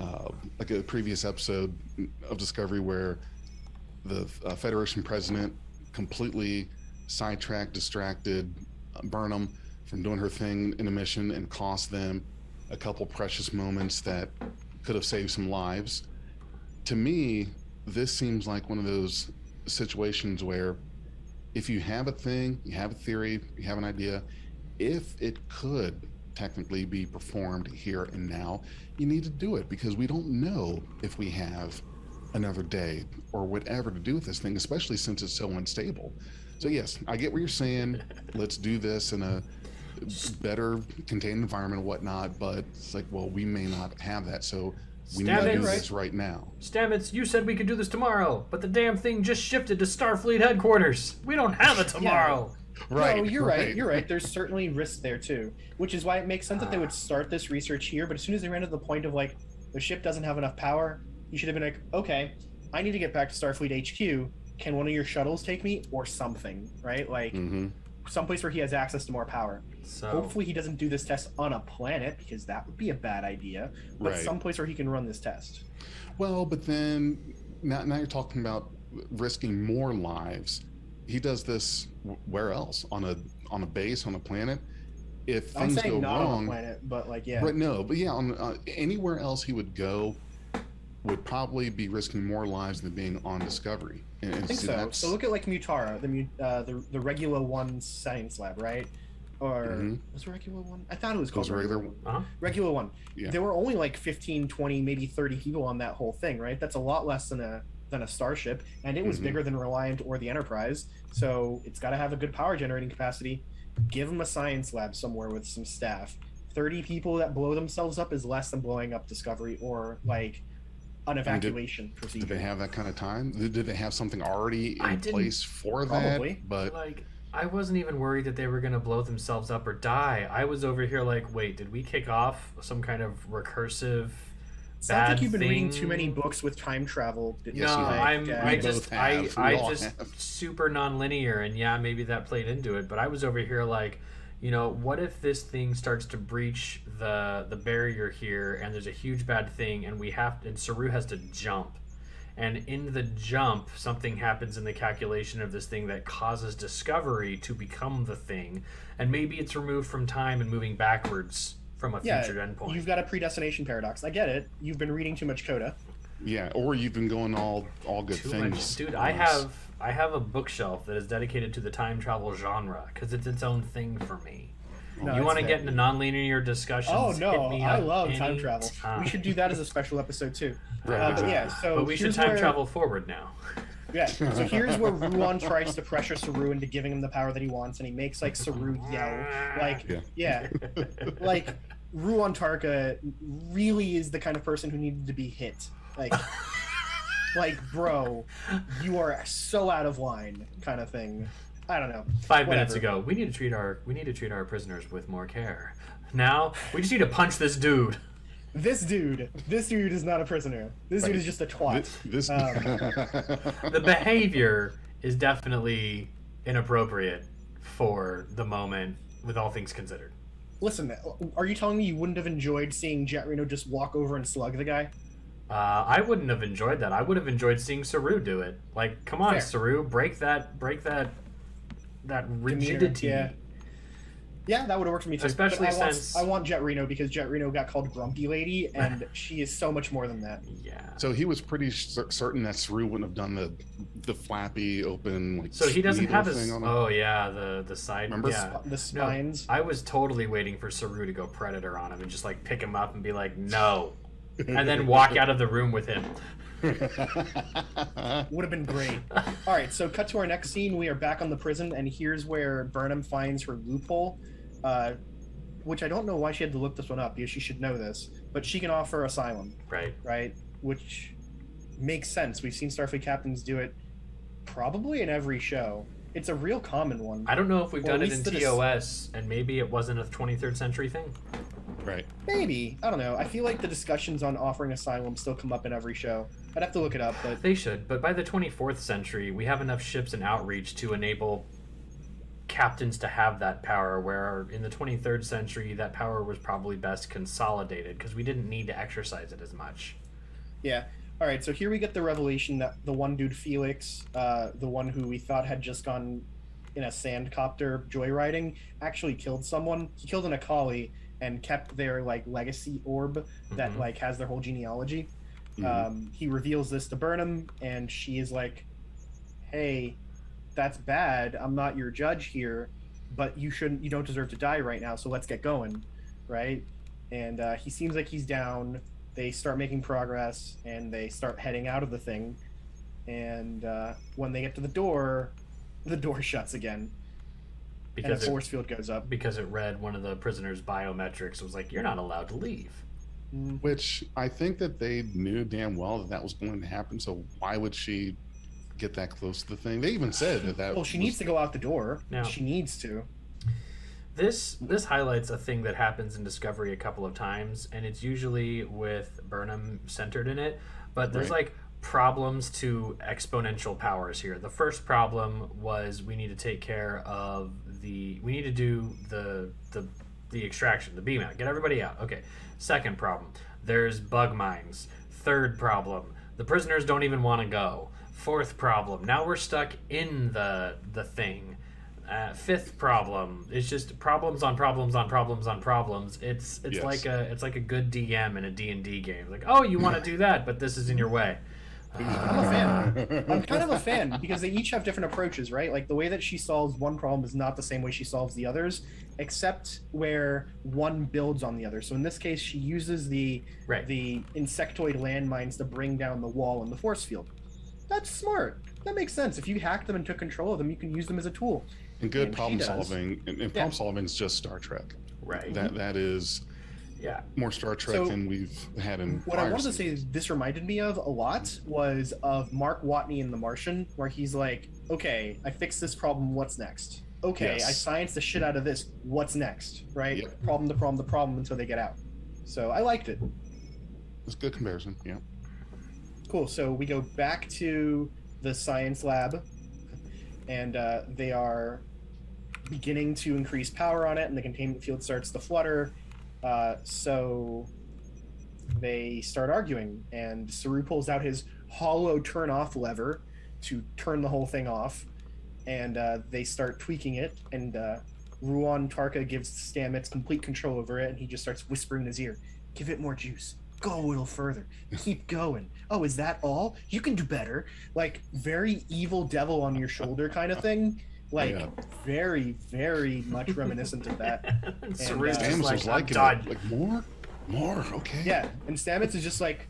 uh, like a previous episode of Discovery where the uh, Federation president completely sidetracked, distracted uh, Burnham from doing her thing in a mission and cost them a couple precious moments that could have saved some lives. To me, this seems like one of those situations where if you have a thing, you have a theory, you have an idea, if it could technically be performed here and now, you need to do it because we don't know if we have another day or whatever to do with this thing, especially since it's so unstable. So, yes, I get what you're saying. Let's do this in a better contained environment and whatnot, but it's like, well, we may not have that. So, we need to do this right now. Stamets, you said we could do this tomorrow, but the damn thing just shifted to Starfleet headquarters. We don't have it tomorrow. Yeah. Right. No, you're right. You're right. There's certainly risk there too, which is why it makes sense that they would start this research here. But as soon as they ran to the point of like the ship doesn't have enough power, you should have been like, okay, I need to get back to Starfleet HQ. Can one of your shuttles take me or something? Right, like hmm someplace where he has access to more power. So Hopefully, he doesn't do this test on a planet because that would be a bad idea. But Right. someplace where he can run this test. Well, but then now, now you're talking about risking more lives. He does this where else? On a on a base on a planet. If I'm things saying go not on wrong, a planet, but like yeah. right? No, but yeah, on uh, anywhere else he would go would probably be risking more lives than being on Discovery. And, and I think see, so. that's- So look at like Mutara, the mu- uh, the the Regula One science lab, right? Or Mhm. was it Regula One? I thought it was called Those regular- One. uh-huh. Regula One. Yeah. There were only like 15, 20, maybe 30 people on that whole thing, right? That's a lot less than a than a starship, and it was Mhm. bigger than Reliant or the Enterprise. So it's got to have a good power generating capacity. Give them a science lab somewhere with some staff. Thirty people that blow themselves up is less than blowing up Discovery or like an did- evacuation procedure. Did they have that kind of time? Did did they have something already I in place for Probably. that? But like I wasn't even worried that they were gonna blow themselves up or die. I was over here like, wait, did we kick off some kind of recursive? Sounds bad like you've been reading too many books with time travel. No, you. I'm. Yeah, I just, both I, I just have. super non-linear, and yeah, maybe that played into it. But I was over here like, you know, what if this thing starts to breach the the barrier here, and there's a huge bad thing, and we have, and Saru has to jump, and in the jump, something happens in the calculation of this thing that causes Discovery to become the thing, and maybe it's removed from time and moving backwards from a Yeah, future endpoint. You've got a predestination paradox. I get it. You've been reading too much Coda. Yeah, or you've been going all all good Too things. much, dude. I have I have a bookshelf that is dedicated to the time travel genre because it's its own thing for me. No, you want to get into nonlinear discussions? Oh hit no, me I love time travel. time. We should do that as a special episode too. Right, Uh, but yeah, so but we should time where- travel forward now. Yeah, so here's where Ruon tries to pressure Saru into giving him the power that he wants, and he makes like Saru yell, like Yeah. yeah, like Ruon Tarka really is the kind of person who needed to be hit. Like, like bro, you are so out of line, kind of thing. I don't know. Five minutes ago, we need to treat our we need to treat our prisoners with more care. Now we just need to punch this dude. This dude, this dude is not a prisoner. This dude is just a twat. This, this Um, The behavior is definitely inappropriate for the moment, with all things considered. Listen, are you telling me you wouldn't have enjoyed seeing Jet Reno just walk over and slug the guy? Uh, I wouldn't have enjoyed that. I would have enjoyed seeing Saru do it. Like, come on, Fair. Saru, break that, break that, that rigidity. yeah. Yeah, that would have worked for me too. Especially But I want, since- I want Jet Reno because Jet Reno got called Grumpy Lady, and she is so much more than that. Yeah. so he was pretty cer- certain that Saru wouldn't have done the the flappy open like. So he doesn't have his. thing on it. Oh yeah, the the side. Remember? Yeah. The spines. I was totally waiting for Saru to go predator on him and just like pick him up and be like, no, and then walk out of the room with him. Would have been great. All right, so cut to our next scene. We are back on the prison, and here's where Burnham finds her loophole, uh, which I don't know why she had to look this one up because she should know this, but she can offer asylum, Right. right? Which makes sense. We've seen Starfleet captains do it probably in every show. It's a real common one. I don't know if we've Or done it in least the dis- TOS, and maybe it wasn't a 23rd century thing. Right. Maybe. I don't know. I feel like the discussions on offering asylum still come up in every show. I'd have to look it up, but They should, but by the 24th century, we have enough ships and outreach to enable captains to have that power. Where in the 23rd century, that power was probably best consolidated because we didn't need to exercise it as much. yeah. All right, so here we get the revelation that the one dude Felix, uh, the one who we thought had just gone in a sandcopter joyriding, actually killed someone. He killed an Akaali and kept their like legacy orb that Mhm. like has their whole genealogy. Mhm. Um, he reveals this to Burnham, and she is like, "Hey, that's bad. I'm not your judge here, but you shouldn't. You don't deserve to die right now. So let's get going, right?" And uh, he seems like he's down. They start making progress, and they start heading out of the thing. And uh, when they get to the door, the door shuts again, Because a it, force field goes up. because it read one of the prisoners' biometrics. It was like, you're not allowed to leave. Mm, Which I think that they knew damn well that that was going to happen. So why would she get that close to the thing? They even said that. that Well, she was- needs to go out the door. Now- She needs to. This this highlights a thing that happens in Discovery a couple of times, and it's usually with Burnham centered in it. But there's Right. like problems to exponential powers here. The first problem was we need to take care of the we need to do the the the extraction, the beam out, get everybody out. Okay. Second problem, there's bug mines. Third problem, the prisoners don't even want to go. Fourth problem, now we're stuck in the the thing. Uh, fifth problem It's just problems on problems on problems on problems. It's it's Yes. like a it's like a good DM in a D and D game. Like, oh, you want to do that, but this is in your way. I'm a fan. I'm kind of a fan because they each have different approaches, right? Like the way that she solves one problem is not the same way she solves the others, except where one builds on the other. So in this case, she uses the Right. the insectoid landmines to bring down the wall and the force field. That's smart. That makes sense. If you hack them and took control of them, you can use them as a tool. And good And problem solving, and, and Yeah. problem solving is just Star Trek. Right. That that is yeah. more Star Trek So, than we've had in. What I wanted to say seasons. this reminded me of a lot was of Mark Watney in The Martian, where he's like, "Okay, I fixed this problem. What's next? Okay, I science the shit out of this. What's next? Right? Yep. Problem, the problem, the problem until they get out." So I liked it. It's a good comparison. Yeah. Cool. So we go back to the science lab, and uh, they are beginning to increase power on it, and the containment field starts to flutter. Uh, so they start arguing, and Saru pulls out his hollow turn off lever to turn the whole thing off, and uh, they start tweaking it. And uh, Ruon Tarka gives Stamets complete control over it, and he just starts whispering in his ear, "Give it more juice. Go a little further. Keep going. Oh, is that all? You can do better." Like very evil devil on your shoulder kind of thing. Like Yeah. very, very much reminiscent of that. and Saru's uh, just Stamets like, was I'm liking done. it. Like more, more. Okay. Yeah, and Stamets is just like,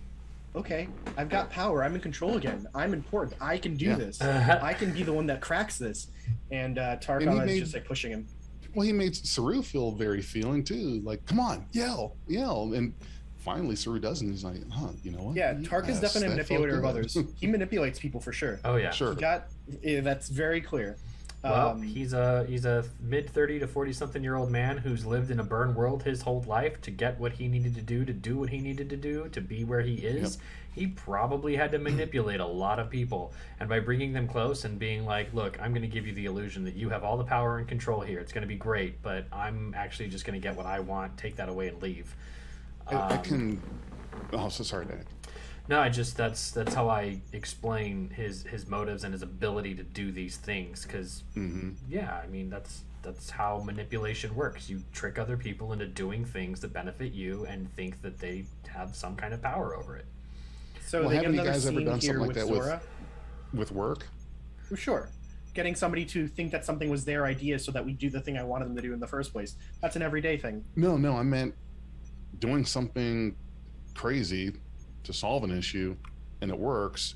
okay, I've got power. I'm in control again. I'm important. I can do Yeah. this. Uh-huh. I can be the one that cracks this. And uh, And he is made- just like pushing him. Well, he made Saru feel very feeling too. Like, come on, yell, yell, and finally Saru does, and he's like, huh, you know what? Yeah, Tark is Yes, definitely a manipulator of others. He manipulates people for sure. Oh yeah. Sure. He got yeah, that's very clear. Well, Um, he's a he's a mid thirty to forty something year old man who's lived in a burn world his whole life to get what he needed to do to do what he needed to do to be where he is. He probably had to manipulate a lot of people, and by bringing them close and being like, "Look, I'm going to give you the illusion that you have all the power and control here. It's going to be great, but I'm actually just going to get what I want. Take that away and leave." I, I Um, can. Oh, so sorry, Dag. No, I just that's that's how I explain his his motives and his ability to do these things because hmm yeah, I mean that's that's how manipulation works. You trick other people into doing things that benefit you and think that they have some kind of power over it. so Well, they get haven't you guys ever done something like with that with- Zora. With work, Well, Sure. Getting somebody to think that something was their idea so that we do the thing I wanted them to do in the first place. That's an everyday thing. no, no, I meant doing something crazy to solve an issue, and it works,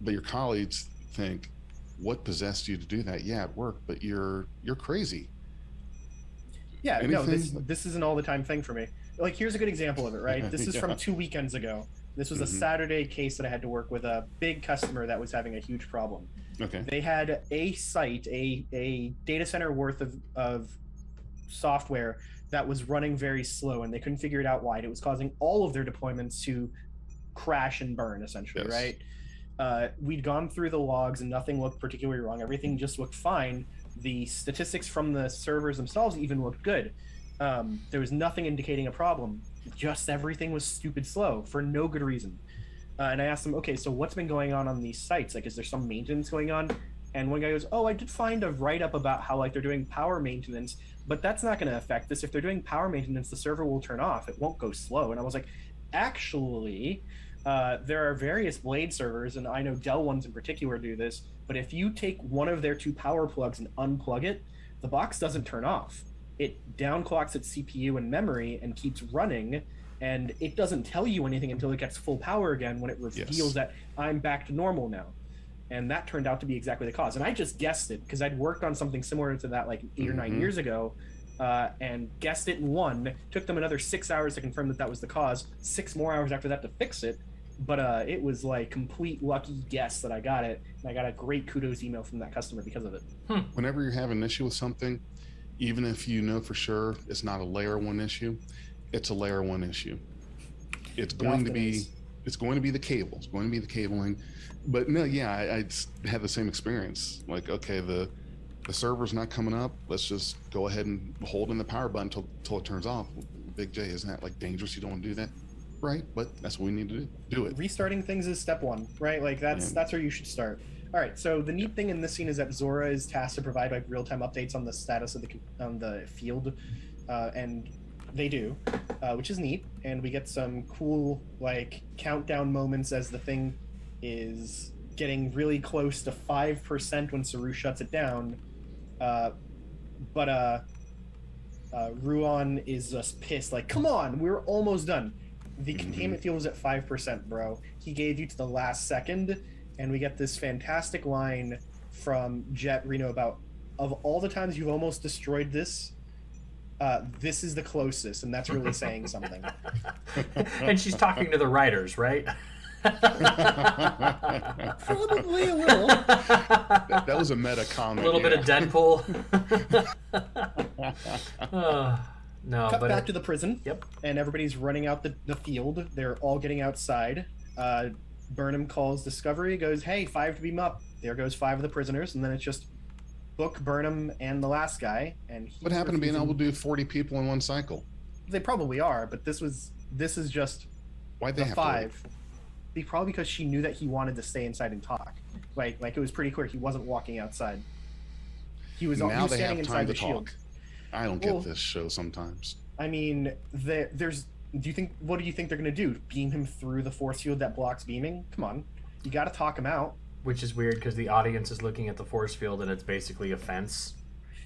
but your colleagues think, "What possessed you to do that?" Yeah, it worked, but you're you're crazy. Yeah, no, this this is an all the time thing for me. Like here's a good example of it, right? This is Yeah. from two weekends ago. This was a Mhm. Saturday case that I had to work with a big customer that was having a huge problem. Okay. They had a site, a a data center worth of of software that was running very slow and they couldn't figure it out why. It was causing all of their deployments to crash and burn essentially, Yes. right? Uh, we'd gone through the logs and nothing looked particularly wrong. Everything just looked fine. The statistics from the servers themselves even looked good. Um, there was nothing indicating a problem. Just everything was stupid slow for no good reason. Uh, and I asked them, okay, so what's been going on on these sites? Like, is there some maintenance going on? And one guy goes, oh, I did find a write up about how like they're doing power maintenance, but that's not going to affect this. If they're doing power maintenance, the server will turn off. It won't go slow. And I was like, actually, uh, there are various Blade servers, and I know Dell ones in particular do this. But if you take one of their two power plugs and unplug it, the box doesn't turn off. It downclocks its CPU and memory and keeps running, and it doesn't tell you anything until it gets full power again when it reveals Yes. that I'm back to normal now. And that turned out to be exactly the cause. And I just guessed it because I'd worked on something similar to that like 8 or nine Mhm. years ago uh, and guessed it and won. Took them another six hours to confirm that that was the cause, six more hours after that to fix it. But uh, it was like complete lucky guess that I got it. And I got a great kudos email from that customer because of it. whenever you're having an issue with something, even if you know for sure it's not a layer one issue, it's a layer one issue. It's going to be is. it's going to be the cable. It's going to be the cabling. But no, yeah, I, I had the same experience. Like, okay, the the server's not coming up. Let's just go ahead and hold in the power button until, until it turns off. Big J, isn't that like dangerous? You don't want to do that, right? But that's what we need to do. Do it. restarting things is step one, right? Like that's Yeah. that's where you should start. All right. So the neat thing in this scene is that Zora is tasked to provide like real time updates on the status of the on the field, uh, and they do, uh, which is neat. And we get some cool like countdown moments as the thing is getting really close to five percent when Saru shuts it down. Uh, but uh, uh, Ruon is just pissed. Like, come on, we're almost done. The Mhm. containment field was at five percent, bro. He gave you to the last second, and we get this fantastic line from Jet Reno about of all the times you've almost destroyed this, uh, this is the closest, and that's really saying something. and she's talking to the writers, right? Probably a little. that, that was a meta comment. A comment. little bit of yeah. Deadpool. No, Cut but back it- to the prison. Yep. And everybody's running out the, the field. They're all getting outside. Uh, Burnham calls Discovery, goes, Hey, five to beam up. There goes five of the prisoners. And then it's just Book, Burnham, and the last guy. And What happened to being refusing- able to do 40 people in one cycle? They probably are, but this was this is just Why'd they the have five. Be probably because she knew that he wanted to stay inside and talk. Like like it was pretty clear he wasn't walking outside. He was, to? he Now was they standing have inside time to the shield. Talk. I don't Well- get this show sometimes. I mean, the, there's. Do you think? What do you think they're gonna do? Beam him through the force field that blocks beaming? Come on, you got to talk him out. which is weird because the audience is looking at the force field and it's basically a fence.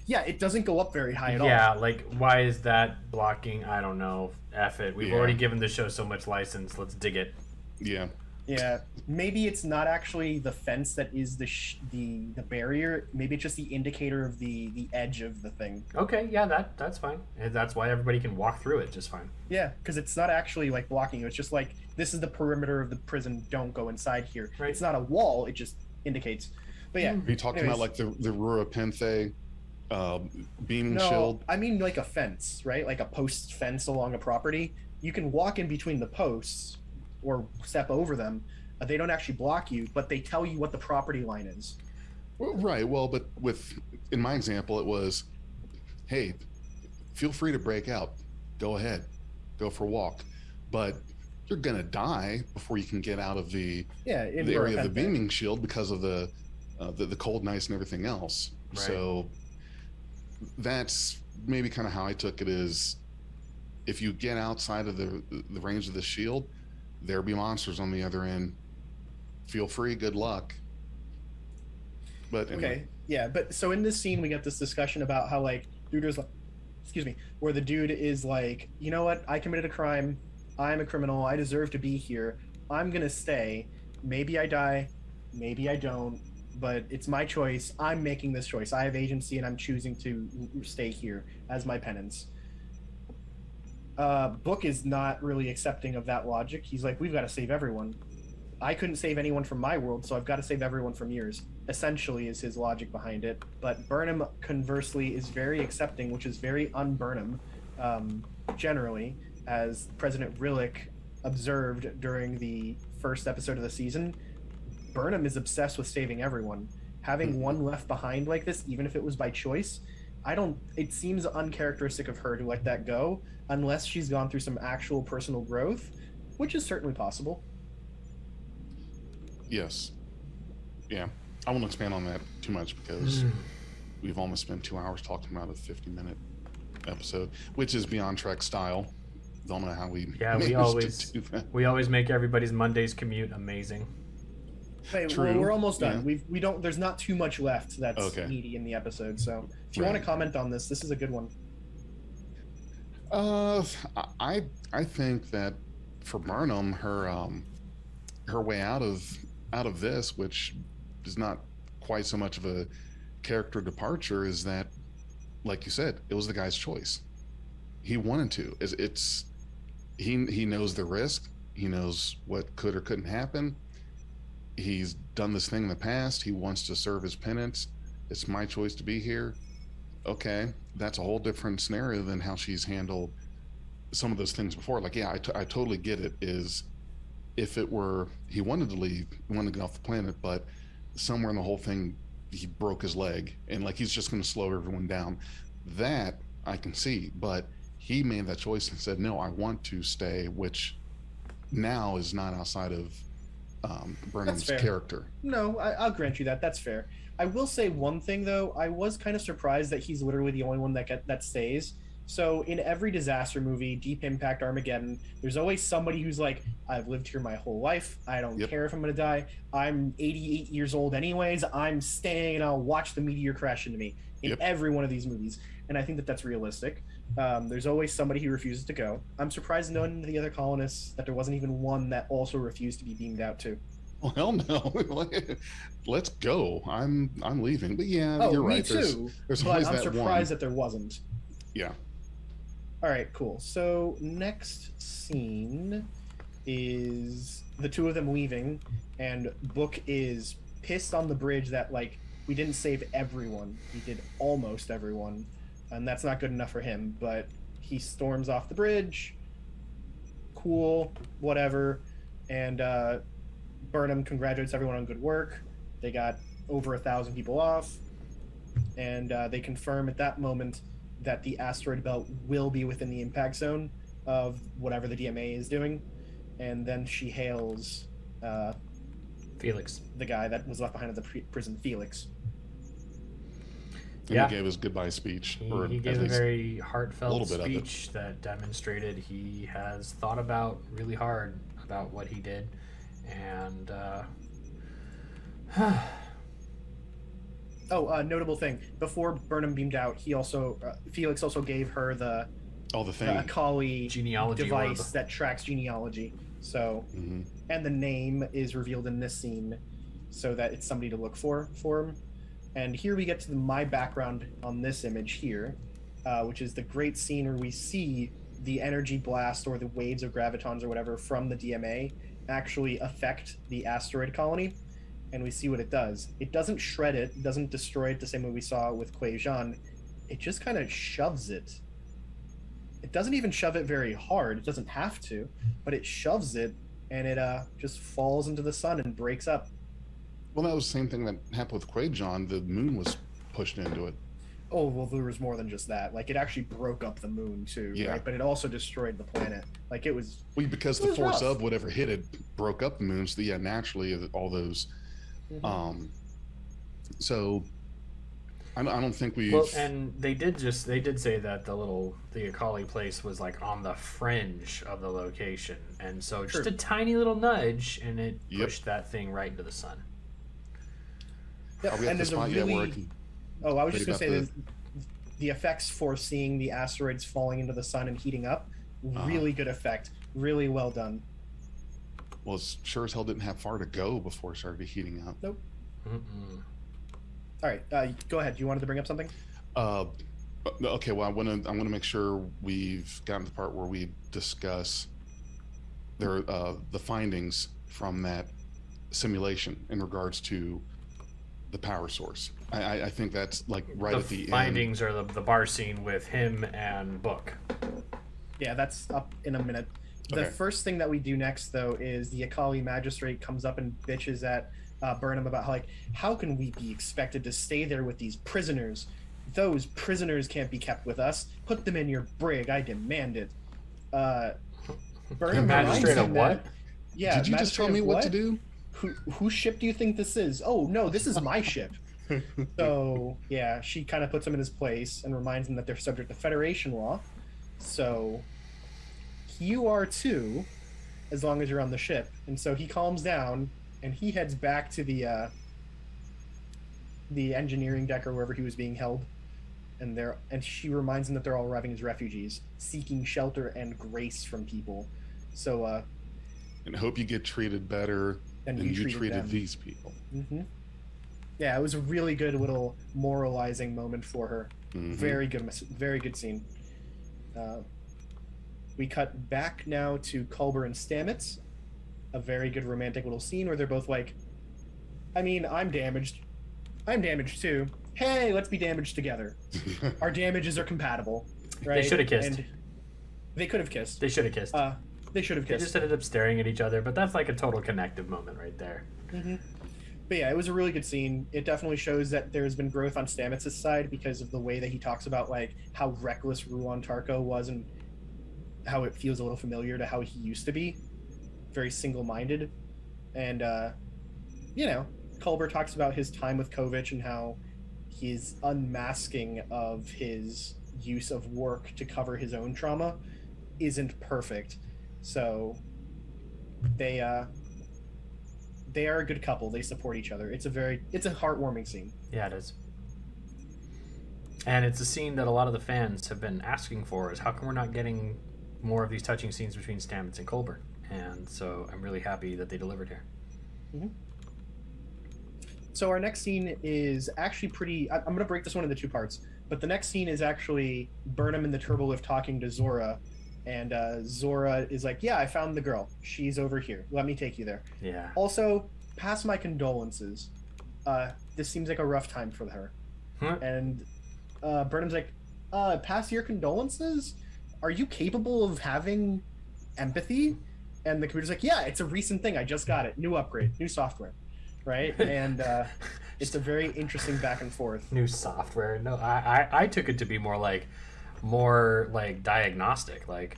Yeah, it doesn't go up very high at all. Yeah, like why is that blocking? I don't know. F it. We've Yeah. already given the show so much license. Let's dig it. Yeah. Yeah, maybe it's not actually the fence that is the sh- the the barrier. Maybe it's just the indicator of the the edge of the thing. Okay, yeah, that that's fine. And that's why everybody can walk through it just fine. Yeah, because it's not actually like blocking you. It's just like this is the perimeter of the prison. Don't go inside here. Right. It's not a wall. It just indicates. But yeah, Are you talking Anyways. about like the the Rura Penthe uh, beaming no, shield? I mean like a fence, right? Like a post fence along a property. You can walk in between the posts or step over them. They don't actually block you, but they tell you what the property line is. Well, right. Well, but with in my example, it was, hey, feel free to break out. Go ahead, go for a walk, but you're gonna die before you can get out of the, Yeah, the area of the Rura Penthe. beaming shield because of the, uh, the the cold and ice and everything else. Right. So that's maybe kind of how I took it is, if you get outside of the the range of the shield, there'll be monsters on the other end. Feel free. Good luck. But anyway. Okay, yeah, but so in this scene we get this discussion about how like dude is like, excuse me, where the dude is like, you know what, I committed a crime, I'm a criminal, I deserve to be here, I'm gonna stay. Maybe I die, maybe I don't, but it's my choice. I'm making this choice. I have agency, and I'm choosing to stay here as my penance. Uh, Book is not really accepting of that logic. He's like, we've got to save everyone. I couldn't save anyone from my world, so I've got to save everyone from yours. Essentially, is his logic behind it. But Burnham, conversely, is very accepting, which is very un-Burnham, um, generally, as President Rillak observed during the first episode of the season. Burnham is obsessed with saving everyone. Having one left behind like this, even if it was by choice, I don't. It seems uncharacteristic of her to let that go, unless she's gone through some actual personal growth, which is certainly possible. Yes. Yeah. I won't expand on that too much because Hmm. we've almost spent two hours talking about a 50 minute episode, which is beyond Trek style. Don't know how we Yeah, we always- We always make everybody's Monday's commute amazing. Hey, True, well, we're almost done. yeah. We've we don't. There's not too much left that's Okay. meaty in the episode. So if you Right. want to comment on this, this is a good one. Uh, I I think that for Burnham, her um, her way out of out of this, which is not quite so much of a character departure, is that, like you said, it was the guy's choice. He wanted to. It's, it's he he knows the risk. He knows what could or couldn't happen. He's done this thing in the past. He wants to serve his penance. It's my choice to be here okay, that's a whole different scenario than how she's handled some of those things before. Like, yeah, I, t- I totally get it. Is if it were he wanted to leave, he wanted to get off the planet, but somewhere in the whole thing, he broke his leg, and like he's just going to slow everyone down. That I can see, but he made that choice and said, "No, I want to stay," which now is not outside of um, Burnham's character. No, I, I'll grant you that. That's fair. I will say one thing though. I was kind of surprised that he's literally the only one that get, that stays. So in every disaster movie, Deep Impact, Armageddon, there's always somebody who's like, "I've lived here my whole life. I don't Yep. care if I'm gonna die. I'm 88 years old anyways. I'm staying and I'll watch the meteor crash into me." In Yep. every one of these movies, and I think that that's realistic. Um, there's always somebody who refuses to go. I'm surprised none of the other colonists that there wasn't even one that also refused to be beamed out too. Well, hell no. Let's go. I'm I'm leaving. But yeah, Oh, you're me right. There's, too. there's but always I'm that surprised one. that there wasn't. Yeah. All right, cool. So next scene is the two of them leaving, and Book is pissed on the bridge that like we didn't save everyone. We did almost everyone, and that's not good enough for him. But he storms off the bridge. Cool, whatever. And uh, Burnham congratulates everyone on good work. They got over a thousand people off, and uh, they confirm at that moment that the asteroid belt will be within the impact zone of whatever the DMA is doing. And then she hails uh, Felix. the guy that was left behind at the pri- prison, Felix. And Yeah. he gave his goodbye speech. He, or he gave a very heartfelt little bit speech that demonstrated he has thought about really hard about what he did, and uh, Oh, uh, notable thing. Before Burnham beamed out, he also uh, Felix also gave her the, all the the thing. Akaali genealogy device orb. that tracks genealogy. So, hmm and the name is revealed in this scene, so that it's somebody to look for for him. And here we get to the, my background on this image here, uh, which is the great scene where we see the energy blast or the waves of gravitons or whatever from the DMA actually affect the asteroid colony, and we see what it does. It doesn't shred it, it doesn't destroy it the same way we saw with Kwejian. It just kind of shoves it. It doesn't even shove it very hard. It doesn't have to, but it shoves it and it uh just falls into the sun and breaks up. Well, that was the same thing that happened with Kwejian. The moon was pushed into it. Oh well, there was more than just that. Like it actually broke up the moon too, Yeah. right? But it also destroyed the planet. Like it was. Well, because It the force rough. of whatever hit it broke up the moon. So yeah, naturally all those. Mhm. Um, so I don't, I don't think we've. Well, and they did just they did say that the little the Akaali place was like on the fringe of the location, and so just True. a tiny little nudge, and it Yep. pushed that thing right into the sun. Yeah, are we at and there's a spot yet where I really. Oh, I was just gonna say about that the effects for seeing the asteroids falling into the sun and heating up, Uh-huh. really good effect, really well done. Well, sure as hell didn't have far to go before it started heating up. Mm-mm. All right, uh, go ahead. You wanted to bring up something? Uh, okay. Well, I want to. I want to make sure we've gotten to the part where we discuss their uh, the findings from that simulation in regards to the power source. I, I, I think that's like right the at the end. findings are the, the bar scene with him and Book. Yeah, that's up in a minute. The Okay. first thing that we do next, though, is the Akaali magistrate comes up and bitches at uh, Burnham about how, like, how can we be expected to stay there with these prisoners? Those prisoners can't be kept with us. Put them in your brig. I demand it. Uh, Burnham Magistrate of what? that- yeah. Did you just tell me of what to do? Who, whose ship do you think this is? Oh no, this is my ship. So yeah, she kind of puts him in his place and reminds him that they're subject to Federation law. So you are too, as long as you're on the ship. And so he calms down and he heads back to the uh, the engineering deck or wherever he was being held. And they're and she reminds him that they're all arriving as refugees, seeking shelter and grace from people. So uh, and hope you get treated better and than you, treated, treated these people. Mm-hmm. Yeah, it was a really good little moralizing moment for her. Mhm. Very good, very good scene. Uh, we cut back now to Culber and Stamets. A very good romantic little scene where they're both like, I mean, I'm damaged. I'm damaged too. Hey, let's be damaged together. Our damages are compatible. Right? shoulda kissed. And they could have kissed. They should have kissed. Uh, they should have kissed. they just ended up staring at each other, but that's like a total connective moment right there. hmm But yeah, it was a really good scene. It definitely shows that there's been growth on Stamets' side because of the way that he talks about like how reckless Ruon Tarka was and how it feels a little familiar to how he used to be, very single-minded, and uh, you know, Culber talks about his time with Kovich and how his unmasking of his use of work to cover his own trauma isn't perfect. So they uh they are a good couple. They support each other. It's a very it's a heartwarming scene. Yeah, it is. And it's a scene that a lot of the fans have been asking for is how come we're not getting more of these touching scenes between Stamets and Culber, And so I'm really happy that they delivered here. So our next scene is actually pretty. I, I'm going to break this one into two parts, but the next scene is actually Burnham in the turbolift talking to Zora, and uh, Zora is like, "Yeah, I found the girl. She's over here. Let me take you there." Yeah. Also, pass my condolences. Uh, this seems like a rough time for her. Huh? And uh, Burnham's like, uh, pass your condolences? Are you capable of having empathy? And the computer's like, yeah, it's a recent thing. I just got it. New upgrade, new software. Right? And uh, it's a very interesting back and forth. New software. No, I, I, I took it to be more like, more like diagnostic, like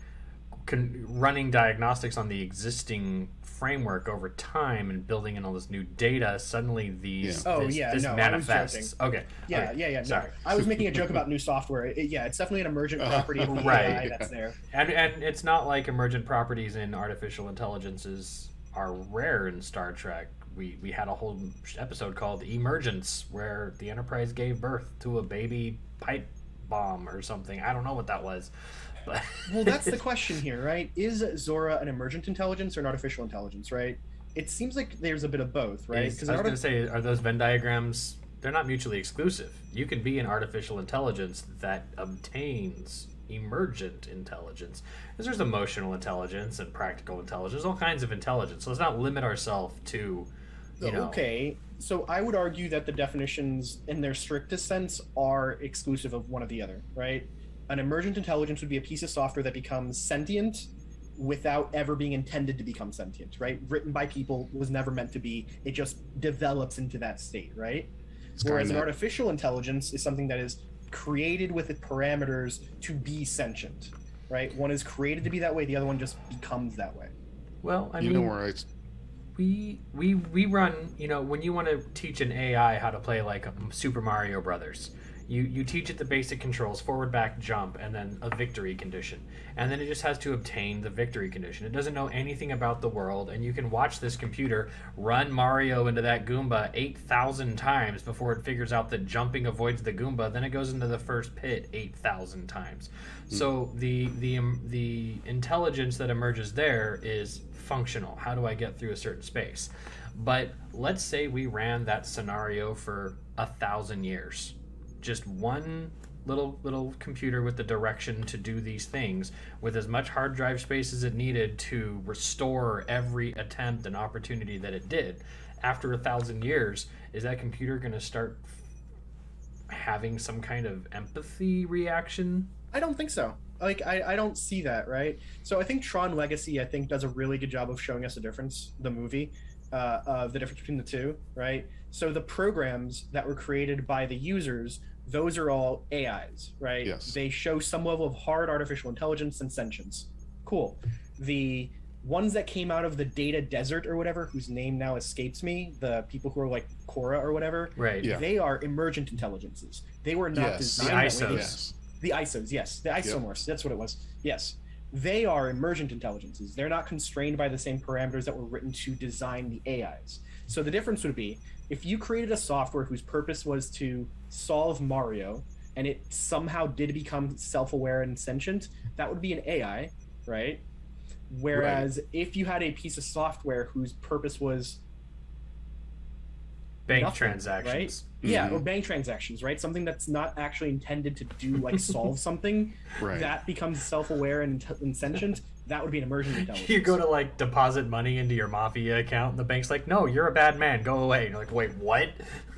con- running diagnostics on the existing framework over time and building in all this new data. Suddenly, these Yeah. Oh, this, yeah, this no, manifests. Okay. Yeah, okay. yeah, yeah. No, Sorry. I was making a joke about new software. It, yeah, it's definitely an emergent uh-huh. property of the Right. AI that's there. And and it's not like emergent properties in artificial intelligences are rare in Star Trek. We we had a whole episode called Emergence where the Enterprise gave birth to a baby pipe bomb or something. I don't know what that was. But Well, that's the question here, right? Is Zora an emergent intelligence or an artificial intelligence, right? It seems like there's a bit of both, right? Because I was going to say, are those Venn diagrams? They're not mutually exclusive. You can be an artificial intelligence that obtains emergent intelligence. Because there's emotional intelligence and practical intelligence, all kinds of intelligence. So let's not limit ourselves to, you know. okay, so I would argue that the definitions, in their strictest sense, are exclusive of one or the other, right? An emergent intelligence would be a piece of software that becomes sentient without ever being intended to become sentient, right? Written by people was never meant to be. It just develops into that state, right? Whereas an artificial intelligence is something that is created with the parameters to be sentient, right? One is created to be that way, the other one just becomes that way. Well, I you mean, know where I we we we run you know when you want to teach an ai how to play like um, super mario brothers you you teach it the basic controls forward back jump and then a victory condition and then it just has to obtain the victory condition it doesn't know anything about the world and you can watch this computer run mario into that goomba 8000 times before it figures out that jumping avoids the goomba then it goes into the first pit 8000 times so the the um, the intelligence that emerges there is functional. How do I get through a certain space? But let's say we ran that scenario for a thousand years. Just one little little computer with the direction to do these things with as much hard drive space as it needed to restore every attempt and opportunity that it did. After a thousand years, is that computer going to start having some kind of empathy reaction? I don't think so. Like I, I don't see that, right? So I think Tron Legacy, I think, does a really good job of showing us the difference, the movie, uh, of the difference between the two, right? So the programs that were created by the users, those are all AIs, right? Yes. They show some level of hard artificial intelligence and sentience. Cool. The ones that came out of the data desert or whatever, whose name now escapes me, the people who are like Quorra or whatever, Right. Yeah. they are emergent intelligences. They were not Yes. designed The that. ISOs. Yes. the ISOs, yes, the isomorphs. That's what it was. Yes, they are emergent intelligences. They're not constrained by the same parameters that were written to design the AIs. So the difference would be if you created a software whose purpose was to solve Mario, and it somehow did become self-aware and sentient, that would be an AI, right? Whereas if you had a piece of software whose purpose was Bank nothing, transactions. yeah, Mhm. or bank transactions, right? Something that's not actually intended to do like solve something Right. that becomes self-aware and, and sentient. That would be an emergent intelligence. You go to like deposit money into your mafia account, and the bank's like, "No, you're a bad man. Go away." And you're like, "Wait, what?"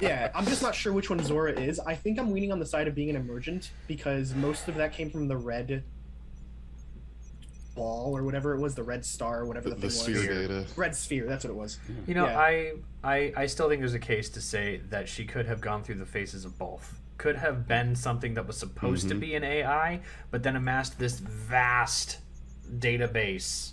yeah, I'm just not sure which one Zora is. I think I'm leaning on the side of being an emergent because most of that came from the red ball or whatever it was, the red star, or whatever the, the, the thing sphere was. data. Red sphere, that's what it was. You know, Yeah. I, I, I still think there's a case to say that she could have gone through the phases of both. Could have been something that was supposed to Mhm. be an AI, but then amassed this vast database,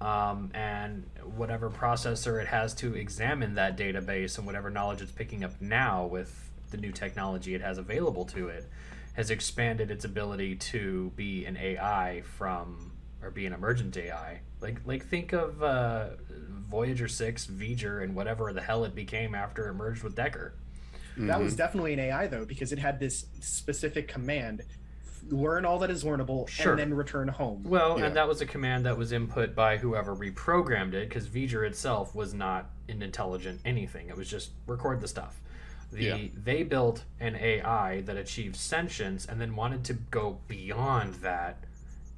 um, and whatever processor it has to examine that database and whatever knowledge it's picking up now with the new technology it has available to it, has expanded its ability to be an AI from or be an emergent AI. Like like think of uh, Voyager six, V'ger, and whatever the hell it became after it merged with Decker. That Mhm. was definitely an AI though, because it had this specific command: learn all that is learnable, Sure. and then return home. Well, Yeah. and that was a command that was input by whoever reprogrammed it, because V'ger itself was not an intelligent anything. It was just record the stuff. The Yeah. they built an AI that achieved sentience and then wanted to go beyond that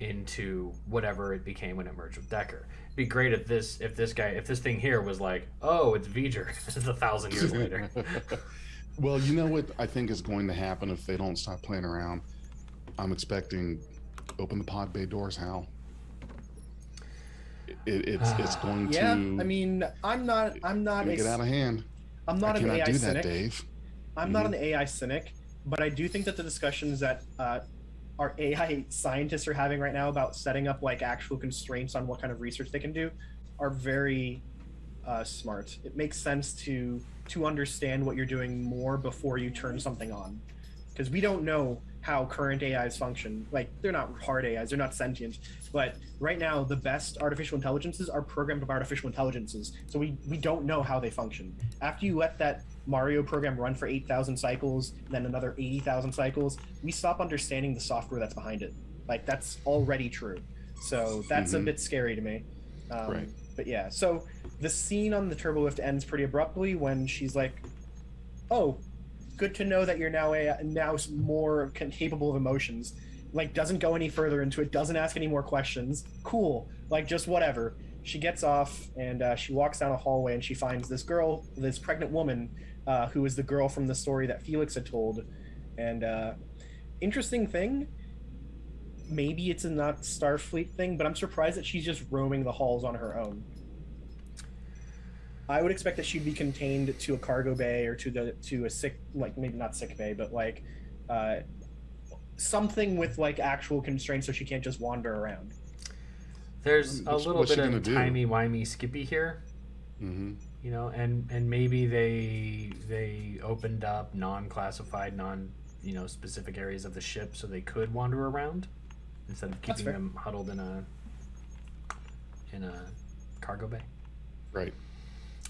into whatever it became when it merged with Decker. It'd be great if this if this guy if this thing here was like, oh, it's V'ger. This is a thousand years later. well, you know what I think is going to happen if they don't stop playing around. I'm expecting open the pod bay doors, Hal. It, it's it's going yeah, to I mean, I'm not. I'm not. make a, it out of hand. I'm I not an cannot AI do that, cynic. Dave. I'm not an AI cynic, but I do think that the discussions that uh, our AI scientists are having right now about setting up like actual constraints on what kind of research they can do are very uh, smart. It makes sense to to understand what you're doing more before you turn something on, because we don't know how current AIs function. Like they're not hard AIs, they're not sentient, but right now the best artificial intelligences are programmed of artificial intelligences. So we we don't know how they function. After you let that Mario program run for 8,000 cycles, then another 80,000 cycles, we stop understanding the software that's behind it. Like that's already true. So that's a Mhm. bit scary to me. Um, Right. But yeah, so the scene on the turbo lift ends pretty abruptly when she's like, "Oh, good to know that you're now a now more capable of emotions." Like doesn't go any further into it, doesn't ask any more questions. Cool, like just whatever. She gets off and uh, she walks down a hallway and she finds this girl, this pregnant woman, uh, who is the girl from the story that Felix had told. And uh, interesting thing, maybe it's a not Starfleet thing, but I'm surprised that she's just roaming the halls on her own. I would expect that she'd be contained to a cargo bay or to the to a sick like maybe not sick bay, but like uh, something with like actual constraints so she can't just wander around. There's a What's- little what's bit of do? timey wimey Skippy here. hmm you know and and maybe they they opened up non-classified non you know specific areas of the ship so they could wander around instead of keeping them huddled in a in a cargo bay Right.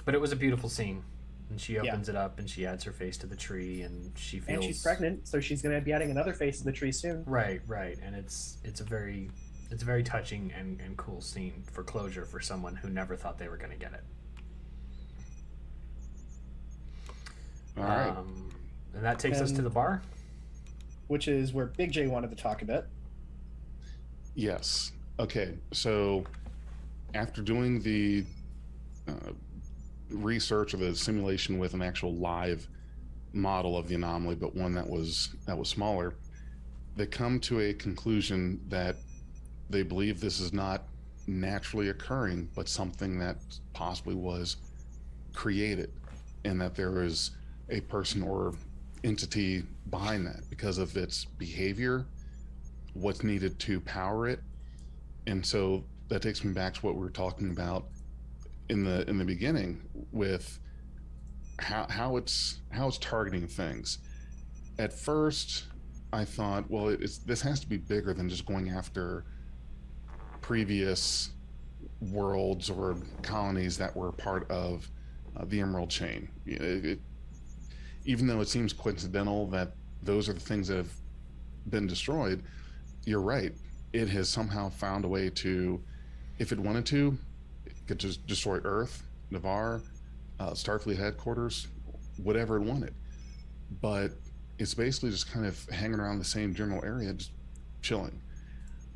But it was a beautiful scene and she opens it up and she adds her face to the tree and she feels And she's pregnant, so she's gonna be adding another face to the tree soon. right right and it's it's a very it's a very touching and, and cool scene for closure for someone who never thought they were going to get it All right. um, and that takes us to the bar Which is where Big J wanted to talk a bit. Yes. Okay. So after doing the uh, research of the simulation with an actual live model of the anomaly, but one that was that was smaller, they come to a conclusion that they believe this is not naturally occurring, but something that possibly was created, and that there is a person or entity behind that because of its behavior what's needed to power it. And so that takes me back to what we were talking about in the in the beginning with how how it's how it's targeting things at first i thought well it's this has to be bigger than just going after previous worlds or colonies that were part of uh, the emerald chain it, it, even though it seems coincidental that those are the things that have been destroyed you're right. It has somehow found a way to, if it wanted to, could just destroy Earth, Ni'Var, uh, Starfleet headquarters, whatever it wanted. But it's basically just kind of hanging around the same general area, just chilling.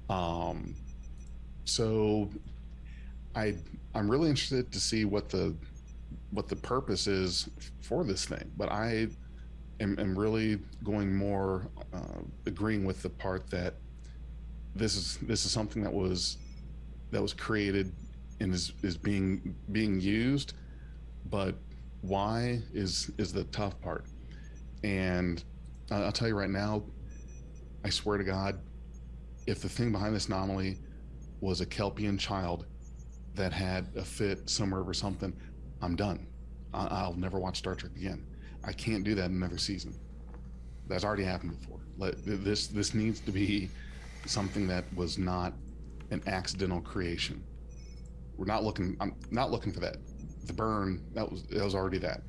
Um, so I I'm really interested to see what the what the purpose is for this thing. But I am, am really going more uh, agreeing with the part that this is this is something that was that was created and is is being being used but why is is the tough part. And i'll tell you right now i swear to god if the thing behind this anomaly was a Kelpien child that had a fit somewhere or something i'm done. I'll never watch star trek again. I can't do that in another season. That's already happened before. Let, this this needs to be something that was not an accidental creation. We're not looking. I'm not looking for that. The burn that was that was already that.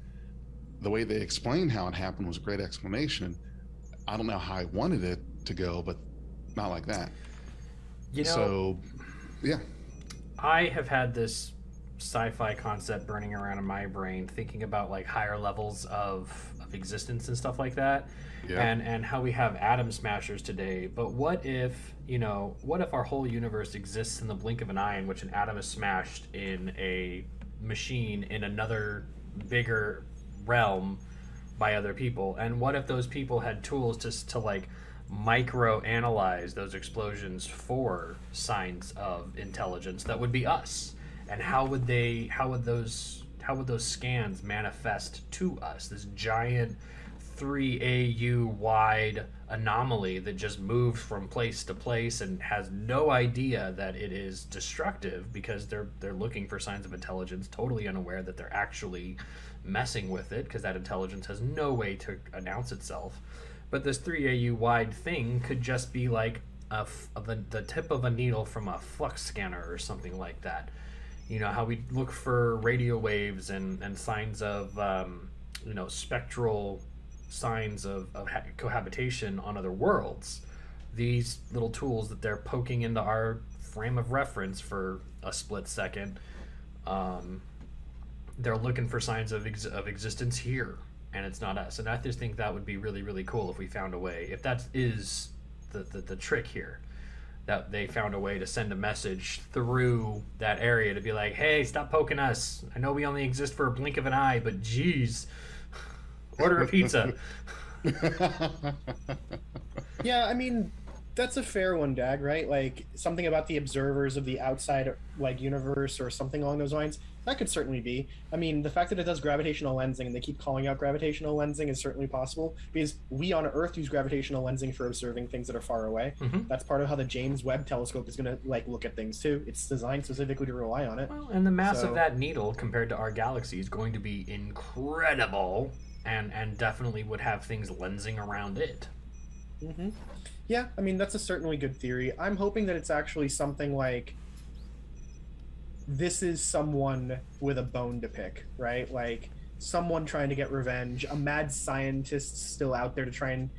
The way they explained how it happened was a great explanation. I don't know how I wanted it to go, but not like that. You know, so, yeah, I have had this sci-fi concept burning around in my brain, thinking about like higher levels of, of existence and stuff like that, yeah. and and how we have atom smashers today. But what if you know? What if our whole universe exists in the blink of an eye, in which an atom is smashed in a machine in another bigger realm by other people? And what if those people had tools to to like micro analyze those explosions for signs of intelligence that would be us and how would they how would those how would those scans manifest to us this giant 3 AU wide anomaly that just moves from place to place and has no idea that it is destructive because they're they're looking for signs of intelligence totally unaware that they're actually messing with it because that intelligence has no way to announce itself. But this 3 AU wide thing could just be like a, the, the tip of a needle from a flux scanner or something like that. You know how we look for radio waves and, and signs of um, you know spectral signs of, of ha- cohabitation on other worlds these little tools that they're poking into our frame of reference for a split second um, they're looking for signs of, ex- of existence here and it's not us and i just think that would be really really cool if we found a way if that is the, the, the trick here that they found a way to send a message through that area to be like, hey, stop poking us. I know we only exist for a blink of an eye, but geez, order a pizza. Yeah, I mean, that's a fair one, Dag, right? Like something about the observers of the outside like universe or something along those lines. That could certainly be. I mean, the fact that it does gravitational lensing and they keep calling out gravitational lensing is certainly possible because we on Earth use gravitational lensing for observing things that are far away. Mhm. That's part of how the James Webb Telescope is going to like look at things too. It's designed specifically to rely on it. Well, and the mass So- of that needle compared to our galaxy is going to be incredible and, and definitely would have things lensing around it. hmm Yeah, I mean that's a certainly good theory. I'm hoping that it's actually something like this is someone with a bone to pick, right? Like someone trying to get revenge, a mad scientist still out there to try and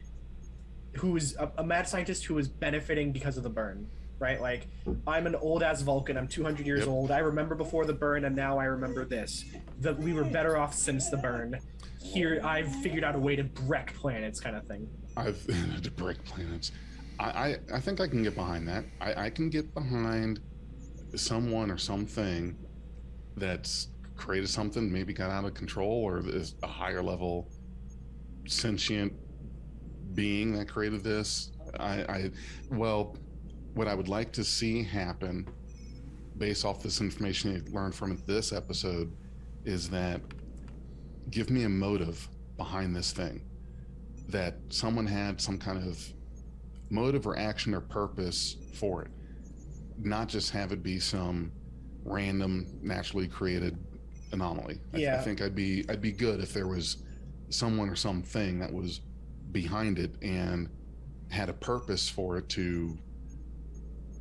who's a, a mad scientist who is benefiting because of the burn, right? Like I'm an old ass Vulcan, I'm 200 years Yep. old. I remember before the burn and now I remember this. That we were better off since the burn. Here I've figured out a way to wreck planets kind of thing. I've to break planets. I, I, I think I can get behind that. I, I can get behind someone or something that's created something, maybe got out of control, or is a higher level sentient being that created this. I, I well, what I would like to see happen, based off this information you learned from this episode, is that give me a motive behind this thing. That someone had some kind of motive or action or purpose for it. Not just have it be some random naturally created anomaly. I, I think i'd be i'd be good if there was someone or something that was behind it and had a purpose for it to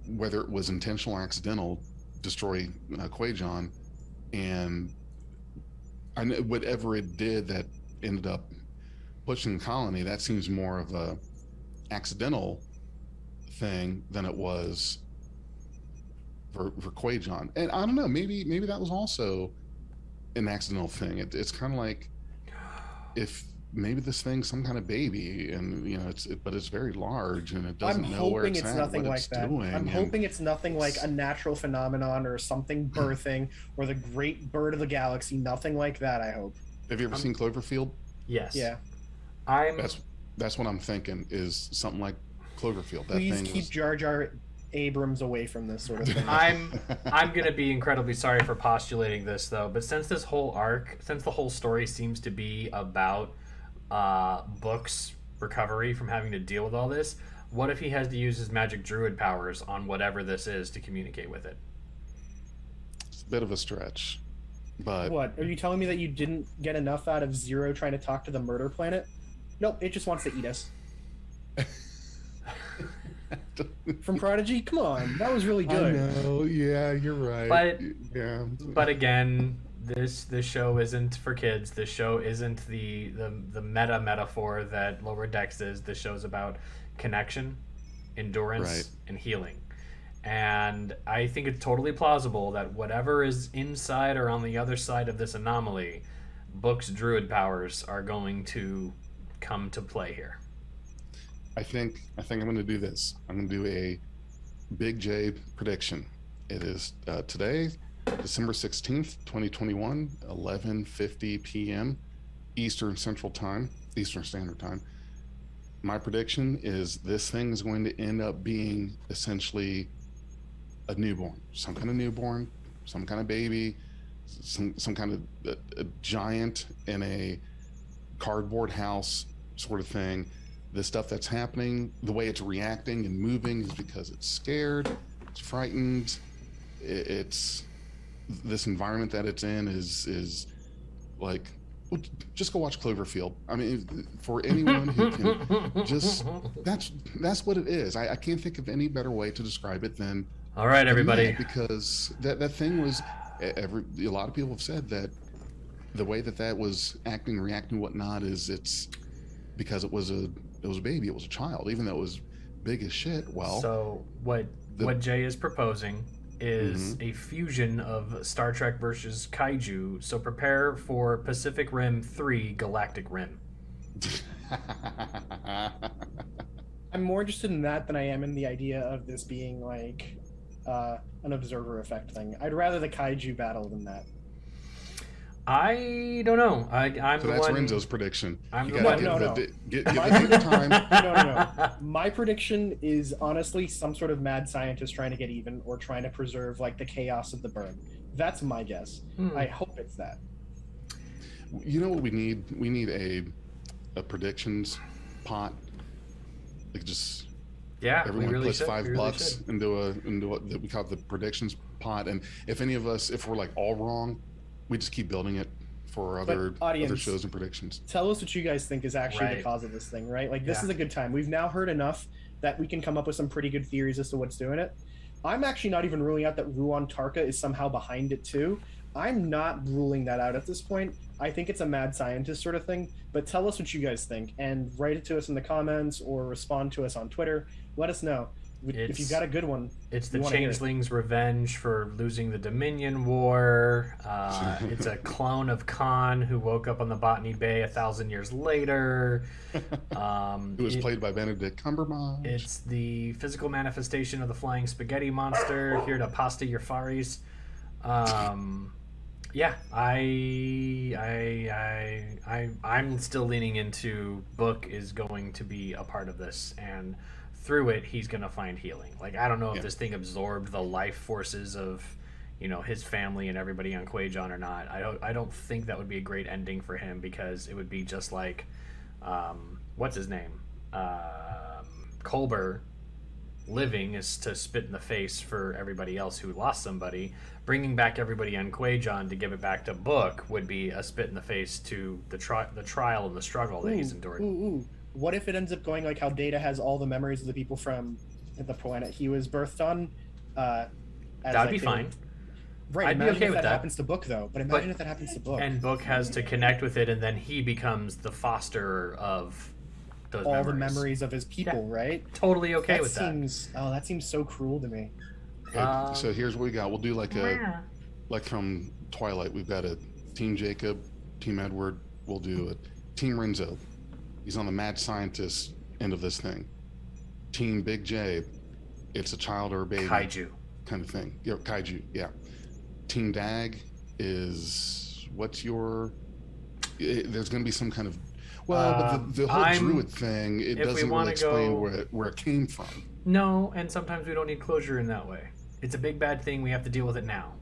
whether it was intentional or accidental destroy uh, Kwejian and I know whatever it did that ended up pushing the colony, that seems more of a accidental thing than it was for for Kwejian. And I don't know, maybe maybe that was also an accidental thing. It, it's kind of like if maybe this thing's some kind of baby, and you know, it's it, but it's very large and it doesn't I'm know where hoping it's, it's, at, nothing what like it's that. doing. I'm and- hoping it's nothing like a natural phenomenon or something hmm. birthing or the great bird of the galaxy. Nothing like that. I hope. Have you ever I'm- seen Cloverfield? Yes. Yeah. I'm That's that's what I'm thinking is something like Cloverfield. That Please thing keep was, Jar Jar Abrams away from this sort of thing. I'm I'm gonna be incredibly sorry for postulating this though, but since this whole arc, since the whole story seems to be about uh, Book's recovery from having to deal with all this, what if he has to use his magic druid powers on whatever this is to communicate with it? it's a bit of a stretch, but what? Are you telling me that you didn't get enough out of Zero trying to talk to the murder planet? Nope. It just wants to eat us. From Prodigy, come on, that was really I good. know. Yeah, you're right. But- yeah, But again, this this show isn't for kids. This show isn't the the, the meta metaphor that Lower Decks is. This show's about connection endurance, Right. and healing. And I think it's totally plausible that whatever is inside or on the other side of this anomaly, Book's druid powers are going to come to play here. I think I think I'm going to do this. I'm going to do a Big J prediction. It is uh, today, December 16th, 2021, 11:50 p.m. Eastern Central Time, Eastern Standard Time. My prediction is this thing is going to end up being essentially a newborn, some kind of newborn, some kind of baby, some some kind of a, a giant in a cardboard house sort of thing the stuff that's happening, the way it's reacting and moving is because it's scared, it's frightened, i- it's this environment that it's in is is like well, just go watch Cloverfield. I mean, for anyone who can just that's that's what it is. I, I can't think of any better way to describe it than All right, everybody. that, because that that thing was every a lot of people have said that the way that that was acting, reacting, whatnot is it's because it was a it was a baby, it was a child, even though it was big as shit. Well, So what the- what Jay is proposing is a fusion of Star Trek versus Kaiju. So prepare for Pacific Rim 3 Galactic Rim. I'm more interested in that than I am in the idea of this being like uh, an observer effect thing. I'd rather the kaiju battle than that. I don't know. I, I'm so that's one. Renzo's prediction. I'm you the gotta one- give no, the no. di- give, give the time. No, no, no. My prediction is honestly some sort of mad scientist trying to get even or trying to preserve like the chaos of the burn. That's my guess. Hmm. I hope it's that. You know what we need? We need a a predictions pot. Like just yeah, everyone really puts should. five really bucks should. into a into what we call the predictions pot, and if any of us, if we're like all wrong, we just keep building it for But other other shows and predictions. Tell us what you guys think is actually Right. the cause of this thing, right? Like this Yeah. is a good time. We've now heard enough that we can come up with some pretty good theories as to what's doing it. I'm actually not even ruling out that Ruon Tarka is somehow behind it too. I'm not ruling that out at this point. I think it's a mad scientist sort of thing. But tell us what you guys think and write it to us in the comments or respond to us on Twitter. Let us know. If It's- you got a good one, It's the You wanna hear it. Changelings' revenge for losing the Dominion War. Uh, it's a clone of Khan who woke up on the Botany Bay a thousand years later. Um, It was it- played by Benedict Cumberbatch. It's the physical manifestation of the flying spaghetti monster here to pasta your faris. Um, yeah, I, I, I, I, I'm still leaning into book is going to be a part of this, and through it, he's gonna find healing. Like I don't know if Yeah. this thing absorbed the life forces of, you know, his family and everybody on Kwejian or not. I don't, I don't think that would be a great ending for him because it would be just like, um, what's his name, um, Culber living is to spit in the face for everybody else who lost somebody. Bringing back everybody on Kwejian to give it back to Book would be a spit in the face to the tri- the trial and the struggle that he's endured. Ooh, ooh. What if it ends up going like how Data has all the memories of the people from the planet he was birthed on? Uh, as, That'd be like, they- fine. Right. I'd be okay if with that, that. happens to Book though. But imagine if that happens to Book. And Book has to connect with it, and then he becomes the foster of those all memories. the memories of his people, right? Totally okay that with that. seems oh that seems so cruel to me. Okay, Um, so here's what we got. We'll do like a like from Twilight. We've got a Team Jacob, Team Edward. We'll do a Team Renzo. He's on the mad scientist end of this thing. Team Big J. It's a child or a baby Kaiju. kind of thing. Yeah, kaiju. Yeah. Team Dag is what's your? i there's going to be some kind of. Well, but Um, the, the whole I'm- druid thing, it doesn't really explain go- where it, where it came from. No, and sometimes we don't need closure in that way. It's a big bad thing. We have to deal with it now.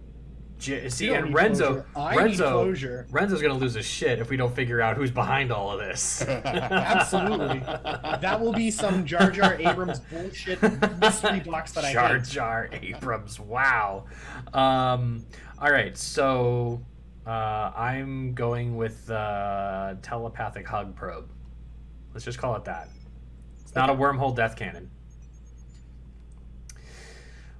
J- see, and Renzo, closure. Renzo, closure. Renzo's gonna lose his shit if we don't figure out who's behind all of this. Absolutely. that will be some Jar Jar Abrams bullshit mystery box that I Jar. Jar Abrams. Wow. Um, all right, so uh, I'm going with uh, telepathic hug probe. Let's just call it that. It's not a wormhole death cannon.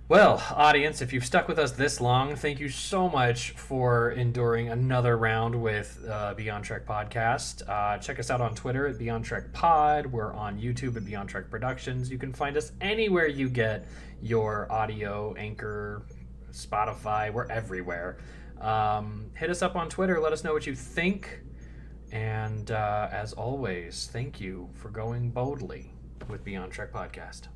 Well, audience, if you've stuck with us this long, thank you so much for enduring another round with uh, Beyond Trek Podcast. Uh, check us out on Twitter at Beyond Trek Pod. We're on YouTube at Beyond Trek Productions. You can find us anywhere you get your audio, Anchor, Spotify. We're everywhere. Um, hit us up on Twitter. Let us know what you think. And uh, as always, thank you for going boldly with Beyond Trek Podcast.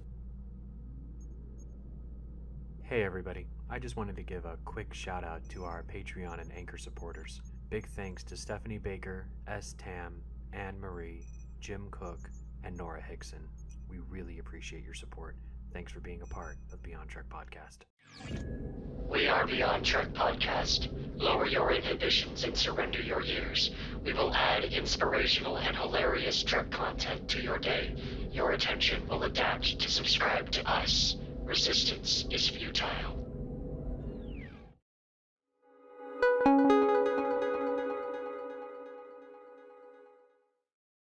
Hey everybody, I just wanted to give a quick shout out to our Patreon and Anchor supporters. Big thanks to Stephanie Baker, S. Tam, Anne Marie, Jim Cook, and Nora Hickson. We really appreciate your support. Thanks for being a part of Beyond Trek Podcast. We are Beyond Trek Podcast. Lower your inhibitions and surrender your ears. We will add inspirational and hilarious Trek content to your day. Your attention will adapt to subscribe to us. Resistance is futile.